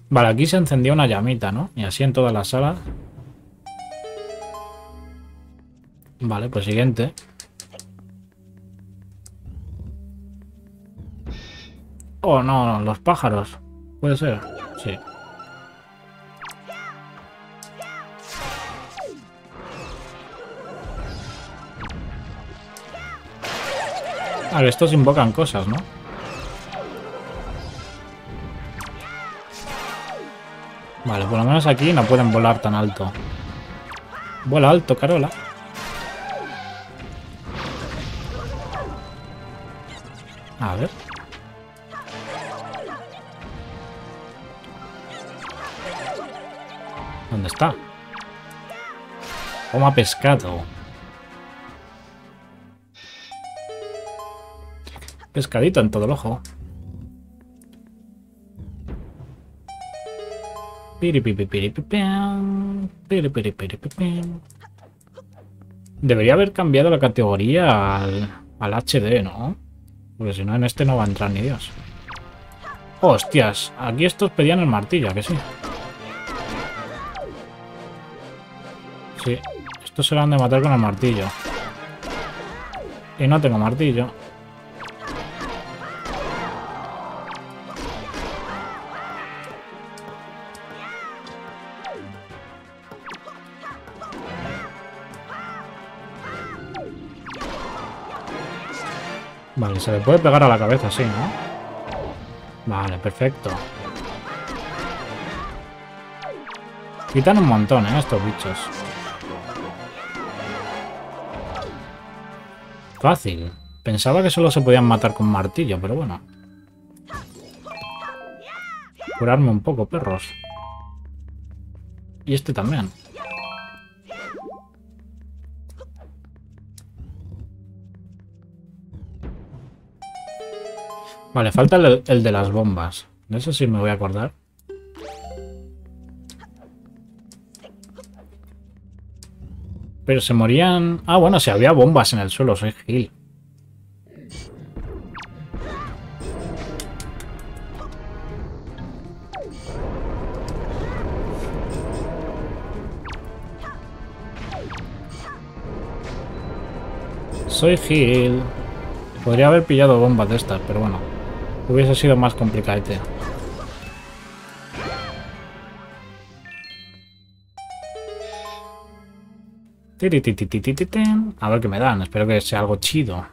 Vale, aquí se encendió una llamita, ¿no? Y así en todas las salas. Vale, pues siguiente. Oh, no, los pájaros. Puede ser, A ver, estos invocan cosas, ¿no? Vale, por lo menos aquí no pueden volar tan alto. Vuela alto, Carola. A ver. ¿Dónde está? Toma pescado. Pescadito en todo el ojo. Debería haber cambiado la categoría al, al HD, ¿no? Porque si no, en este no va a entrar ni Dios. Hostias, aquí estos pedían el martillo, que sí. Sí, estos se lo han de matar con el martillo. Y no tengo martillo. Se le puede pegar a la cabeza así, ¿no? Vale, perfecto. Quitan un montón, ¿eh? Estos bichos. Fácil. Pensaba que solo se podían matar con martillo, pero bueno. Curarme un poco, perros. Y este también. Vale, falta el, de las bombas. De eso sí me voy a acordar. Pero se morían... Ah, bueno, si había bombas en el suelo, soy Gil. Soy Gil. Podría haber pillado bombas de estas, pero bueno. Hubiese sido más complicado. A ver qué me dan. Espero que sea algo chido.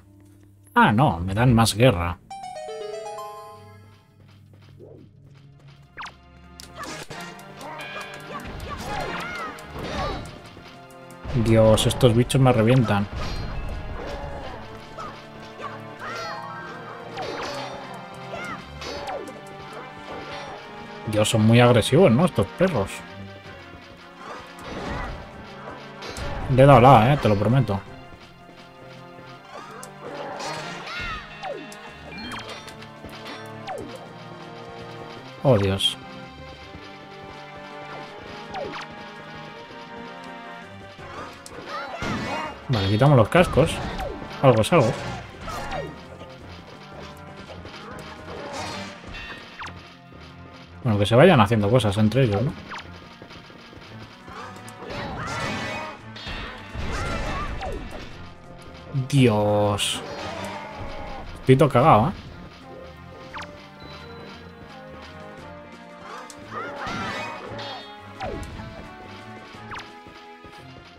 Ah, no. Me dan más guerra. Dios, estos bichos me revientan. Dios, son muy agresivos, ¿no? Estos perros. Le he la, eh, te lo prometo. Oh, Dios. Vale, quitamos los cascos. Algo es algo. Bueno, que se vayan haciendo cosas entre ellos, ¿no? Dios. Estoy todo cagado, ¿eh?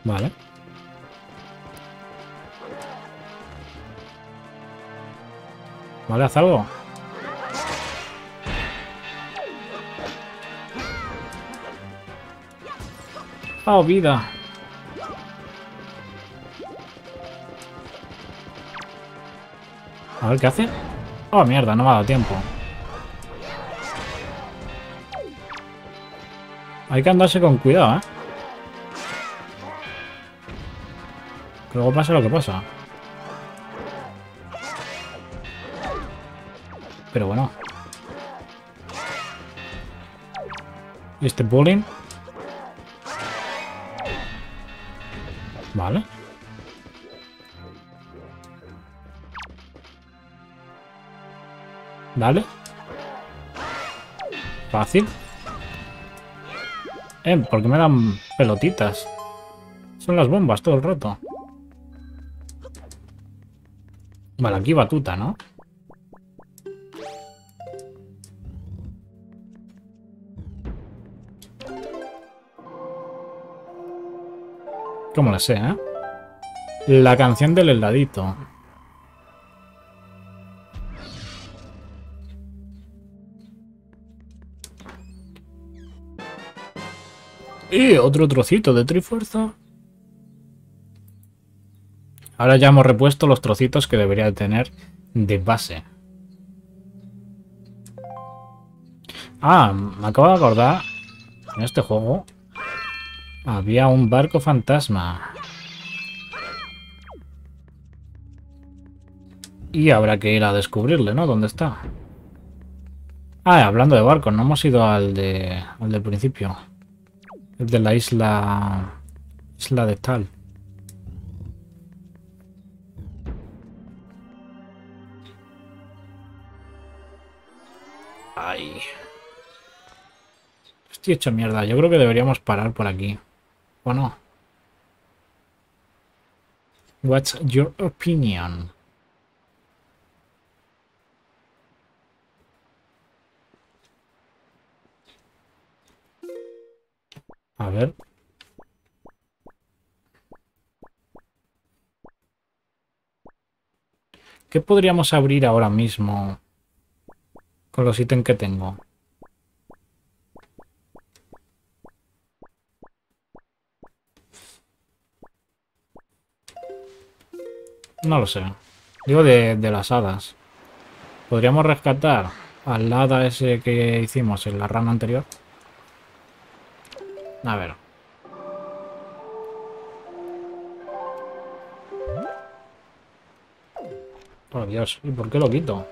Vale. Vale, haz algo. Oh, vida. A ver qué hace. Oh, mierda, no me ha dado tiempo. Hay que andarse con cuidado, ¿eh? Que luego pasa lo que pasa. Pero bueno. ¿Y este bullying? Dale. Fácil. Eh, porque me dan pelotitas. Son las bombas todo el rato. Vale, aquí batuta, ¿no? Como la sé, ¿eh? La canción del heladito. Otro trocito de trifuerza. Ahora ya hemos repuesto los trocitos que debería tener de base. Ah, me acabo de acordar. En este juego había un barco fantasma. Y habrá que ir a descubrirle, ¿no? ¿Dónde está? Ah, hablando de barcos, no hemos ido al de al del principio. De la isla... Isla de Tal. Ay. Estoy hecho mierda. Yo creo que deberíamos parar por aquí. ¿O no? What's your opinion? A ver. ¿Qué podríamos abrir ahora mismo con los ítems que tengo? No lo sé. Digo de, de las hadas. ¿Podríamos rescatar al hada ese que hicimos en la rana anterior? A ver. Por Dios, ¿y por qué lo quito?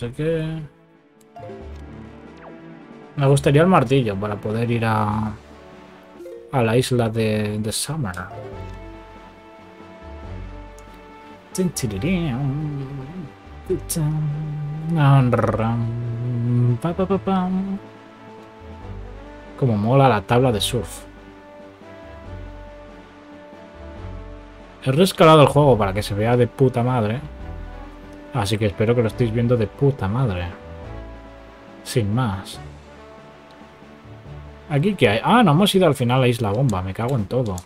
Sé qué. Me gustaría el martillo para poder ir a. a la isla de, de Summer. Como mola la tabla de surf. He rescalado el juego para que se vea de puta madre. Así que espero que lo estéis viendo de puta madre. Sin más. ¿Aquí qué hay? Ah, no hemos ido al final a Isla Bomba. Me cago en todo.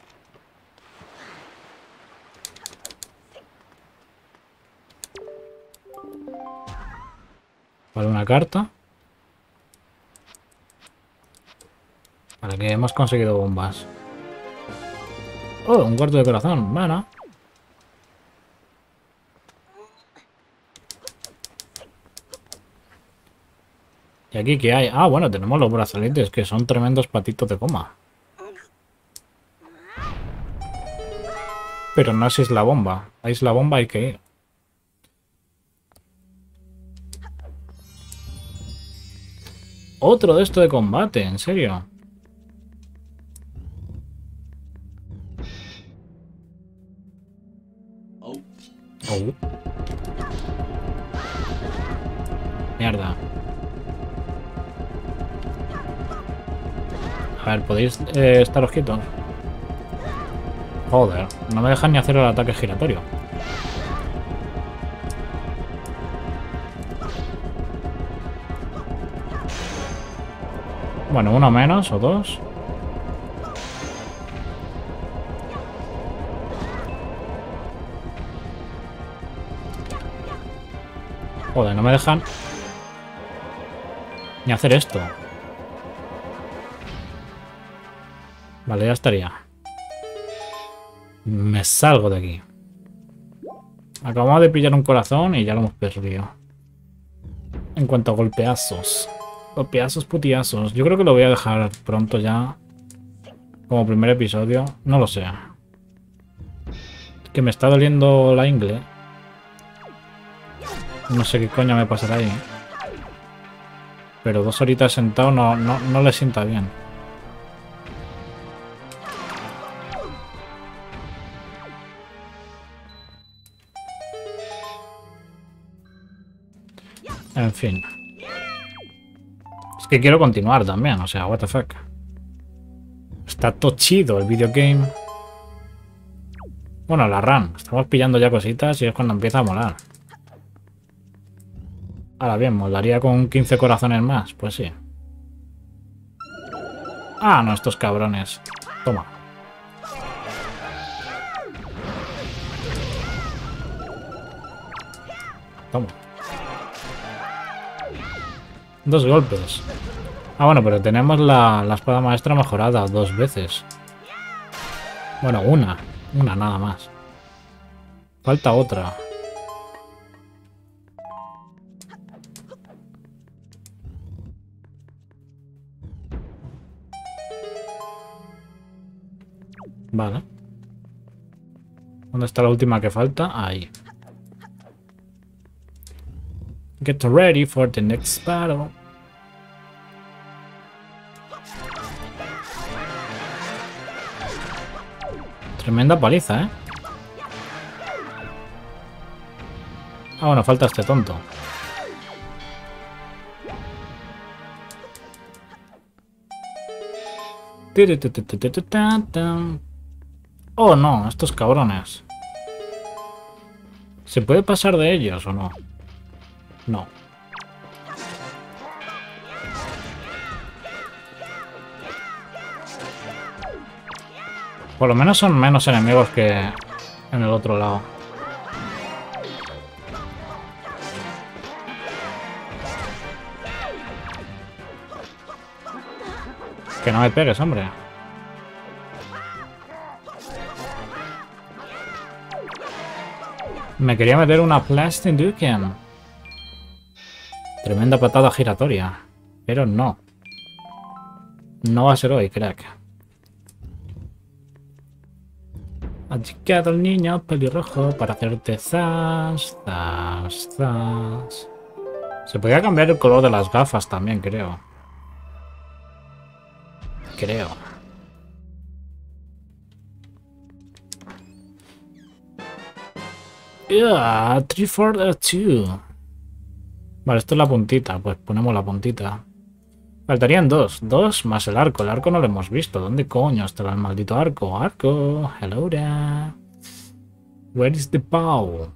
Vale, una carta. Para que hemos conseguido bombas. Oh, un cuarto de corazón. Bueno. ¿Y aquí qué hay? Ah, bueno, tenemos los brazaletes, que son tremendos patitos de goma. Pero no es la bomba. A la bomba hay que ir. Otro de esto de combate, en serio. Oh. Mierda. A ver, ¿podéis eh, estaros quietos? Joder, no me dejan ni hacer el ataque giratorio. Bueno, uno menos o dos. Joder, no me dejan ni hacer esto. Vale, ya estaría. Me salgo de aquí. Acabamos de pillar un corazón y ya lo hemos perdido. En cuanto a golpeazos. Golpeazos, putiazos. Yo creo que lo voy a dejar pronto ya. Como primer episodio. No lo sé. Que me está doliendo la ingle. No sé qué coño me pasará ahí. Pero dos horitas sentado no, no, no le sienta bien. En fin. Es que quiero continuar también, o sea, what the fuck. Está todo chido el videogame. Bueno, la run. Estamos pillando ya cositas y es cuando empieza a molar. Ahora bien, molaría con 15 corazones más. Pues sí. Ah, no, estos cabrones. Toma. Toma. Dos golpes. Ah, bueno, pero tenemos la, la espada maestra mejorada dos veces. Bueno, una. Una nada más. Falta otra. Vale. ¿Dónde está la última que falta? Ahí. Get ready for the next battle. Tremenda paliza, ¿eh? Ah, bueno, falta este tonto. Oh, no, estos cabrones. ¿Se puede pasar de ellos o no? No. Por lo menos son menos enemigos que en el otro lado. Que no me pegues, hombre. Me quería meter una Plastic Duken. Tremenda patada giratoria. Pero no. No va a ser hoy, crack. Ha el niño pelirrojo para hacerte zas, zas, zas. Se podría cambiar el color de las gafas también, creo. Creo. Yeah, 3 for 2. Vale, esto es la puntita. Pues ponemos la puntita. Faltarían dos. Dos más el arco. El arco no lo hemos visto. ¿Dónde coño está el maldito arco? Arco. Hello there. Where is the bow?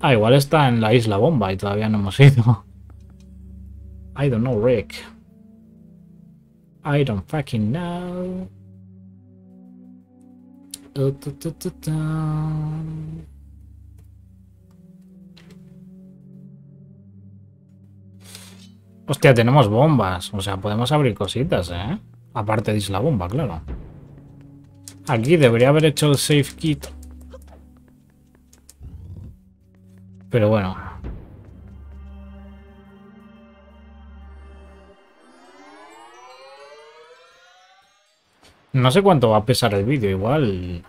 Ah, igual está en la isla bomba y todavía no hemos ido. I don't know, Rick. I don't fucking know. Hostia, tenemos bombas. O sea, podemos abrir cositas, ¿eh? Aparte de Isla Bomba, claro. Aquí debería haber hecho el safe kit. Pero bueno. No sé cuánto va a pesar el vídeo, igual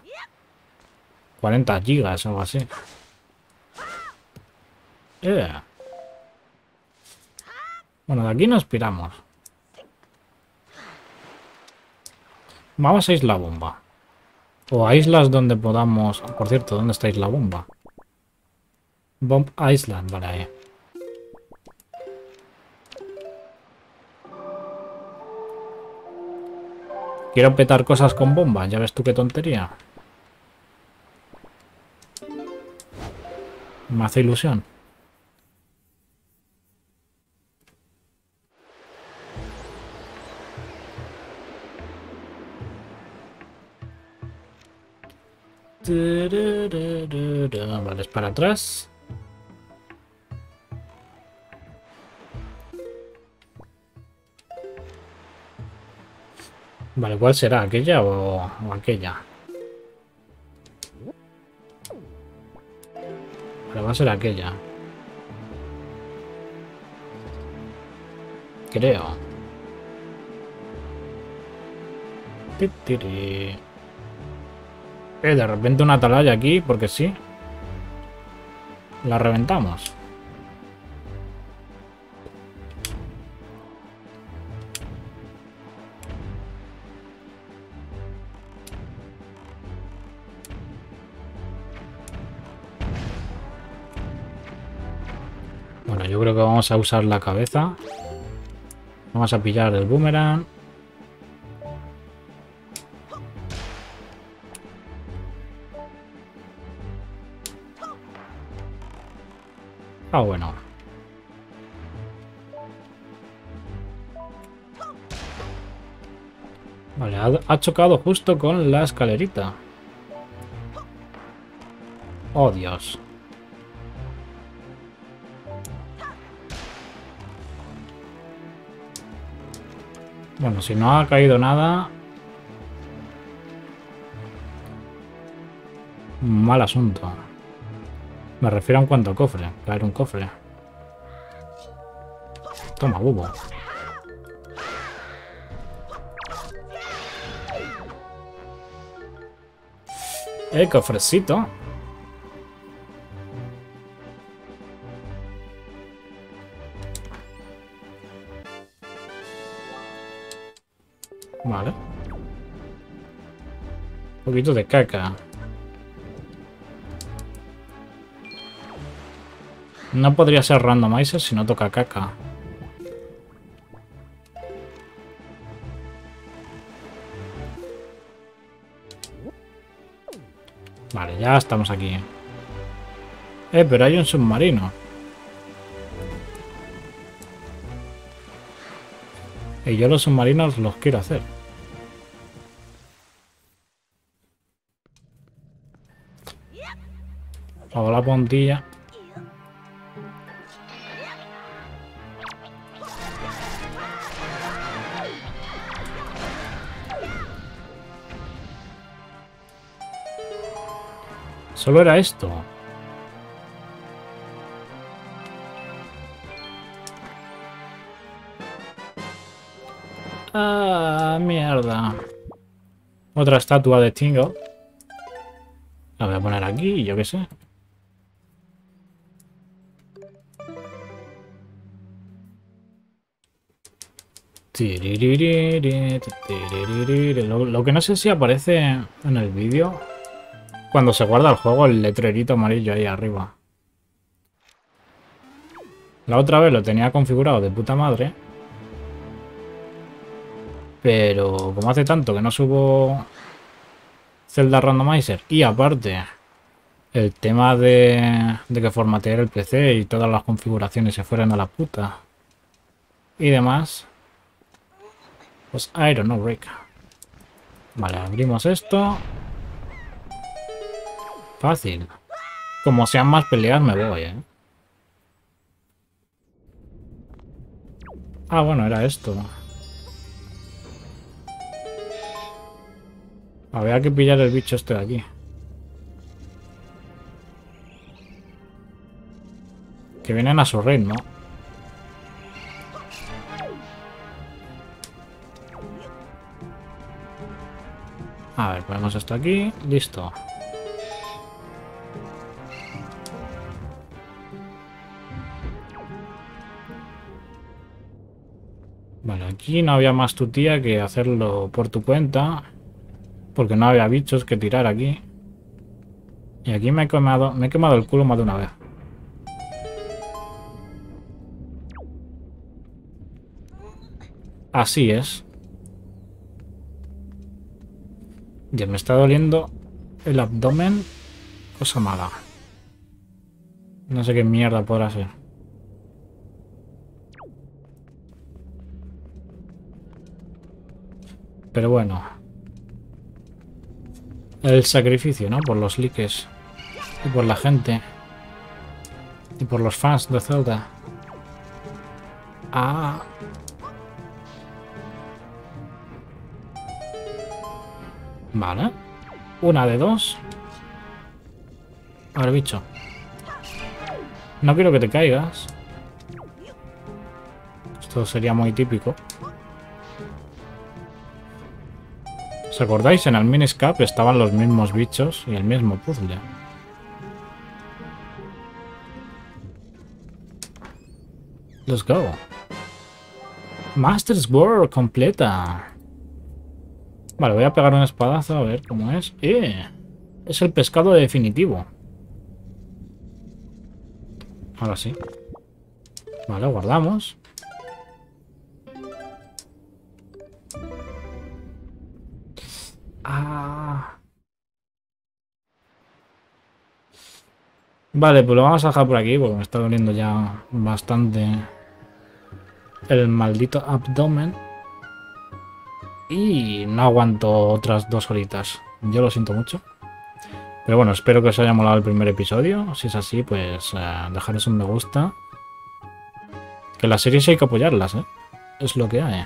40 gigas o algo así. Bueno, de aquí nos piramos. Vamos a Isla Bomba. O a islas donde podamos... Por cierto, ¿dónde está Isla Bomba? Bomb Island, vale ahí. Quiero petar cosas con bomba, ya ves tú qué tontería. Me hace ilusión. Vale, es para atrás. Vale, ¿cuál será? ¿Aquella o, aquella? Vale, va a ser aquella. Creo. Eh, de repente una atalaya aquí, porque sí. La reventamos. Bueno, yo creo que vamos a usar la cabeza. Vamos a pillar el boomerang. Ah, bueno. Vale, ha, chocado justo con la escalerita. Oh, Dios. Bueno, si no ha caído nada... Mal asunto. Me refiero a un cuanto cofre. Caer un cofre. Toma, bubo. El cofrecito. Vale. Un poquito de caca. No podría ser randomizer si no toca caca. Vale, ya estamos aquí. Eh, pero hay un submarino. Y yo los submarinos los quiero hacer. Hago la puntilla. Solo era esto. Ah, mierda. Otra estatua de Tingle. La voy a poner aquí, yo qué sé. Lo, lo, que no sé si aparece en el vídeo cuando se guarda el juego el letrerito amarillo ahí arriba. La otra vez lo tenía configurado de puta madre. Pero como hace tanto que no subo Zelda Randomizer y aparte el tema de, de que formatear el PC y todas las configuraciones se fueran a la puta y demás, pues I don't know, Rick. Vale, abrimos esto. Fácil. Como sean más peleas me voy, ¿eh? Ah, bueno, era esto. Había que pillar el bicho este de aquí. Que vienen a su ritmo. A ver, ponemos esto aquí. Listo. Aquí no había más tu tía que hacerlo por tu cuenta. Porque no había bichos que tirar aquí. Y aquí me he quemado, me he quemado el culo más de una vez. Así es. Ya me está doliendo el abdomen. Cosa mala. No sé qué mierda podrá ser. Pero bueno. El sacrificio, ¿no? Por los likes. Y por la gente. Y por los fans de Zelda. Ah. Vale. Una de dos. A ver, bicho. No quiero que te caigas. Esto sería muy típico. ¿Os acordáis? En el Miniscap estaban los mismos bichos y el mismo puzzle. Let's go. Masters World completa. Vale, voy a pegar un espadazo a ver cómo es. ¡Eh! Es el pescado definitivo. Ahora sí. Vale, guardamos. Ah. Vale, pues lo vamos a dejar por aquí porque me está doliendo ya bastante el maldito abdomen. Y no aguanto otras dos horitas. Yo lo siento mucho. Pero bueno, espero que os haya molado el primer episodio. Si es así, pues eh, dejaros un me gusta. Que las series hay que apoyarlas, ¿eh? Es lo que hay.